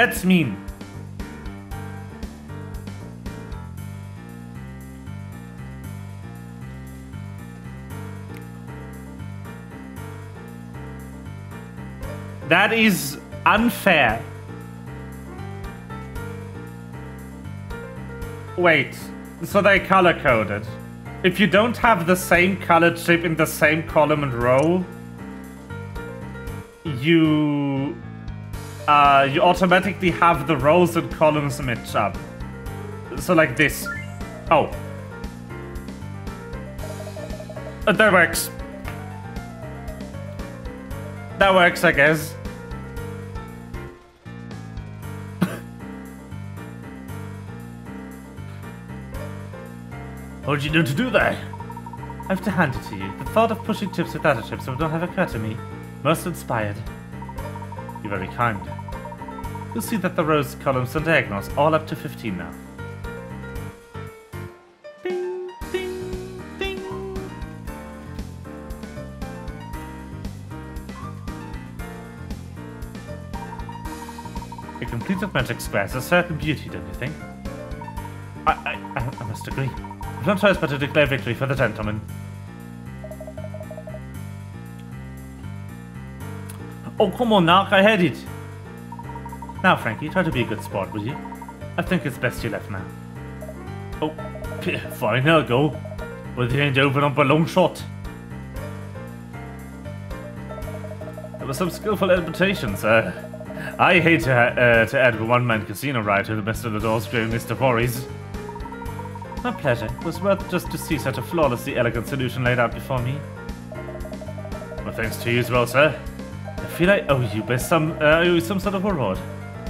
That's mean. That is unfair. Wait, so they color coded. If you don't have the same colored chip in the same column and row, you uh, you automatically have the rows and columns match up. So like this. Oh. Uh, that works. That works, I guess. What did you do to do that? I have to hand it to you. The thought of pushing chips with other chips would not have occurred to me. Most inspired. You're very kind. You'll see that the rows, columns, and diagonals all up to 15 now. Ding, ding, ding. A completed magic square has a certain beauty, don't you think? I, I, I, must agree. I've no choice but to declare victory for the gentleman. Oh, come on now, I had it. Now, Frankie, try to be a good sport, will you? I think it's best you left now. Oh, fine, I'll go. But it ain't over up a long shot. There were some skillful adaptations, uh, I hate to, uh, to add one-man casino ride to the best of the doors during Mr. Voorhees. My pleasure. It was worth just to see such a flawlessly elegant solution laid out before me. Well, thanks to you as well, sir. I feel I owe you by some, uh, I owe you some sort of reward.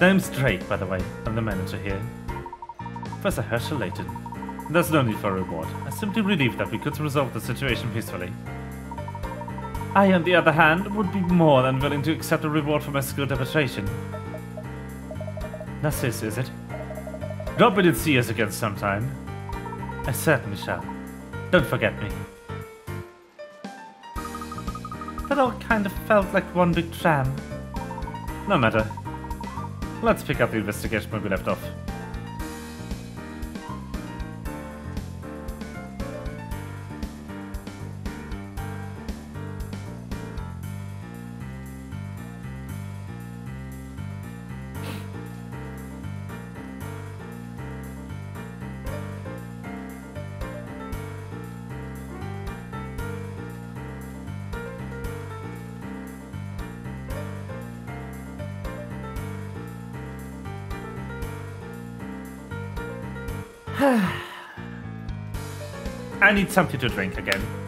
Name's Drake, by the way. I'm the manager here. Professor Hershel Layton. There's no need for a reward. I'm simply relieved that we could resolve the situation peacefully. I, on the other hand, would be more than willing to accept a reward for my skilled demonstration. This, is it? Drop in and see us again sometime. I certainly shall. Don't forget me. That all kind of felt like one big sham. No matter. Let's pick up the investigation where we left off. I need something to drink again.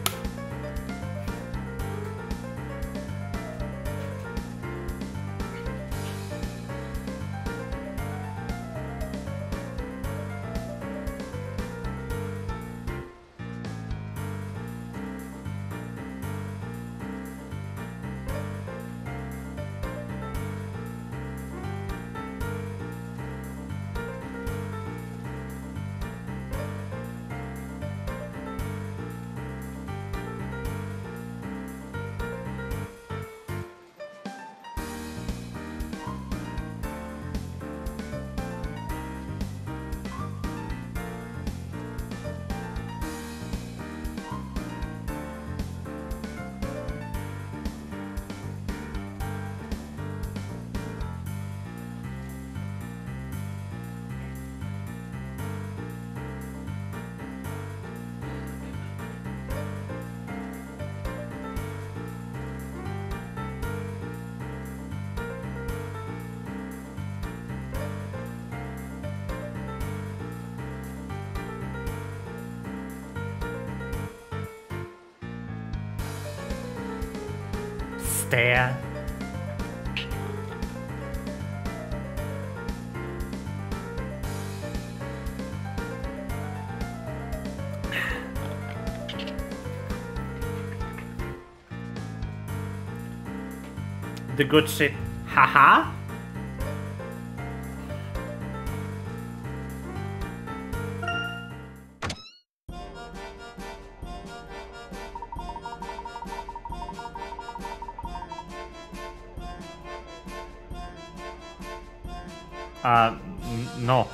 Good sit. Haha. Uh, no.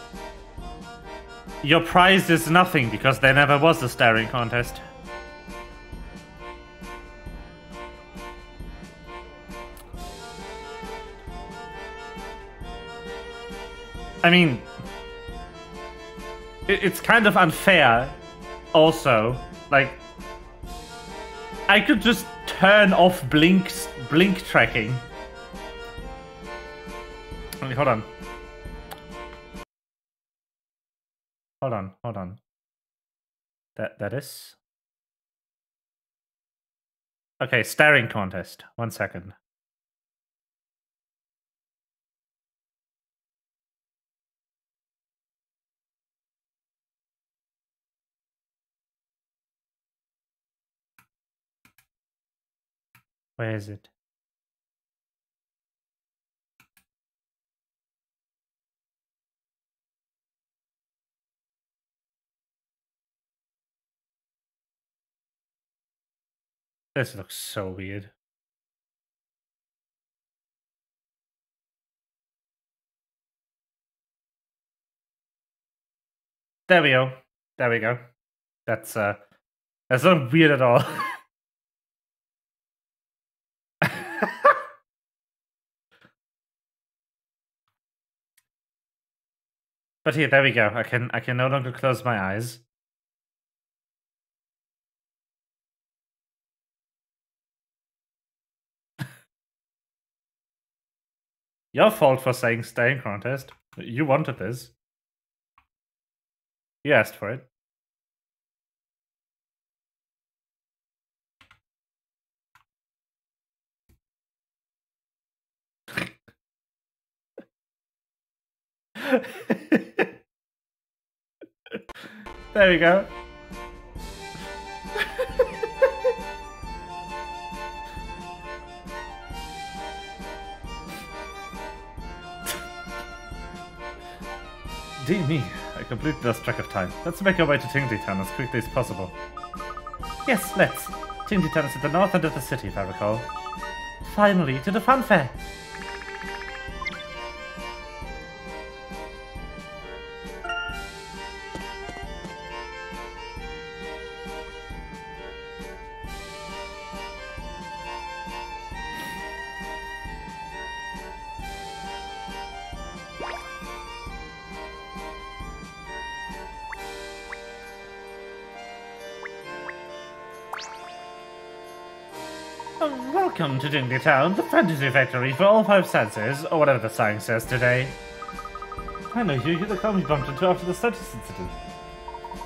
Your prize is nothing because there never was a staring contest. I mean, it, it's kind of unfair, also. Like, I could just turn off Blink's blink tracking. Wait, hold on. Hold on, hold on. That that is. Okay, staring contest. One second. Where is it? This looks so weird. There we go. There we go. That's uh that's not weird at all. but here, there we go. I can I can no longer close my eyes. Your fault for saying stay in contest. You wanted this. You asked for it. there we go. Dear me, I completely lost track of time. Let's make our way to Tingly Town as quickly as possible. Yes, let's. Tingly Town is at the north end of the city, if I recall. Finally, to the fun To Dingley Town, the fantasy factory for all five senses, or whatever the sign says today. I know you, you're the car we bumped into after the Status incident.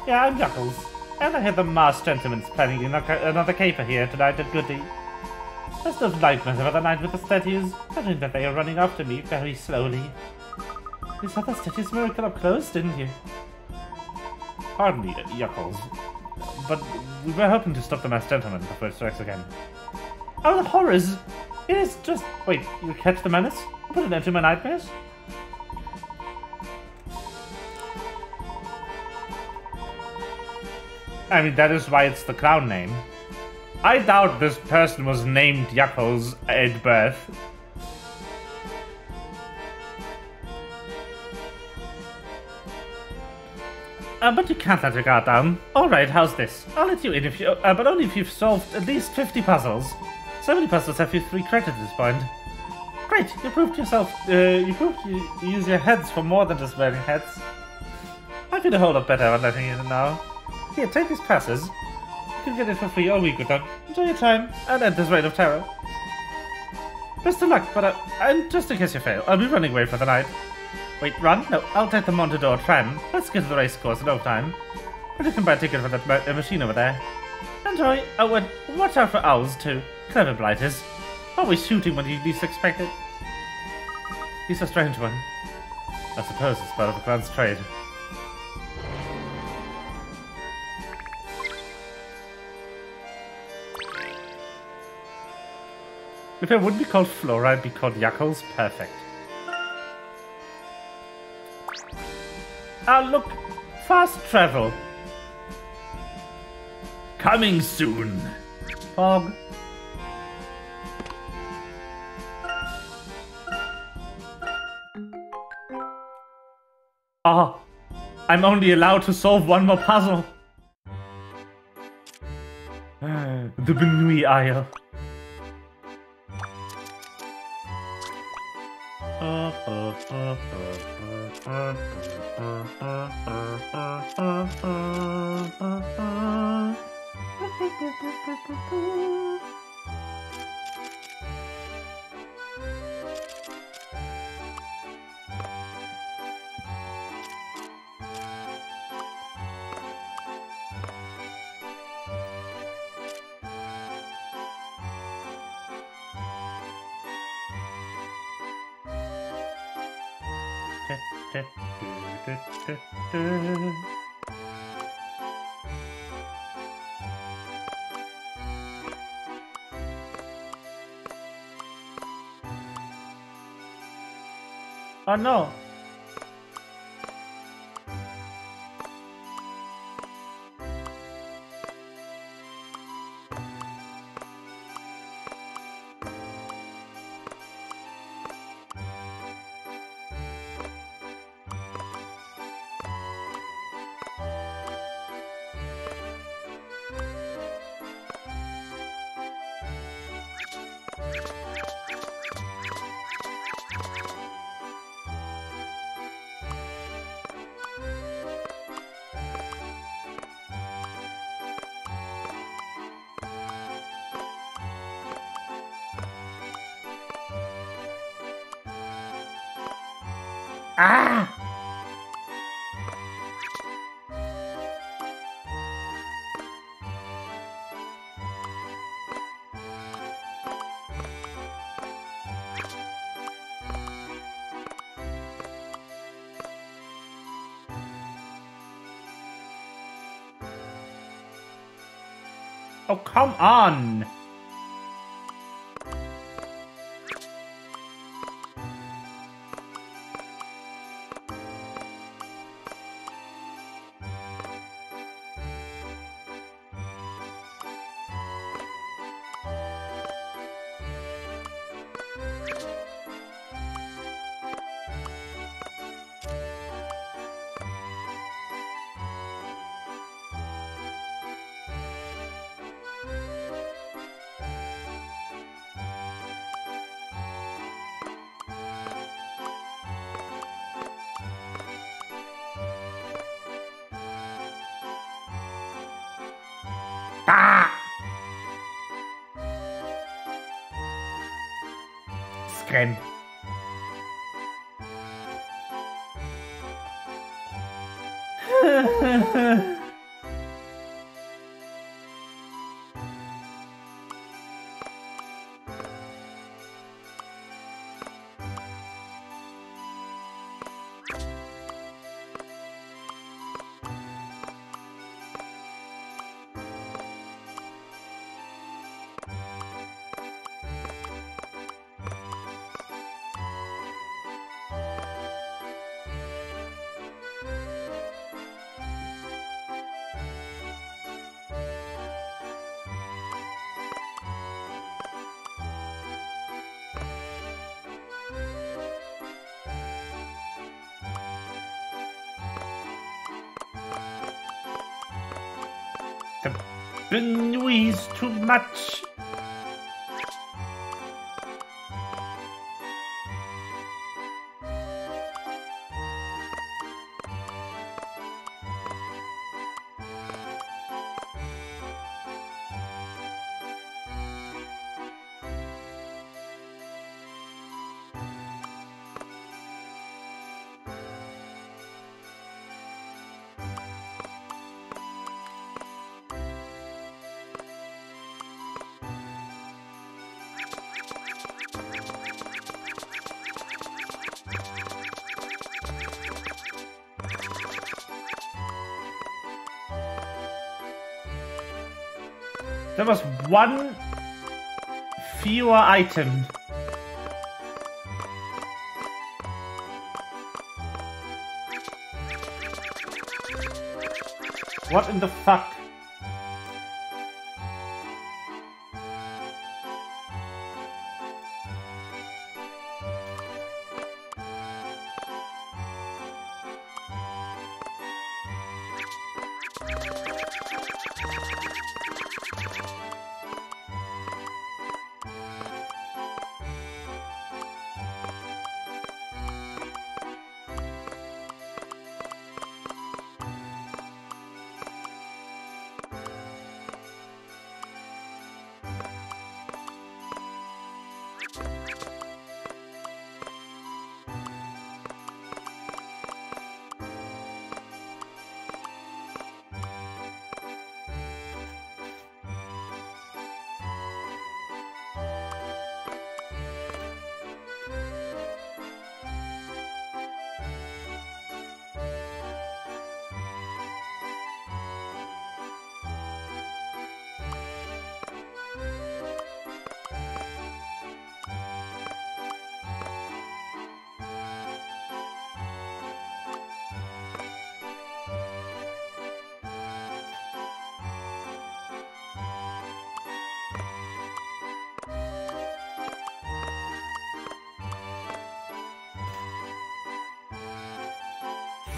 Yeah, I'm Yuckles, and I hear the masked gentleman's planning another caper here tonight at Goody. There's those nightmares about the night with the statues, judging that they are running after me very slowly. You saw the statues miracle up close, didn't you? Pardon me, Yuckles, but we were hoping to stop the masked gentleman before it strikes again. Oh, the horrors! It is just. Wait, you catch the menace? Put an end to my nightmares? I mean, that is why it's the clown name. I doubt this person was named Yuckles at birth. Uh, but you can't let your guard down. Alright, how's this? I'll let you in if you. Uh, but only if you've solved at least 50 puzzles. So many puzzles have you three credit at this point. Great, you proved yourself. Uh, you proved you use your heads for more than just wearing heads. I feel a whole lot better on letting you now. Here, take these passes. You can get it for free all week with. Enjoy your time and end this reign of terror. Best of luck, but uh, and just in case you fail, I'll be running away for the night. Wait, run? No, I'll take the Monte d'Or tram. Let's get to the race course in no time. And you can buy a ticket for that ma- uh, machine over there. Enjoy. Oh, and watch out for owls too. Clever blighters. Always shooting when you least expect it. He's a strange one. I suppose it's part of the clan's trade. If it wouldn't be called Flora, it'd be called Yuckles. Perfect. Ah, look! Fast travel! Coming soon! Fog. Ah, I'm only allowed to solve one more puzzle. The Benui Isle. Oh no! Come on! Benui's too much. There was one fewer item. What in the fuck?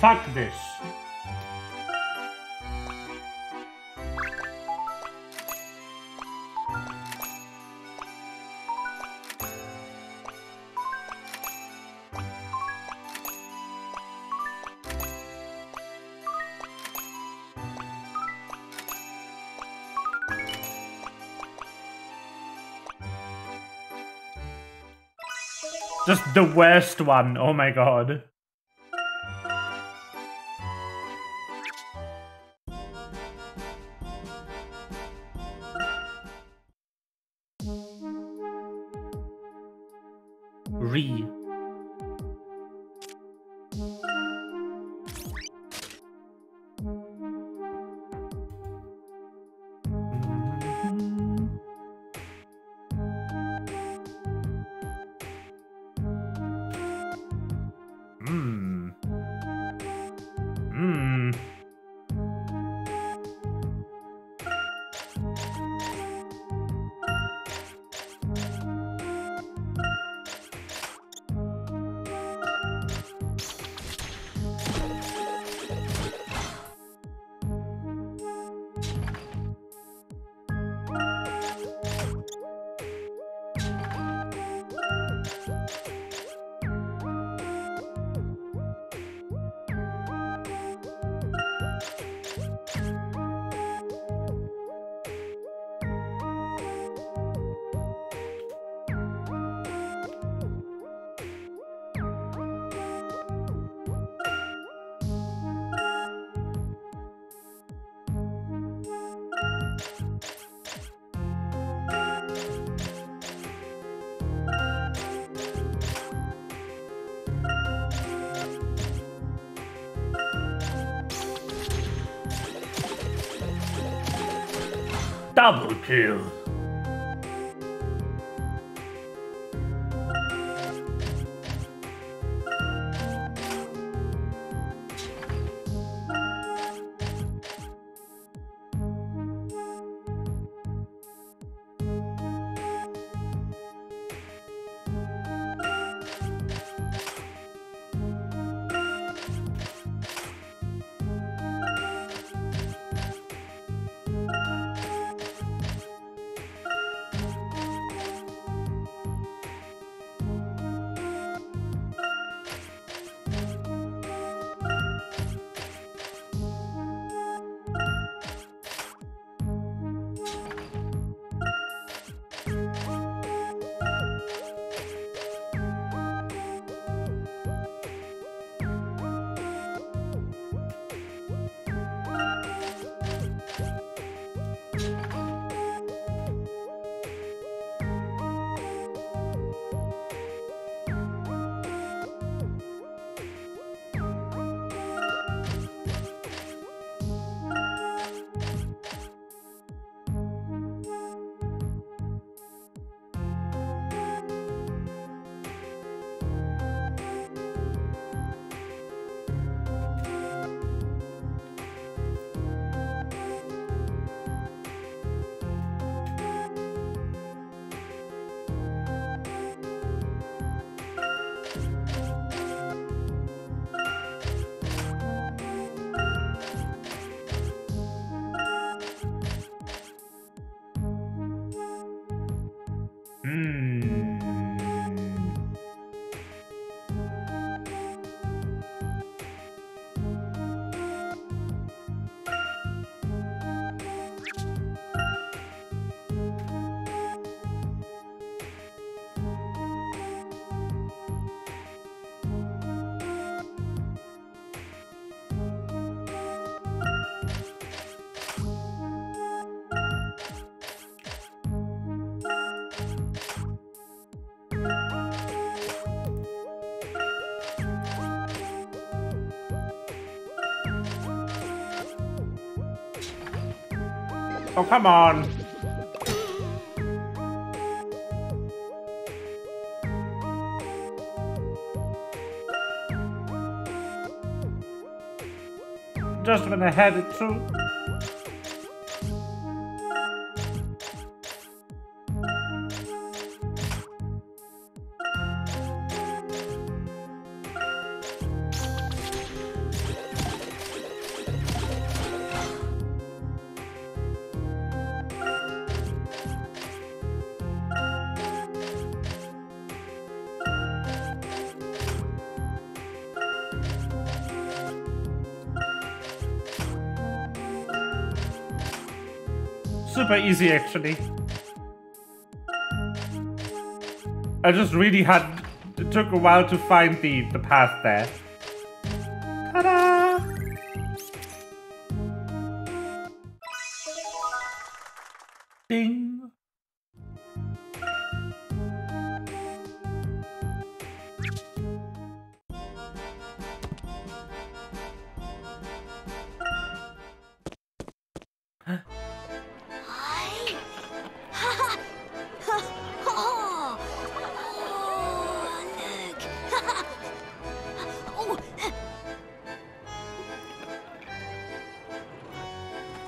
Fuck this. Just the worst one. Oh my god. Kill. Come on. Just when I had it through. Super easy, actually. I just really had... It took a while to find the, the path there.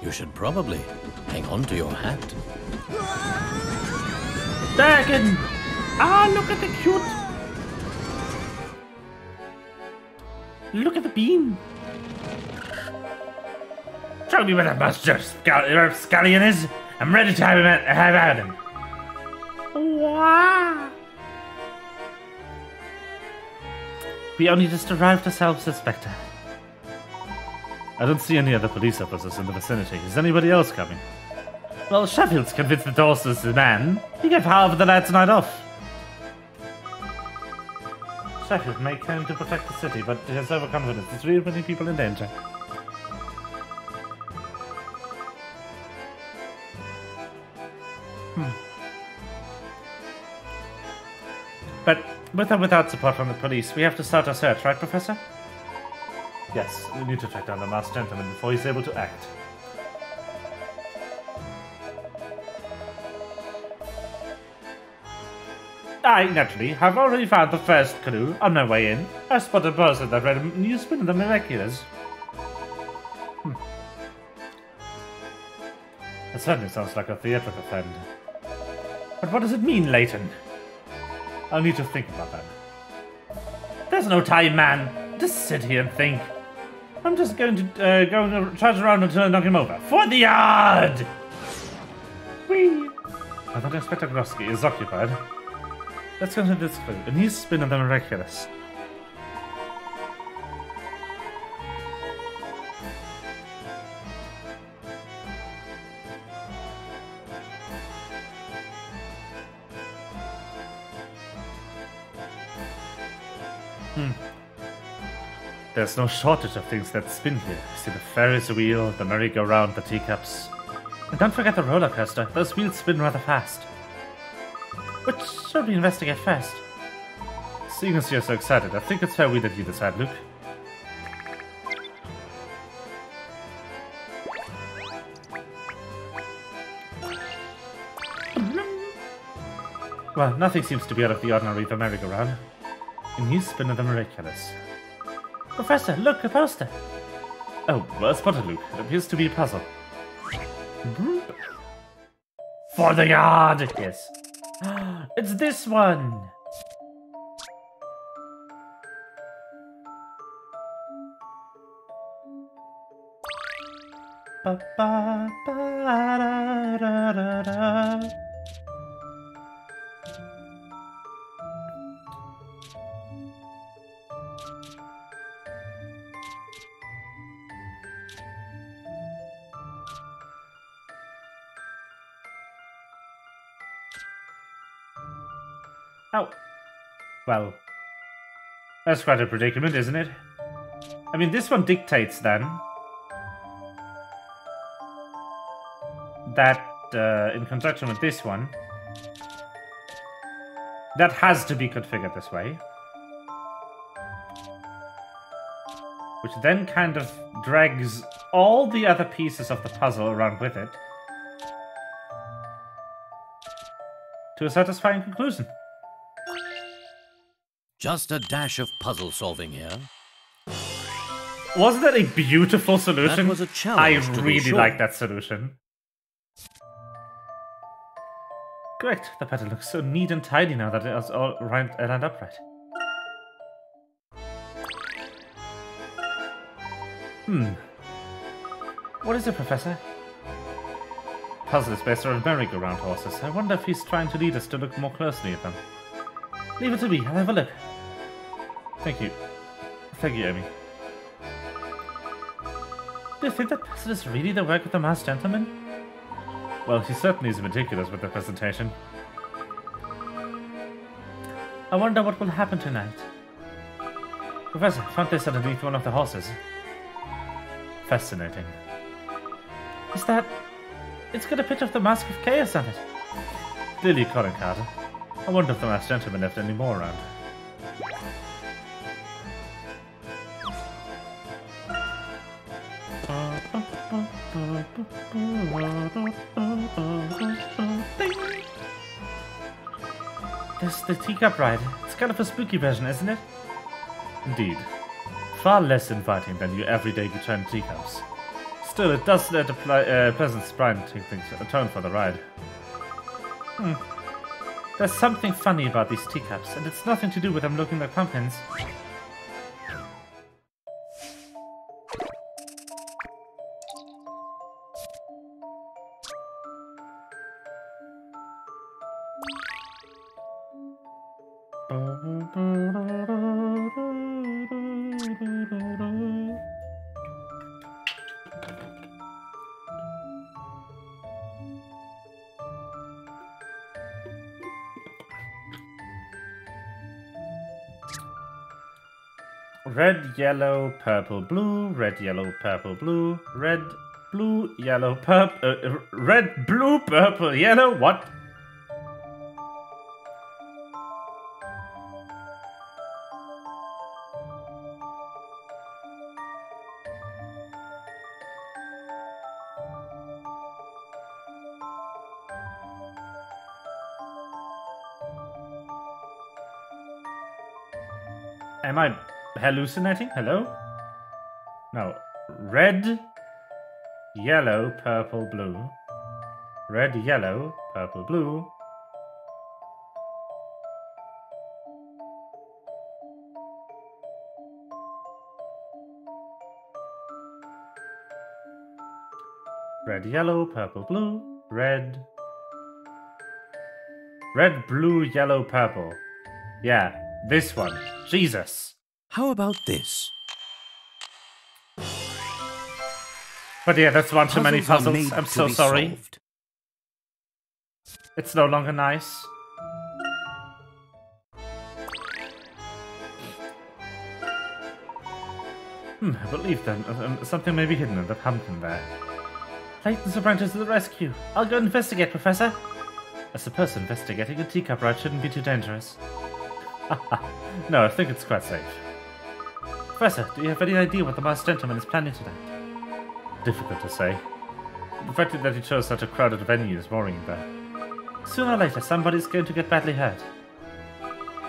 You should probably hang on to your hat. Dragon! Ah, look at the cute... Look at the beam. Show me where the master scal- scallion is. I'm ready to have him at, have at him. Wow. We only just arrived ourselves, Inspector. I don't see any other police officers in the vicinity. Is anybody else coming? Well, Sheffield's convinced that Dalston's the man. He gave half of the lads night off. Sheffield may claim to protect the city, but has overconfidence. There's really many people in danger. Hmm. But with or without support from the police, we have to start our search, right, Professor? Yes, we need to track down the masked gentleman before he's able to act. I, naturally, have already found the first clue on my way in. I spotted a person that read a new spin of the miraculous. Hmm. It certainly sounds like a theatrical friend. But what does it mean, Layton? I'll need to think about that. There's no time, man. Just sit here and think. I'm just going to uh, go and trudge around until I knock him over. For the yard! Whee! I thought Inspector Grosky is occupied. Let's consider this clue. A new spin of the miraculous. There's no shortage of things that spin here. See the Ferris wheel, the merry-go-round, the teacups. And don't forget the roller coaster. Those wheels spin rather fast. Which should we investigate first? Seeing as you're so excited, I think it's fair we let you decide, Luke. Well, nothing seems to be out of the ordinary the merry-go-round. A new spin of the miraculous. Professor, look, a poster! Oh, well spotted, Luke. It appears to be a puzzle. For the yard! Yes. It's this one! Ba, ba, ba, da, da, da, da. Well. That's quite a predicament, isn't it? I mean, this one dictates then that uh, in conjunction with this one, that has to be configured this way. Which then kind of drags all the other pieces of the puzzle around with it to a satisfying conclusion. Just a dash of puzzle solving here. Wasn't that a beautiful solution? That was a challenge, I really sure. like that solution. Great, the pattern looks so neat and tidy now that it is all lined, uh, lined up right. Hmm. What is it, Professor? Puzzle is based on merry-go-round horses. I wonder if he's trying to lead us to look more closely at them. Leave it to me, I'll have a look. Thank you. Thank you, Amy. Do you think that puzzle is really the work of the masked gentleman? Well, he certainly is meticulous with the presentation. I wonder what will happen tonight. Professor, found this underneath one of the horses. Fascinating. Is that... It's got a picture of the Mask of Chaos on it. Clearly calling card. I wonder if the masked gentleman left any more around. There's the teacup ride. It's kind of a spooky version, isn't it? Indeed. Far less inviting than your everyday return teacups. Still, it does let a uh, pleasant surprise take things atone for the ride. Hmm. There's something funny about these teacups, and it's nothing to do with them looking like pumpkins. Yellow, purple, blue, red, yellow, purple, blue, red, blue, yellow, purple, uh, red, blue, purple, yellow, what? Hallucinating? Hello? No. Red, yellow, purple, blue. Red, yellow, purple, blue. Red, yellow, purple, blue. Red. Red, blue, yellow, purple. Yeah, this one. Jesus. How about this? But yeah, that's one too many puzzles. I'm so sorry. solved. It's no longer nice. Hmm, I believe then. uh, um, something may be hidden in the pumpkin there. Layton's apprentice to the rescue. I'll go investigate, Professor. I suppose investigating a teacup ride shouldn't be too dangerous. no, I think it's quite safe. Professor, do you have any idea what the masked gentleman is planning tonight? Difficult to say. The fact that he chose such a crowded venue is worrying there. Sooner or later, somebody's going to get badly hurt.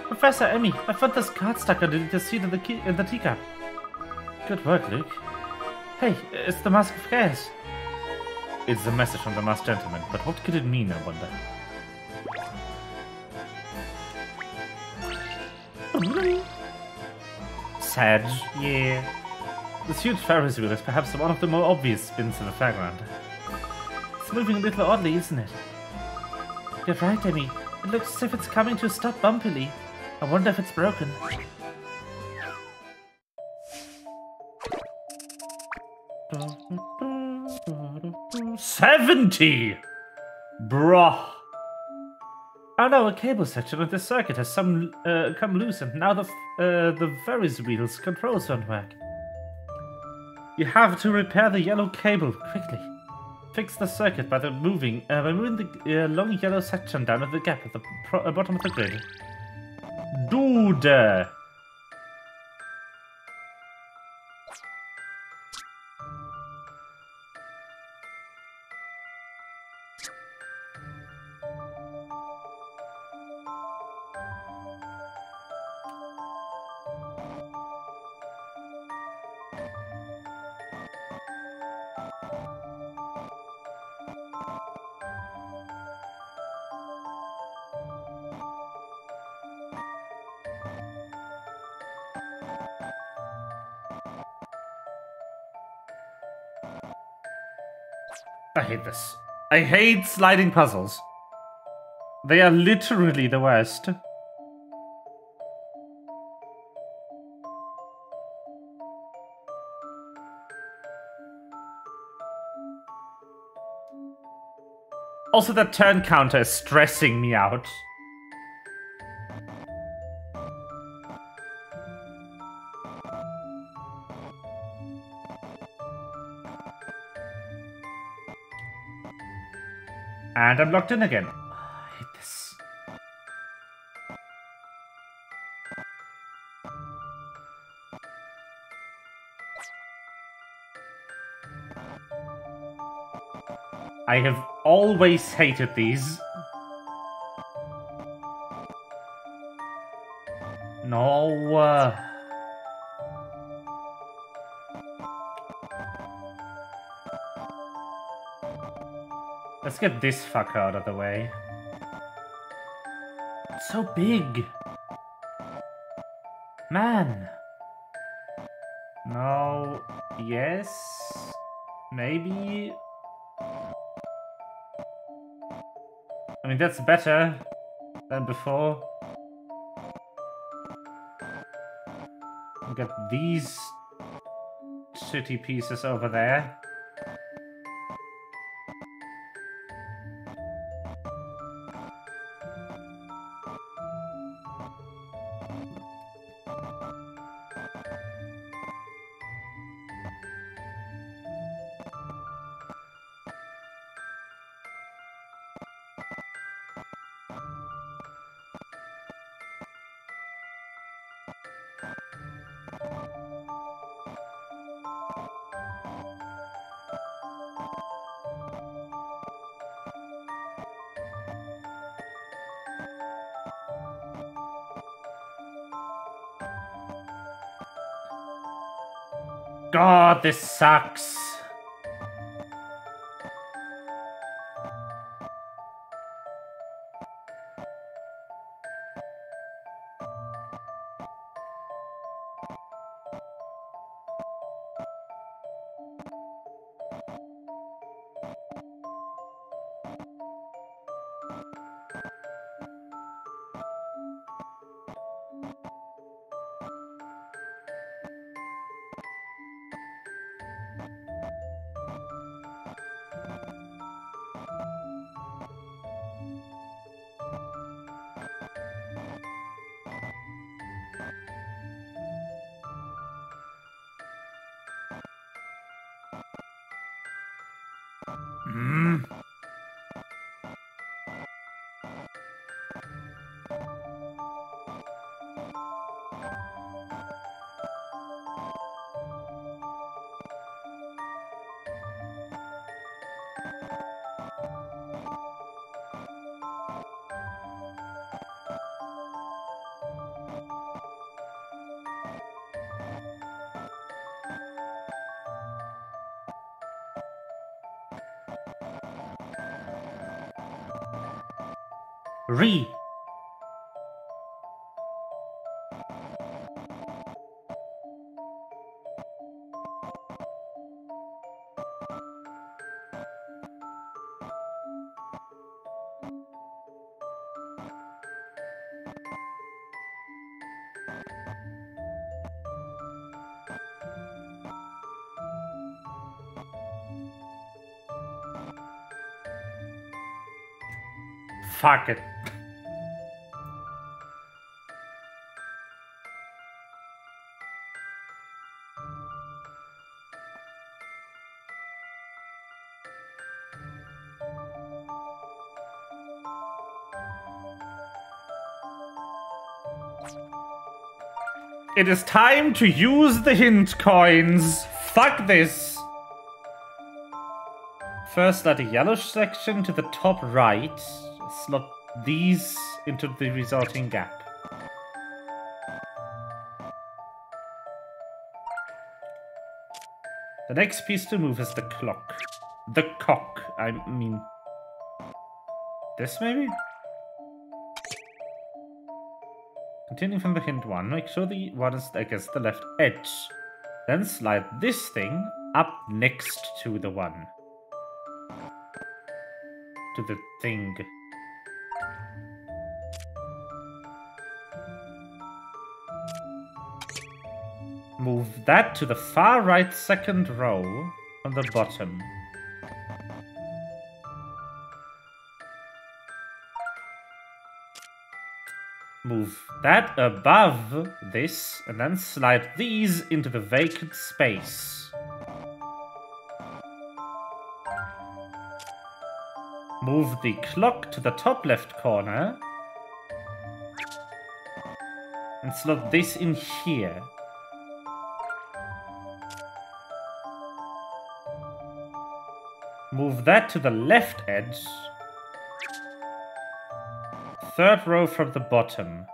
Professor Emmy, I found this card stuck underneath the seat in the, key- in the teacup. Good work, Luke. Hey, it's the Mask of Chaos. It's a message from the Masked Gentleman, but what could it mean, I wonder? Hmm. Yeah. This huge Ferris wheel is perhaps one of the more obvious spins in the fairground. It's moving a little oddly, isn't it? You're right, Emmy. It looks as if it's coming to a stop bumpily. I wonder if it's broken. Seventy! Bruh. Oh no, a cable section of the circuit has some uh, come loose, and now the uh, the Ferris wheel's controls don't work. You have to repair the yellow cable quickly. Fix the circuit by the moving uh, by moving the uh, long yellow section down at the gap at the uh, bottom of the grid. Dude. Hate this. I hate sliding puzzles. They are literally the worst. Also, that turn counter is stressing me out. And I'm locked in again. I hate this. I have always hated these. Let's get this fucker out of the way. It's so big. Man. No. Yes. Maybe. I mean, that's better than before. Get these shitty pieces over there. This sucks. pocket. It is time to use the hint coins. Fuck this. First, that yellow section to the top right. Slot these into the resulting gap. The next piece to move is the clock. The cock, I mean. This maybe? Continuing from the hint one, make sure the one is against the left edge. Then slide this thing up next to the one. To the thing. That to the far right second row on the bottom. Move that above this, and then slide these into the vacant space. Move the clock to the top left corner. And slot this in here. Move that to the left edge. Third row from the bottom.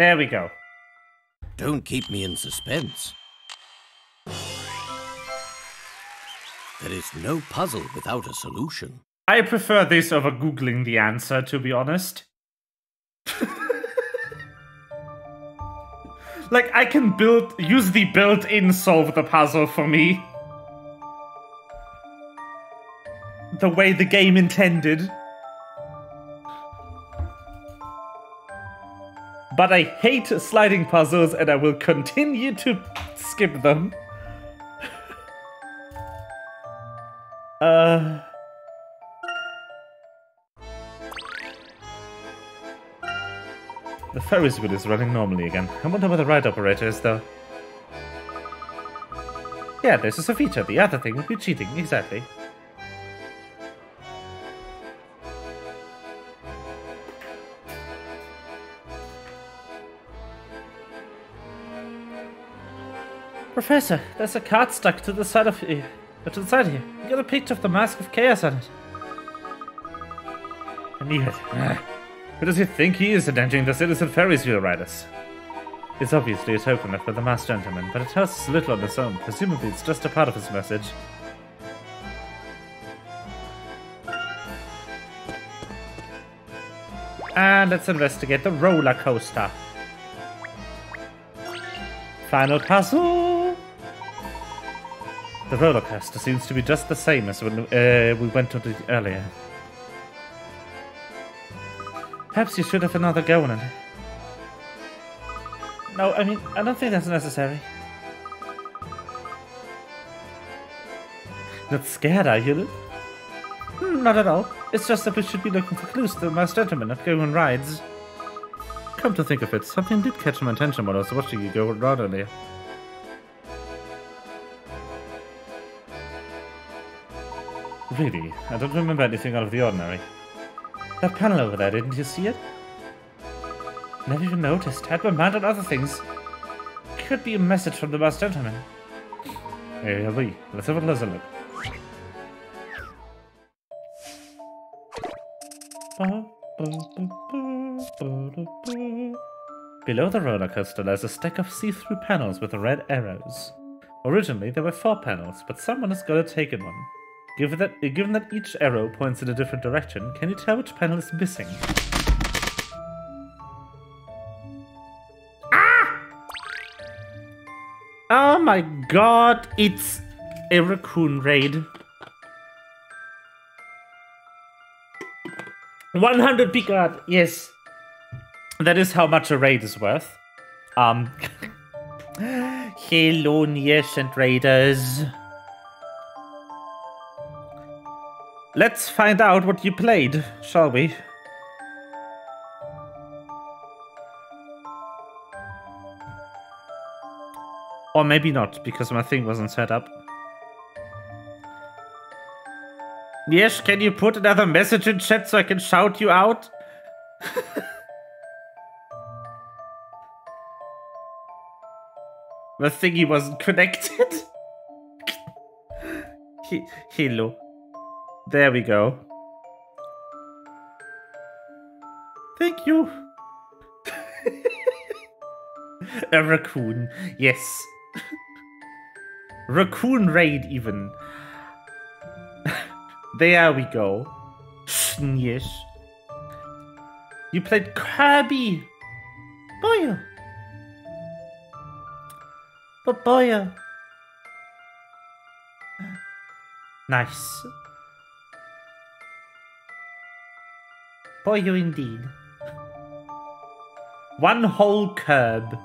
There we go. Don't keep me in suspense. There is no puzzle without a solution. I prefer this over Googling the answer, to be honest. like, I can build, use the built in solve the puzzle for me. The way the game intended. But I hate sliding puzzles and I will continue to skip them. uh. The Ferris wheel is running normally again. I wonder where the ride operator is, though. Yeah, this is a feature. The other thing would be cheating, exactly. Professor, there's a card stuck to the side of here. To the side here. You got a picture of the Mask of Chaos on it. I knew it. Ah. Who does he think he is endangering the citizen Ferris wheel riders? It's obviously a token by the masked gentleman, but it tells us little on its own. Presumably it's just a part of his message. And let's investigate the roller coaster. Final puzzle! The roller coaster seems to be just the same as when uh, we went on it earlier. Perhaps you should have another go on it. No, I mean, I don't think that's necessary. Not scared, are you? Hmm, not at all. It's just that we should be looking for clues to the masked gentleman, not going on rides. Come to think of it, something did catch my attention while I was watching you go around earlier. Really? I don't remember anything out of the ordinary. That panel over there, didn't you see it? Never even noticed. Had my mind on other things. Could be a message from the masked gentleman. Here we. Let's have a closer look. Below the roller coaster lies a stack of see-through panels with red arrows. Originally, there were four panels, but someone has got to taken one. Given that, given that each arrow points in a different direction, can you tell which panel is missing? Ah! Oh my god, it's a raccoon raid. 100 Picard, yes. That is how much a raid is worth. Um. Hello, and Raiders. Let's find out what you played, shall we? Or maybe not, because my thing wasn't set up. Yes, can you put another message in chat so I can shout you out? the thingy wasn't connected. he hello. There we go. Thank you. A raccoon. Yes. raccoon raid even. there we go. Yes. You played Kirby. Boy. But boy. Nice. Boyo indeed. One whole curb.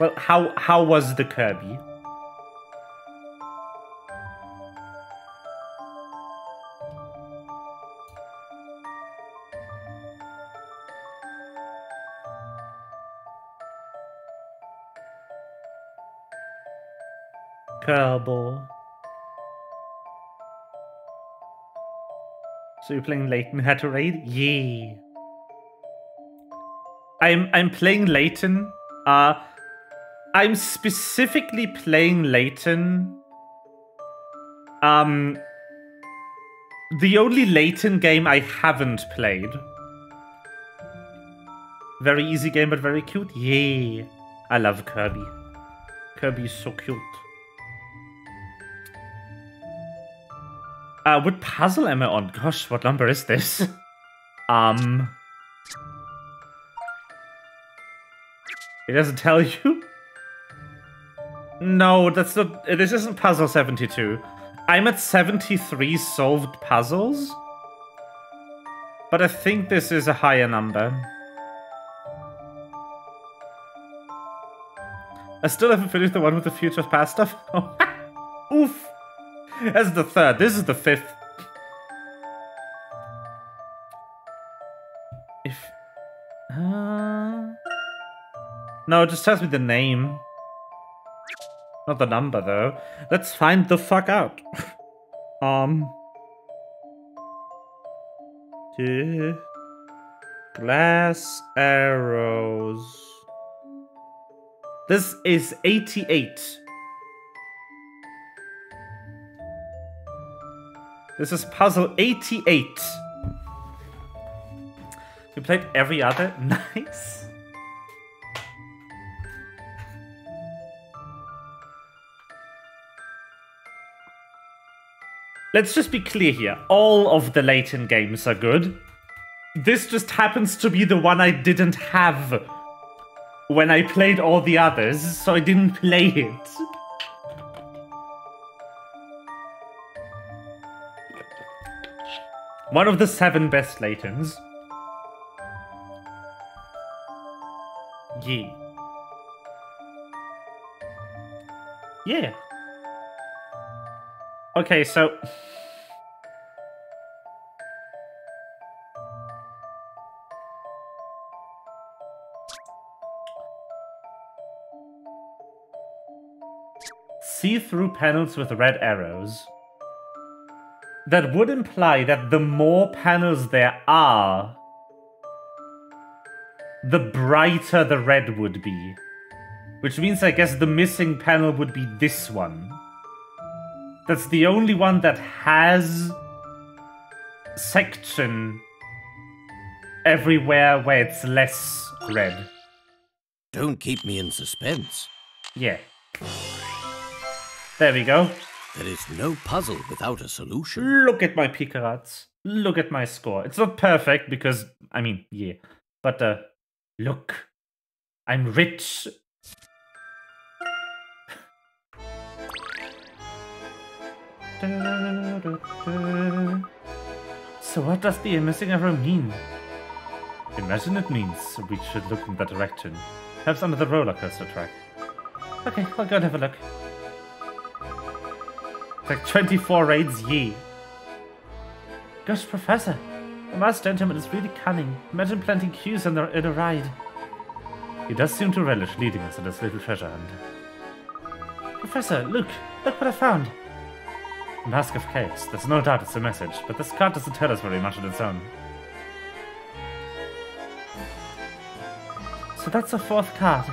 Well, how how was the Kirby? Kerbal. So you're playing to raid? Yeah. I'm I'm playing Layton. Uh I'm specifically playing Layton. Um the only Layton game I haven't played. Very easy game but very cute. Yeah. I love Kirby. Kirby is so cute. Uh, what puzzle am I on? Gosh, what number is this? um... It doesn't tell you? No, that's not... This isn't puzzle 72. I'm at 73 solved puzzles. But I think this is a higher number. I still haven't finished the one with the future past stuff. Oof. That's the third. This is the fifth. If... Uh... No, it just tells me the name. Not the number, though. Let's find the fuck out. um... Yeah. Glass arrows. This is 88. This is puzzle 88. We played every other. Nice. Let's just be clear here. All of the Layton games are good. This just happens to be the one I didn't have when I played all the others, so I didn't play it. One of the seven best Laytons. Yeah. Yeah. Okay, so... See-through panels with red arrows that would imply that the more panels there are, the brighter the red would be. Which means I guess the missing panel would be this one. That's the only one that has section everywhere where it's less red. Don't keep me in suspense. Yeah. There we go. There is no puzzle without a solution. Look at my Picarats. Look at my score. It's not perfect because, I mean, yeah. But, uh, look. I'm rich. So what does the missing arrow mean? Imagine it means we should look in that direction. Perhaps under the roller coaster track. Okay, I'll go and have a look. Like 24 raids, ye. Gosh, Professor, the masked gentleman is really cunning. Imagine planting cues in, the, in a ride. He does seem to relish leading us on this little treasure hunt. Professor, look, look what I found. A Mask of Chaos. There's no doubt it's a message, but this card doesn't tell us very much on its own. So that's the fourth card.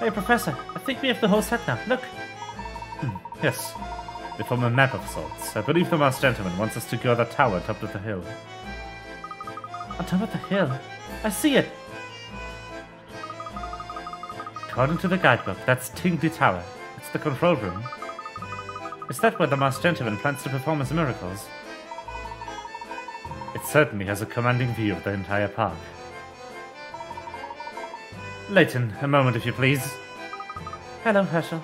Hey, Professor, I think we have the whole set now. Look. Hmm, yes. They form a map of sorts. I believe the masked gentleman wants us to go to the tower top of the hill. On top of the hill? I see it! According to the guidebook, that's Tingley Tower. It's the control room. Is that where the masked gentleman plans to perform his miracles? It certainly has a commanding view of the entire park. Layton, a moment if you please. Hello, Hershel.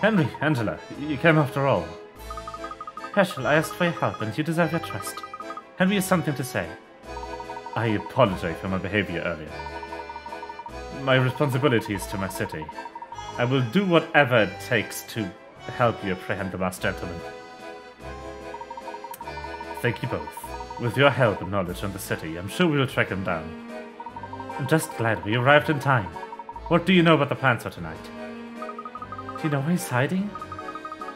Henry, Angela, you came after all. Hershel, I asked for your help, and you deserve your trust. Henry has something to say. I apologize for my behavior earlier. My responsibility is to my city. I will do whatever it takes to help you apprehend the masked gentleman. Thank you both. With your help and knowledge on the city, I'm sure we will track him down. I'm just glad we arrived in time. What do you know about the plans for tonight? Do you know where he's hiding?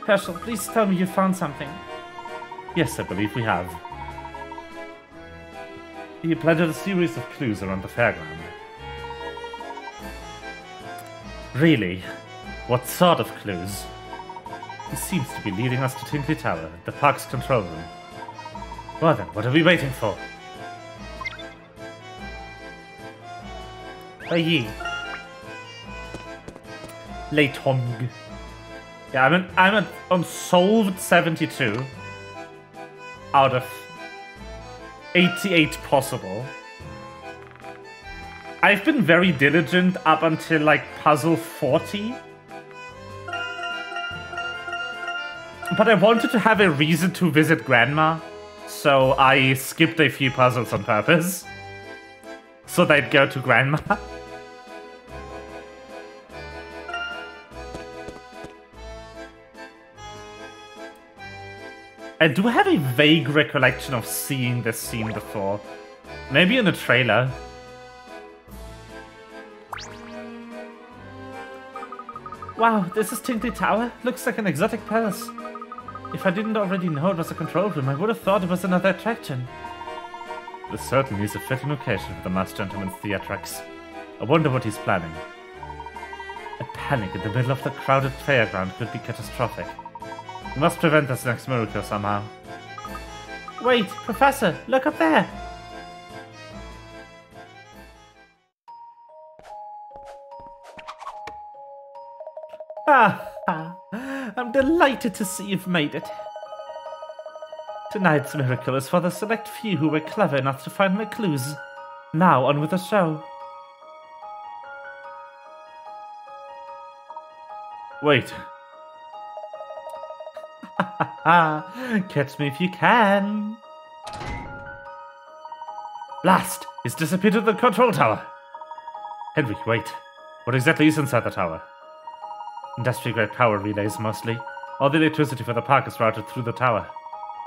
Hershel, please tell me you found something. Yes, I believe we have. He planted a series of clues around the fairground. Really? What sort of clues? He seems to be leading us to Tinkley Tower, the park's control room. Well then, what are we waiting for? Hey, ye. Leitong. Yeah, I'm, an, I'm an unsolved 72 out of 88 possible. I've been very diligent up until like puzzle 40. But I wanted to have a reason to visit Grandma, so I skipped a few puzzles on purpose. So they'd go to Grandma. I do have a vague recollection of seeing this scene before. Maybe in a trailer. Wow, this is Tinkley Tower? Looks like an exotic palace. If I didn't already know it was a control room, I would have thought it was another attraction. This certainly is a fitting occasion for the masked gentleman's theatrics. I wonder what he's planning. A panic in the middle of the crowded fairground could be catastrophic. Must prevent this next miracle somehow. Wait, Professor, look up there! Ah, I'm delighted to see you've made it. Tonight's miracle is for the select few who were clever enough to find my clues. Now on with the show. Wait. Catch me if you can. Blast! It's disappeared at the control tower. Henry, wait. What exactly is inside the tower? Industrial grade power relays mostly. All the electricity for the park is routed through the tower.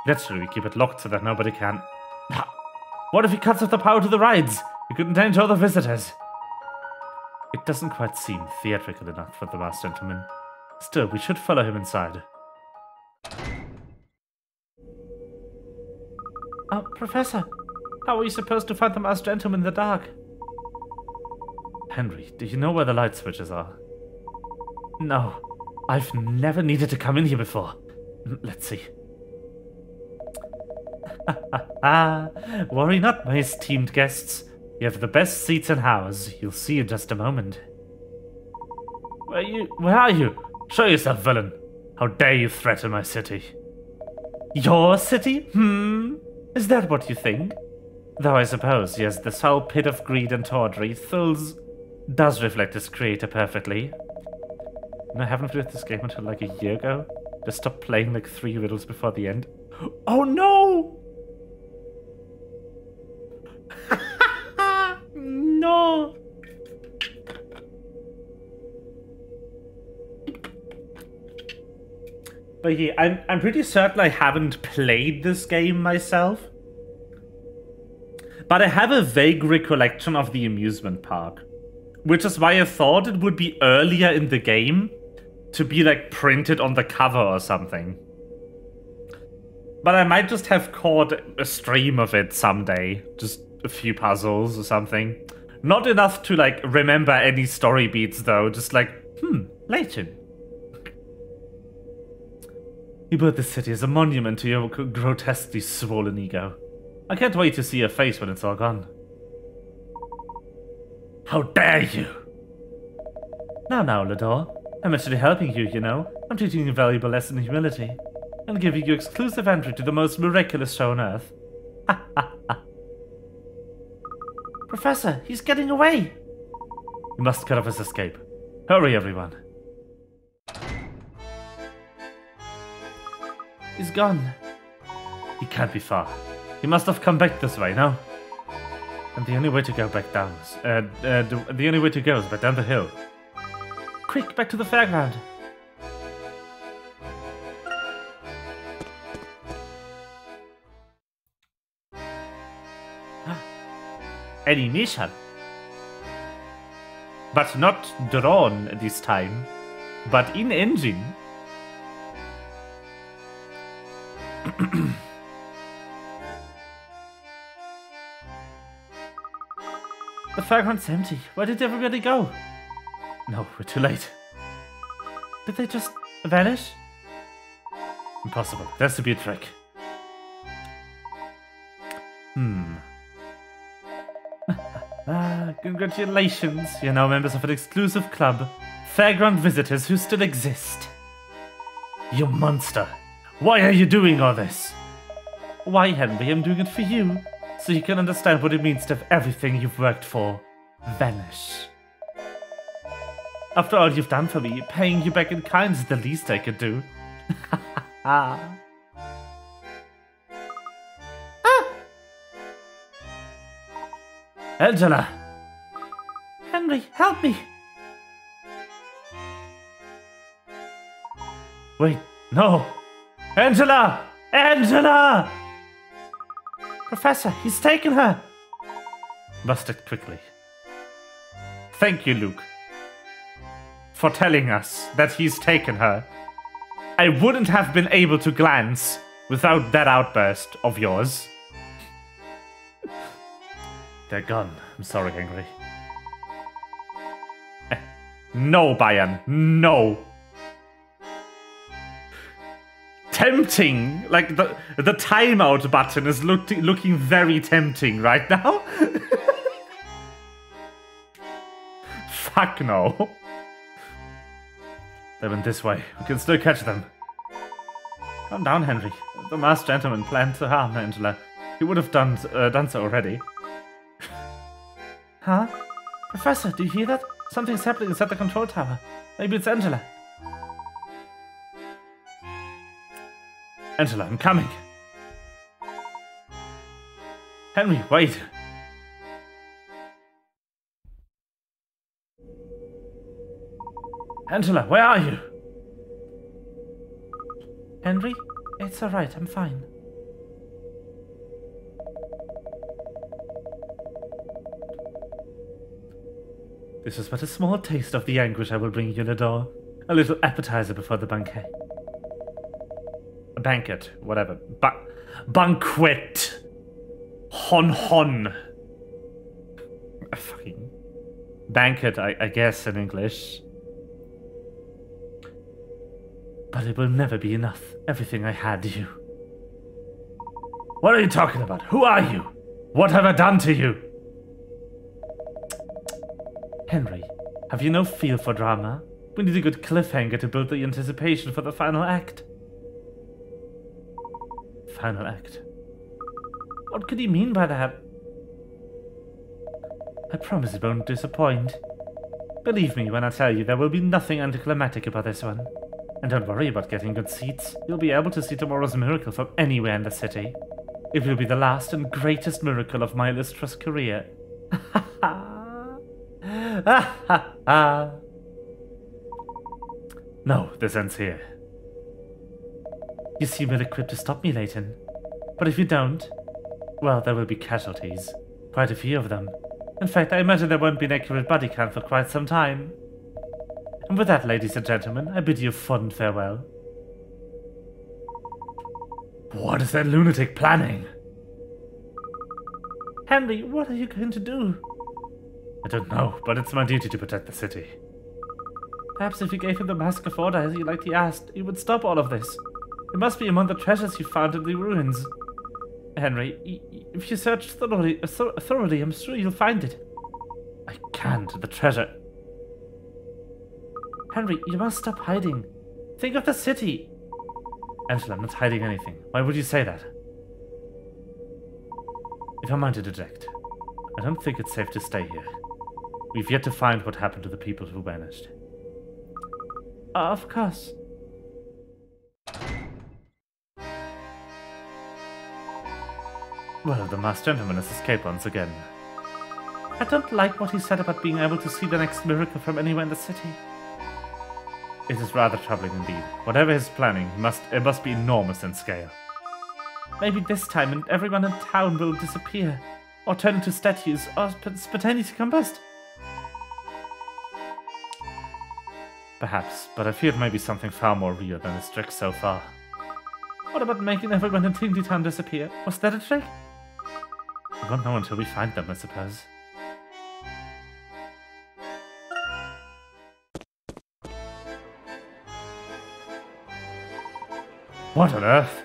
Naturally, we keep it locked so that nobody can. What if he cuts off the power to the rides? He could endanger all the visitors. It doesn't quite seem theatrical enough for the masked gentleman. Still, we should follow him inside. Uh, Professor, how are you supposed to find the masked gentleman in the dark? Henry, do you know where the light switches are? No, I've never needed to come in here before. Let's see. Ah, Worry not, my esteemed guests. You have the best seats in Howes. You'll see in just a moment. Where you? Where are you? Show yourself, villain. How dare you threaten my city? Your city? Hmm? Is that what you think? Though I suppose, yes, this whole pit of greed and tawdry thrills does reflect its creator perfectly. And I haven't played this game until like a year ago. Just stopped playing like three riddles before the end. Oh no! no! Yeah, I'm I'm pretty certain I haven't played this game myself. But I have a vague recollection of the amusement park. Which is why I thought it would be earlier in the game to be like printed on the cover or something. But I might just have caught a stream of it someday. Just a few puzzles or something. Not enough to like remember any story beats though, just like, hmm, Layton. You built this city as a monument to your grotesquely swollen ego. I can't wait to see your face when it's all gone. How dare you! Now, now, Ledore. I'm actually helping you, you know. I'm teaching you a valuable lesson in humility. And giving you exclusive entry to the most miraculous show on Earth. Ha ha ha. Professor, he's getting away! We must cut off his escape. Hurry, everyone. He's gone. He can't be far. He must have come back this way, no? And the only way to go back down is, uh, uh, the, the only way to go is back down the hill. Quick, back to the fairground. Any mission? But not drawn this time, but in engine. the fairground's empty. Where did everybody go? No, we're too late. Did they just vanish? Impossible. That's to be a trick. Hmm. ah, congratulations. You're now members of an exclusive club. Fairground visitors who still exist. You monster. Why are you doing all this? Why, Henry, I'm doing it for you. So you can understand what it means to have everything you've worked for vanish. After all you've done for me, paying you back in kind is the least I could do. ah. Angela! Henry, help me! Wait, no! Angela! Angela! Professor, he's taken her! Bust it quickly. Thank you, Luke for telling us that he's taken her. I wouldn't have been able to glance without that outburst of yours. They're gone. I'm sorry, Henry. Eh, no, Bayern. No. Tempting. Like the the timeout button is look, looking very tempting right now. Fuck no. They went this way. We can still catch them. Calm down, Henry. The masked gentleman planned to harm Angela. He would have done, uh, done so already. huh? Professor, do you hear that? Something's happening inside the control tower. Maybe it's Angela. Angela, I'm coming. Henry, wait. Angela, where are you? Henry? It's alright, I'm fine. This is but a small taste of the anguish I will bring you, Ledore. A little appetizer before the banquet. Banquet, whatever. Ba banquet! Hon hon! Fucking banquet, I, I guess, in English. But it will never be enough. Everything I had you. What are you talking about? Who are you? What have I done to you? Henry, have you no feel for drama? We need a good cliffhanger to build the anticipation for the final act. Final act. What could he mean by that? I promise it won't disappoint. Believe me when I tell you there will be nothing anticlimactic about this one. And don't worry about getting good seats. You'll be able to see tomorrow's miracle from anywhere in the city. It will be the last and greatest miracle of my illustrious career. Ha ha ha! ha ha! No, this ends here. You seem well equipped to stop me, Layton. But if you don't, well, there will be casualties. Quite a few of them. In fact, I imagine there won't be an accurate body count for quite some time. And with that, ladies and gentlemen, I bid you a fond farewell. What is that lunatic planning? Henry, what are you going to do? I don't know, but it's my duty to protect the city. Perhaps if you gave him the Mask of Order as he he asked, he would stop all of this. It must be among the treasures you found in the ruins. Henry, if you search thoroughly, thoroughly, I'm sure you'll find it. I can't. The treasure. Henry, you must stop hiding. Think of the city. Angela, I'm not hiding anything. Why would you say that? If I'm to interject, I don't think it's safe to stay here. We've yet to find what happened to the people who vanished. Uh, of course. Well, the masked gentleman has escaped once again. I don't like what he said about being able to see the next miracle from anywhere in the city. It is rather troubling indeed. Whatever he's planning, must, it must be enormous in scale. Maybe this time and everyone in town will disappear, or turn into statues, or spontaneously combust. Perhaps, but I fear it may be something far more real than this trick so far. What about making everyone in Tingley Town disappear? Was that a trick? We won't know until we find them, I suppose. What on earth?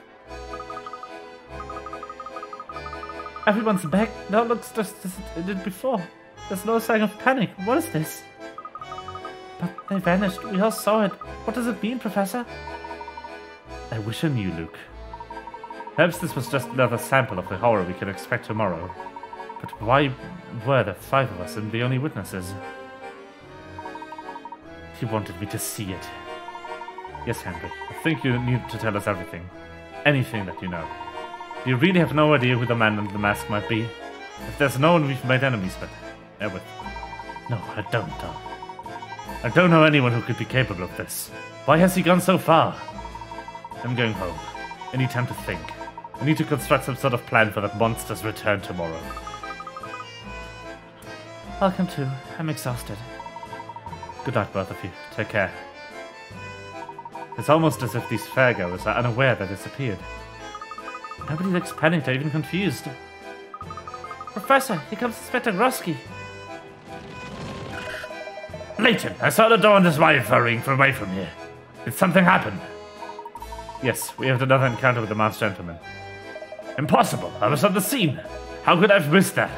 Everyone's back. Now looks just as it did before. There's no sign of panic. What is this? But they vanished. We all saw it. What does it mean, Professor? I wish I knew, Luke. Perhaps this was just another sample of the horror we can expect tomorrow. But why were there five of us and the only witnesses? He wanted me to see it. Yes, Henry, I think you need to tell us everything. Anything that you know. You really have no idea who the man under the mask might be. If there's no one we've made enemies with, ever. No, I don't, Tom. I don't know anyone who could be capable of this. Why has he gone so far? I'm going home. Need time to think. I need to construct some sort of plan for that monster's return tomorrow. I'll come too. I'm exhausted. Good night, both of you. Take care. It's almost as if these fairgoers are unaware they disappeared. Nobody looks panicked or even confused. Professor, here comes Inspector Grosky. Layton, I saw the door on this Wi-Fi ring from away from here. Did something happen? Yes, we have another encounter with the masked gentleman. Impossible! I was on the scene! How could I have missed that?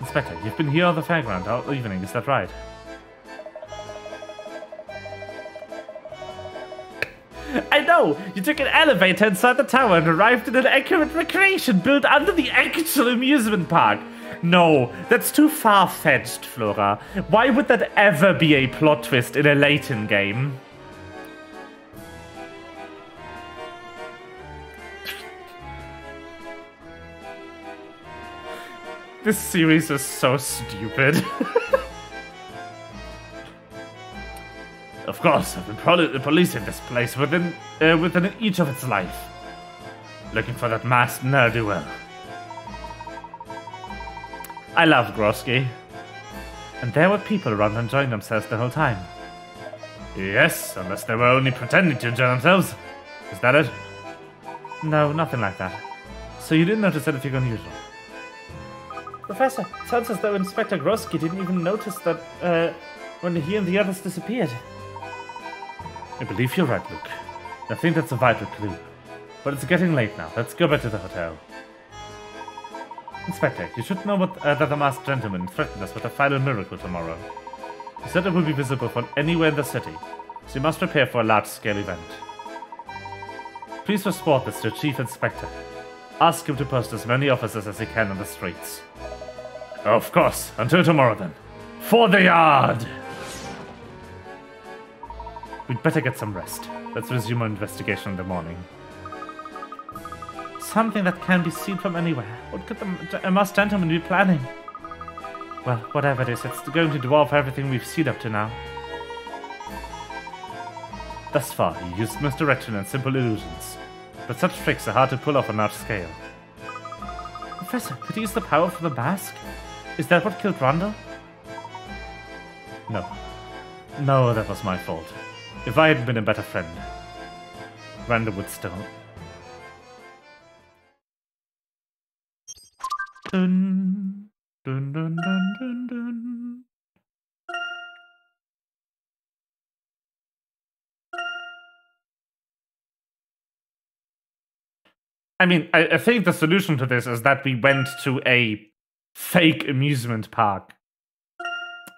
Inspector, you've been here on the fairground all evening, is that right? I know! You took an elevator inside the tower and arrived at an accurate recreation built under the actual amusement park. No, that's too far-fetched, Flora. Why would that ever be a plot twist in a Layton game? This series is so stupid. of course, I've been poli policing this place within uh, within each of its life. Looking for that masked ne'er-do-well. I love Grosky. And there were people around enjoying themselves the whole time. Yes, unless they were only pretending to enjoy themselves. Is that it? No, nothing like that. So you didn't notice anything unusual? Professor, sounds as though Inspector Grosky didn't even notice that uh, when he and the others disappeared. I believe you're right, Luke. I think that's a vital clue. But it's getting late now. Let's go back to the hotel. Inspector, you should know what, uh, that the masked gentleman threatened us with a final miracle tomorrow. He said it will be visible from anywhere in the city, so you must prepare for a large-scale event. Please report this to Chief Inspector. Ask him to post as many officers as he can on the streets. Of course. Until tomorrow then. For the yard! We'd better get some rest. Let's resume our investigation in the morning. Something that can be seen from anywhere. What could the masked gentleman be planning? Well, whatever it is, it's going to dwarf everything we've seen up to now. Thus far, he used misdirection and simple illusions. But such tricks are hard to pull off on large scale. Professor, could he use the power from the mask? Is that what killed Randall? No. No, that was my fault. If I had been a better friend, Randall would still. Dun, dun, dun, I mean, I, I think the solution to this is that we went to a fake amusement park.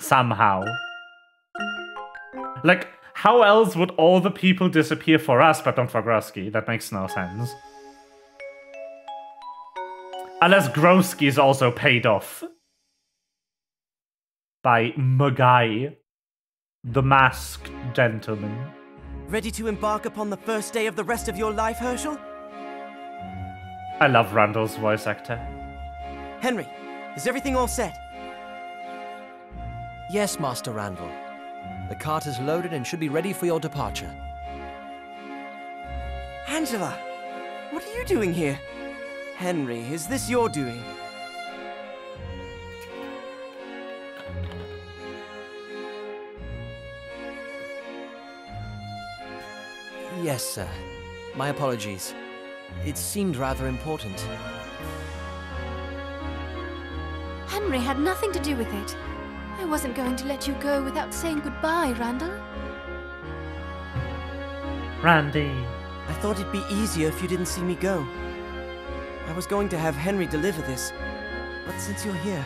Somehow. Like, how else would all the people disappear for us but not for Grosky? That makes no sense. Unless is also paid off by Magai, the masked gentleman. Ready to embark upon the first day of the rest of your life, Hershel? I love Randall's voice actor. Henry, is everything all set? Yes, Master Randall. The cart is loaded and should be ready for your departure. Angela, what are you doing here? Henry, is this your doing? Yes, sir. My apologies. It seemed rather important. Henry had nothing to do with it. I wasn't going to let you go without saying goodbye, Randall. Randy. I thought it'd be easier if you didn't see me go. I was going to have Henry deliver this, but since you're here,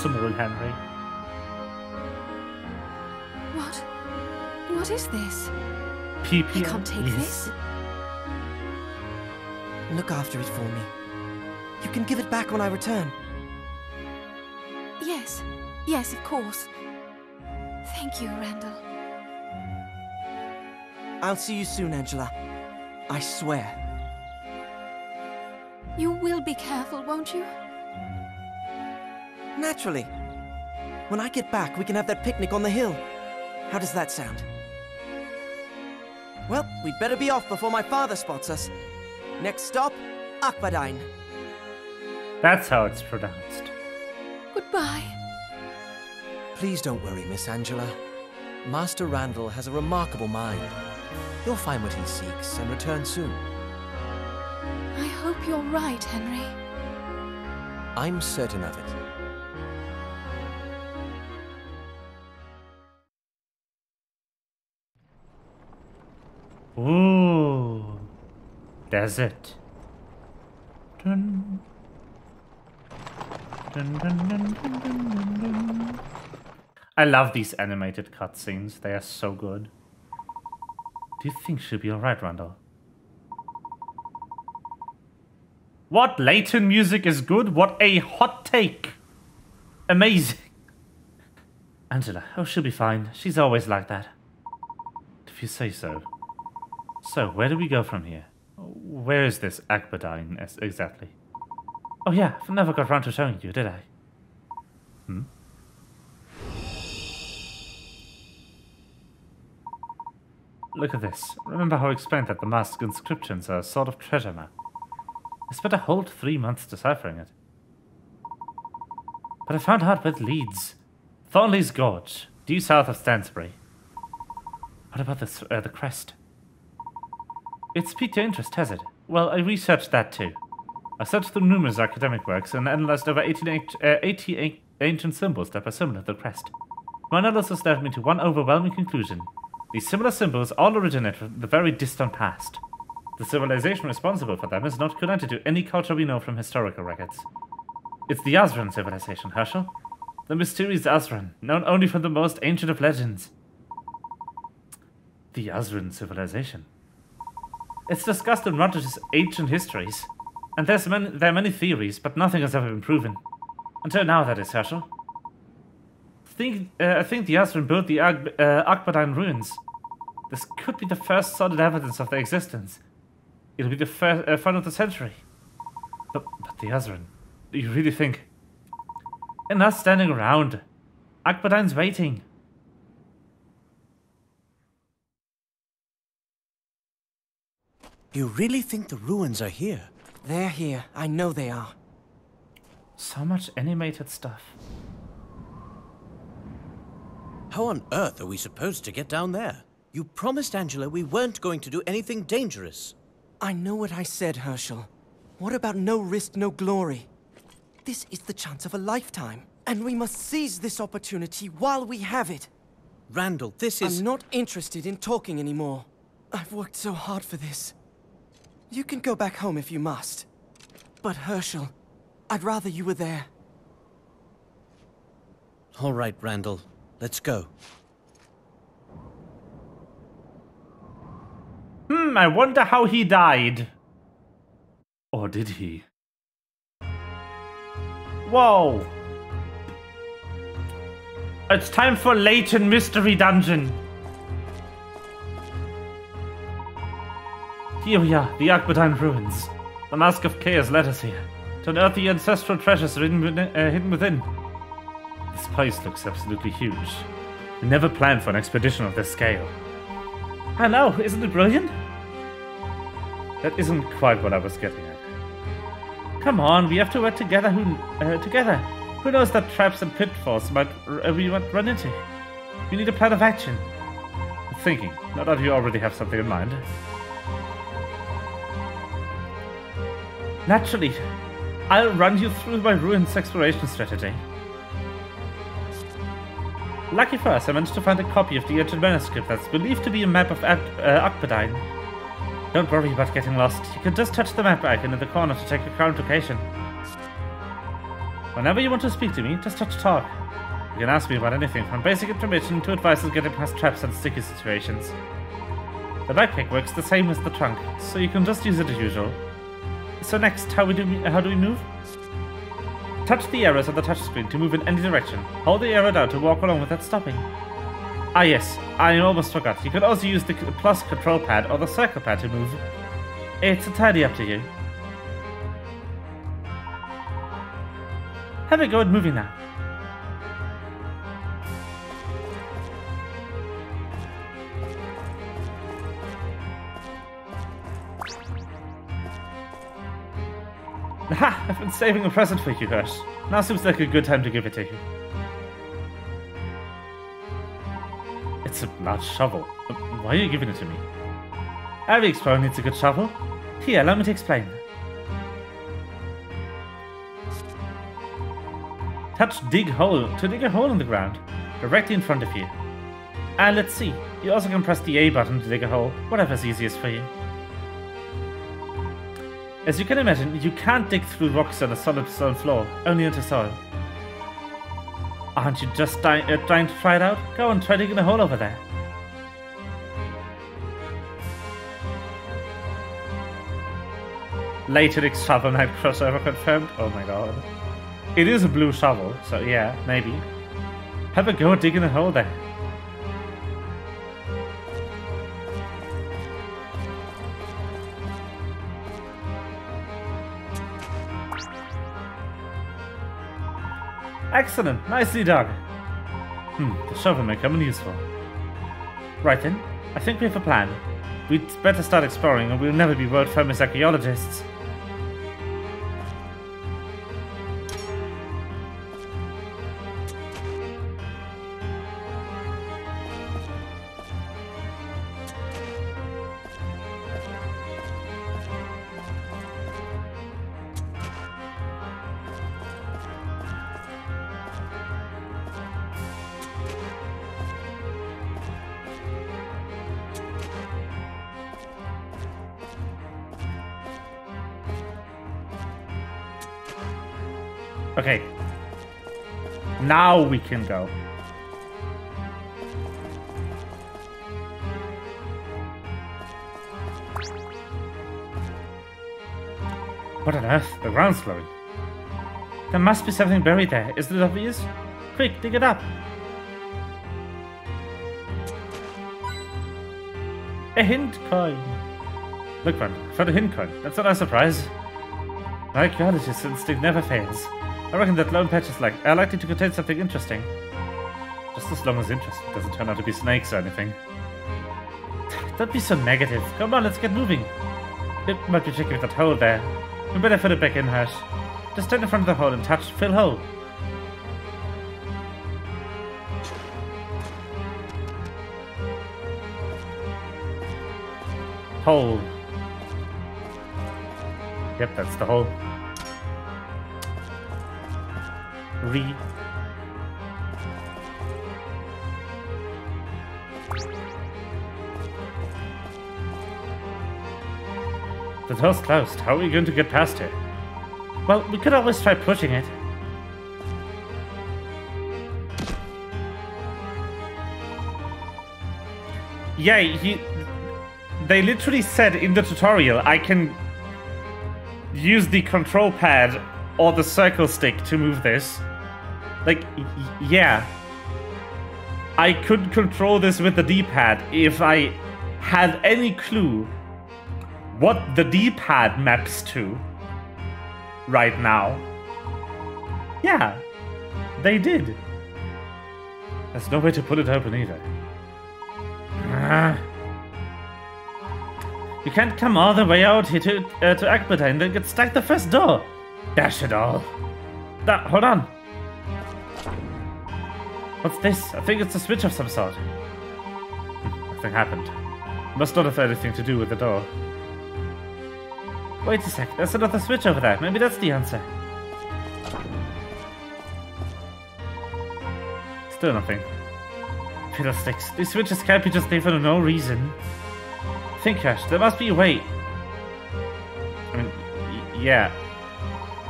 Small Henry. What? What is this? PP. I can't take this. look after it for me. You can give it back when I return. Yes, yes, of course. Thank you, Randall. I'll see you soon, Angela. I swear. You will be careful, won't you? Naturally. When I get back, we can have that picnic on the hill. How does that sound? Well, we'd better be off before my father spots us. Next stop, Akbadain. That's how it's pronounced. Goodbye. Please don't worry, Miss Angela. Master Randall has a remarkable mind. He'll find what he seeks and return soon. I hope you're right, Henry. I'm certain of it. Ooh. Desert. Dun. Dun, dun, dun, dun, dun, dun, dun. I love these animated cutscenes. They are so good. Do you think she'll be alright, Randall? What Layton music is good? What a hot take! Amazing. Angela, oh, she'll be fine. She's always like that. If you say so. So, where do we go from here? Where is this Akbadain exactly? Oh yeah, I never got round to showing you, did I? Hmm? Look at this. Remember how I explained that the mask inscriptions are a sort of treasure map? I spent a whole three months deciphering it. But I found out where it leads. Thornley's Gorge, due south of Stansbury. What about this, uh, the crest? It's piqued your interest, has it? Well, I researched that too. I searched through numerous academic works and analyzed over 18, uh, 80 ancient symbols that were similar to the crest. My analysis led me to one overwhelming conclusion. These similar symbols all originate from the very distant past. The civilization responsible for them is not connected to any culture we know from historical records. It's the Azran civilization, Hershel. The mysterious Azran, known only from the most ancient of legends. The Azran civilization. It's discussed in Roger's ancient histories. And there's many, there are many theories, but nothing has ever been proven. Until now, that is, Hershel. Think, uh, I think the Azran built the Ag- uh, Akbadain ruins. This could be the first solid evidence of their existence. It'll be the first, uh, fun of the century. But, but the Azran, do you really think? And us standing around. Akbadain's waiting. You really think the ruins are here? They're here. I know they are. So much animated stuff. How on earth are we supposed to get down there? You promised Angela we weren't going to do anything dangerous. I know what I said, Hershel. What about no risk, no glory? This is the chance of a lifetime, and we must seize this opportunity while we have it. Randall, this is... I'm not interested in talking anymore. I've worked so hard for this. You can go back home if you must. But Hershel, I'd rather you were there. All right, Randall. Let's go. Hmm, I wonder how he died. Or did he? Whoa! It's time for Layton Mystery Dungeon. Here we are, the Akbadain ruins. The Mask of Chaos led us here, to unearth the ancestral treasures hidden within. Uh, hidden within. This place looks absolutely huge. We never planned for an expedition of this scale. I know, isn't it brilliant? That isn't quite what I was getting at. Come on, we have to work together. Who uh, together? Who knows that traps and pitfalls might uh, we might run into? We need a plan of action. Thinking, not that you already have something in mind. Naturally, I'll run you through my ruins exploration strategy. Lucky for us, I managed to find a copy of the ancient manuscript that's believed to be a map of Ak- uh. Don't worry about getting lost. You can just touch the map icon in the corner to check your current location. Whenever you want to speak to me, just touch talk. You can ask me about anything from basic information to advice on getting past traps and sticky situations. The backpack works the same as the trunk, so you can just use it as usual. So next, how we do how do we move? Touch the arrows on the touchscreen to move in any direction. Hold the arrow down to walk along without stopping. Ah yes, I almost forgot. You can also use the plus control pad or the circle pad to move. It's entirely up to you. Have a go at moving now. Ha! I've been saving a present for you, Hersh. Now seems like a good time to give it to you. It's a large shovel. Why are you giving it to me? Every explorer needs a good shovel. Here, allow me to explain. Touch dig hole to dig a hole in the ground, directly in front of you. And let's see, you also can press the A button to dig a hole, whatever's easiest for you. As you can imagine, you can't dig through rocks on a solid stone floor, only into soil. Aren't you just uh, trying to try it out? Go on, try digging a hole over there. Later Shovel Knight crossover confirmed? Oh my god. It is a blue shovel, so yeah, maybe. Have a go digging a hole there. Excellent, nicely done. Hmm, the shovel may come in useful. Right then, I think we have a plan. We'd better start exploring or we'll never be world famous archaeologists. Now we can go. What on earth? The ground's glowing. There must be something buried there. Isn't it obvious? Quick, dig it up. A hint coin. Look, man, found a hint coin. That's not a surprise. My archaeologist instinct never fails. I reckon that lone patch is like are likely to contain something interesting. Just as long as interesting doesn't turn out to be snakes or anything. Don't be so negative. Come on, let's get moving. It might be tricky with that hole there. We better fill it back in, Hersh. Just stand in front of the hole and touch fill hole. Hole. Yep, that's the hole. The door's closed. How are we going to get past it? Well, we could always try pushing it. Yeah, he, they literally said in the tutorial I can use the control pad or the circle stick to move this. Like, yeah. I could control this with the D-pad if I had any clue what the D-pad maps to right now. Yeah, they did. There's no way to pull it open either. You can't come all the way out here to uh, to Akbadain and then get stuck the first door. Dash it all. Da- hold on. What's this? I think it's a switch of some sort. Hmm, Nothing happened. Must not have anything to do with the door. Wait a sec, there's another switch over there. Maybe that's the answer. Still nothing. Fiddlesticks. These switches can't be just there for no reason. Think, Ash, there must be a way. I mean, yeah.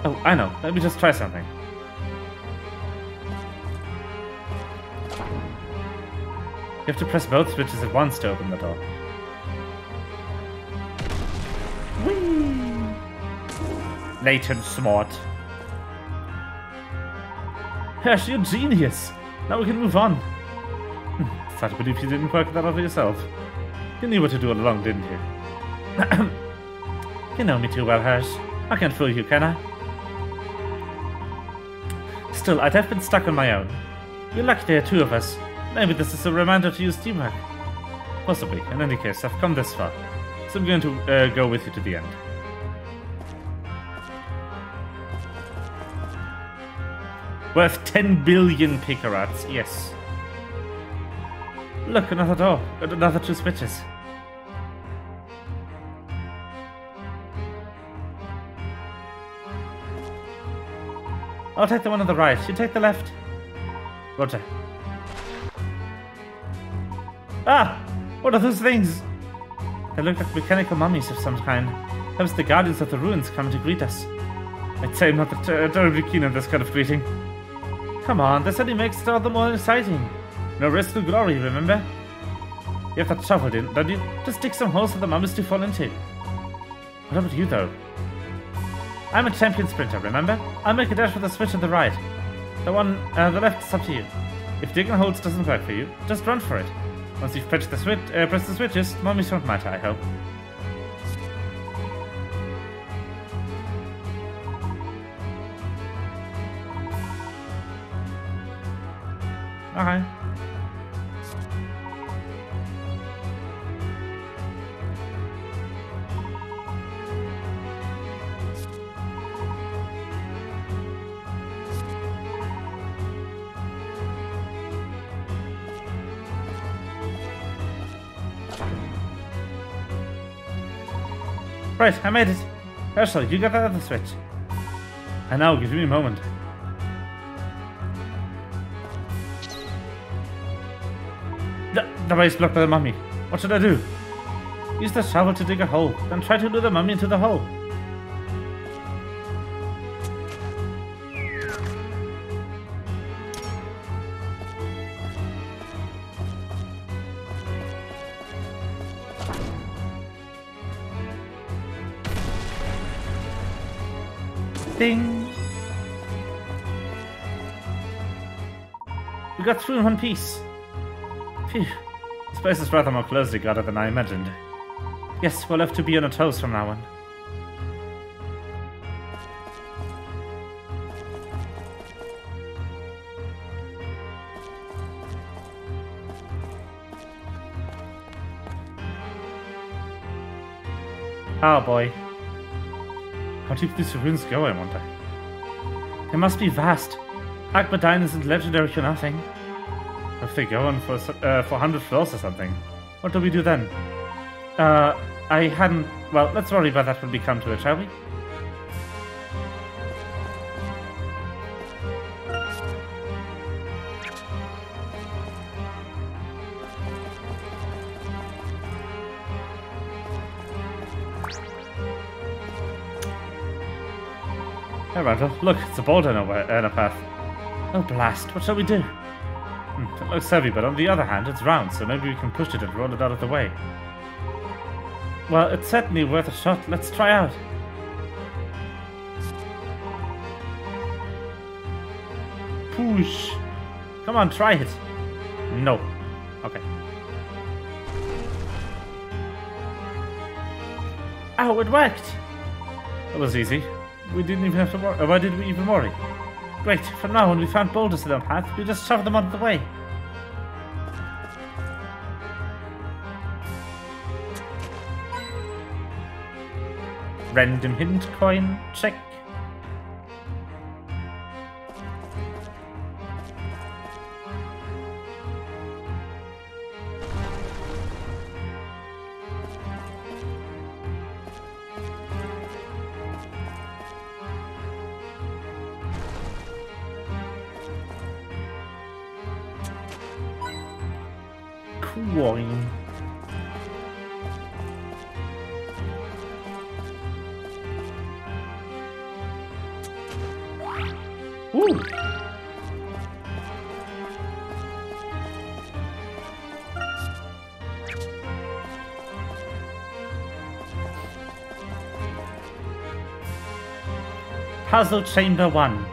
Oh, I know. Let me just try something. You have to press both switches at once to open the door. Whee! Latent smart. Ash, you're genius! Now we can move on. Hmm, It's hard to believe you didn't work that out for yourself. You knew what to do all along, didn't you? you know me too well, Hersh. I can't fool you, can I? Still, I'd have been stuck on my own. You're lucky there are two of us. Maybe this is a reminder to use teamwork. Possibly. In any case, I've come this far. So I'm going to uh, go with you to the end. Worth 10 billion picarats, yes. Look, another door. And another two switches. I'll take the one on the right. You take the left. Roger. Ah! What are those things? They look like mechanical mummies of some kind. Perhaps the guardians of the ruins come to greet us. I'd say I'm not terribly keen on this kind of greeting. Come on, this only makes it all the more exciting. No risk, no glory, remember? You have that shovel, don't you? Just dig some holes for the mummies to fall into. What about you, though? I'm a champion sprinter, remember? I'll make a dash with the switch on the right. The one, uh, the left is up to you. If digging holes doesn't work for you, just run for it. Once you've pressed the switch, uh, the switches, mummies won't matter, I hope. Okay. Right, I made it. Hershel, you got that other switch. And now, give me a moment. The, the way is blocked by the mummy. What should I do? Use the shovel to dig a hole, then try to lure the mummy into the hole. We got through in one piece. Phew. This place is rather more closely guarded than I imagined. Yes, we'll have to be on our toes from now on. Oh boy. How deep these ruins go, I wonder. They must be vast. Akbadain isn't legendary for nothing. If they go on for uh, for 100 floors or something, what do we do then? Uh, I hadn't... Well, let's worry about that when we come to it, shall we? Hey, Randall, look, it's a boulder in a, wa- in a path. Oh, blast, what shall we do? Hmm, it looks heavy, but on the other hand, it's round, so maybe we can push it and roll it out of the way. Well, it's certainly worth a shot. Let's try out. Push. Come on, try it. No. Okay. Oh, it worked! That was easy. We didn't even have to worry. Uh, why did we even worry? Great, from now on we found boulders in our path, we just shove them out of the way. Random hint coin, check. Coin. Ooh. Puzzle Chamber 1.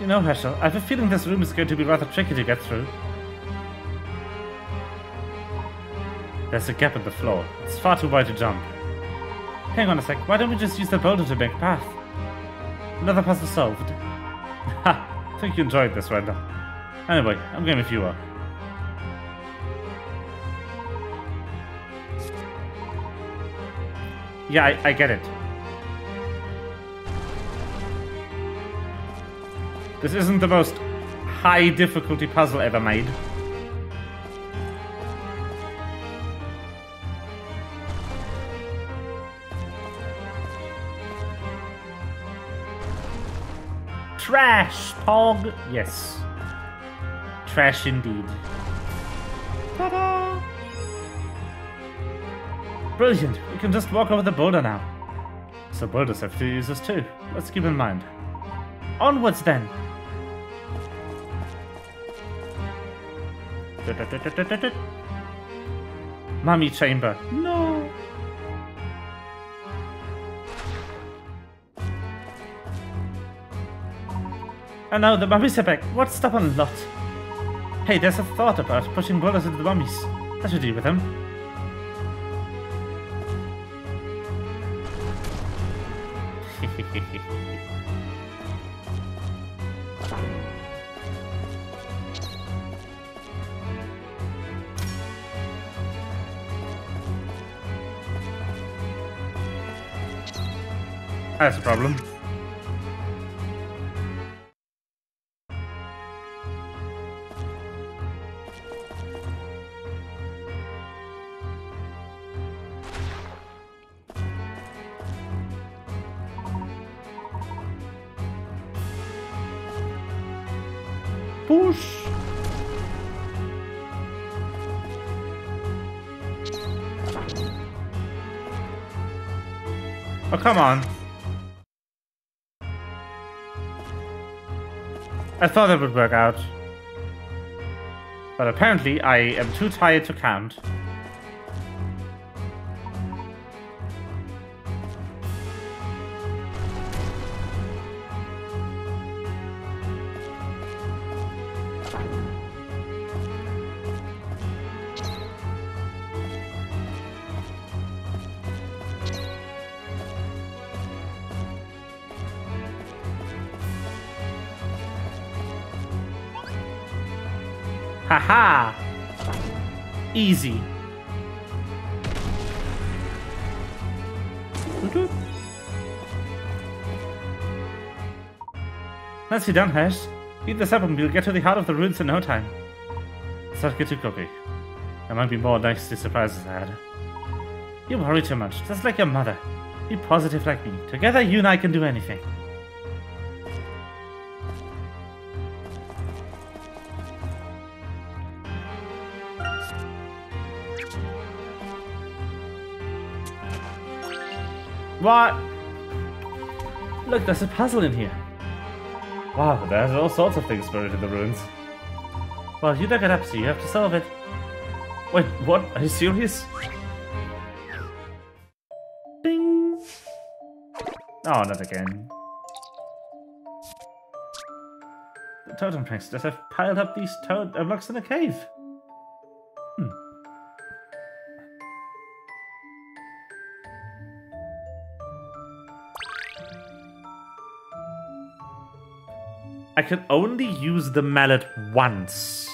You know, Hershel, I have a feeling this room is going to be rather tricky to get through. There's a gap in the floor. It's far too wide to jump. Hang on a sec, why don't we just use the boulder to make a path? Another puzzle solved. Ha! Think you enjoyed this, Randall. Anyway, I'm game if you are. Yeah, I, I get it. This isn't the most high difficulty puzzle ever made. Trash, Pog. Yes. Trash indeed. Ta-da! Brilliant. We can just walk over the boulder now. So boulders have to use uses too. Let's keep in mind. Onwards then. Mummy chamber. No. And now the mummies are back. What stubborn lot? Hey, there's a thought about pushing boulders into the mummies. That should deal with them. That's a problem. Push. Oh, come on. I thought it would work out. But apparently I am too tired to count. Nicely done, Hesh. Eat this up and we'll get to the heart of the ruins in no time. Get too cocky. There might be more nasty surprises ahead. You worry too much, just like your mother. Be positive like me. Together, you and I can do anything. What? Look, there's a puzzle in here. Wow, there's all sorts of things buried in the ruins. Well, you dug it up, so you have to solve it. Wait, what? Are you serious? Ding! Oh, not again. The totem pranksters have piled up these toad uh, blocks in a cave. I can only use the mallet once.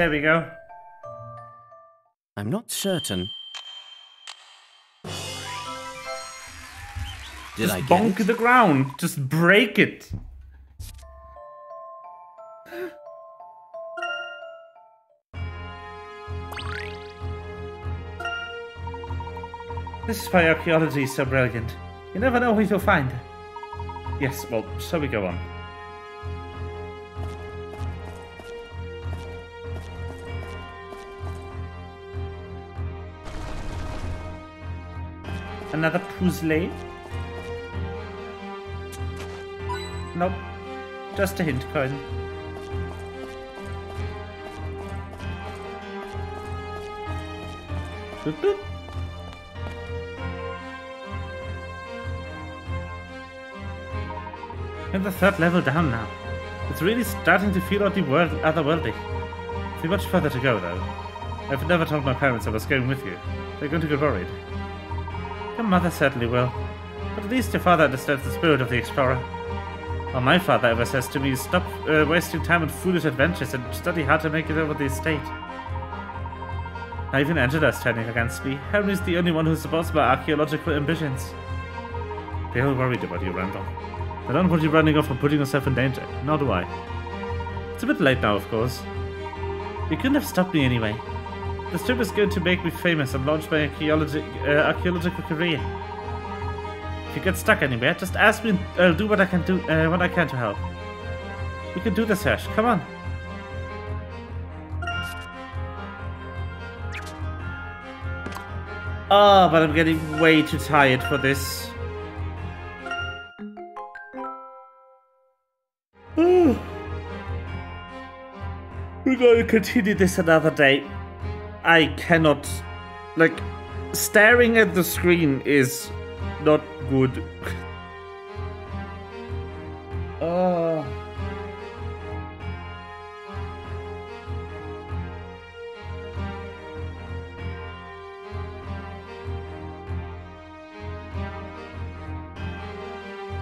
There we go. I'm not certain. Did Just I bonk it? the ground. Just break it. This is why archaeology is so brilliant. You never know what you'll find. Yes, well, shall we go on? Another puzzle? Nope. Just a hint coin. Boop, boop. The third level down now. It's really starting to feel world otherworldly. Too much further to go, though. I've never told my parents I was going with you. They're going to get worried. Mother certainly will. But at least your father understands the spirit of the explorer. All my father ever says to me is stop uh, wasting time on foolish adventures and study how to make it over the estate. Now even Angela's turning against me. Henry's the only one who supports my archaeological ambitions. They're all worried about you, Randall. They don't want you running off and putting yourself in danger. Nor do I. It's a bit late now, of course. You couldn't have stopped me anyway. This trip is going to make me famous and launch my archaeology, uh, archaeological career. If you get stuck anywhere, just ask me I'll do what I can do, uh, what I can to help. We can do this, Ash. Come on. Oh, but I'm getting way too tired for this. We're going to continue this another day. I cannot. Like, staring at the screen is not good. Oh.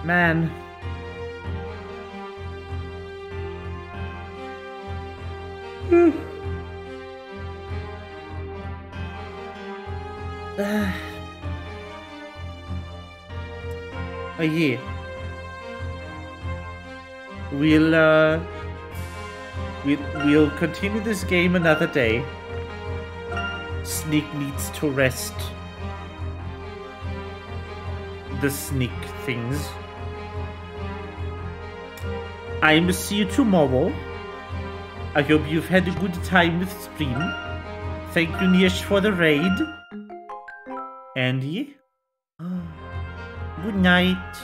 Man. Hmm. Oh yeah. We'll uh we'll we'll continue this game another day. Sneak needs to rest. The sneak things. I will see you tomorrow. I hope you've had a good time with stream. Thank you, Nish, for the raid. And yeah. Good night.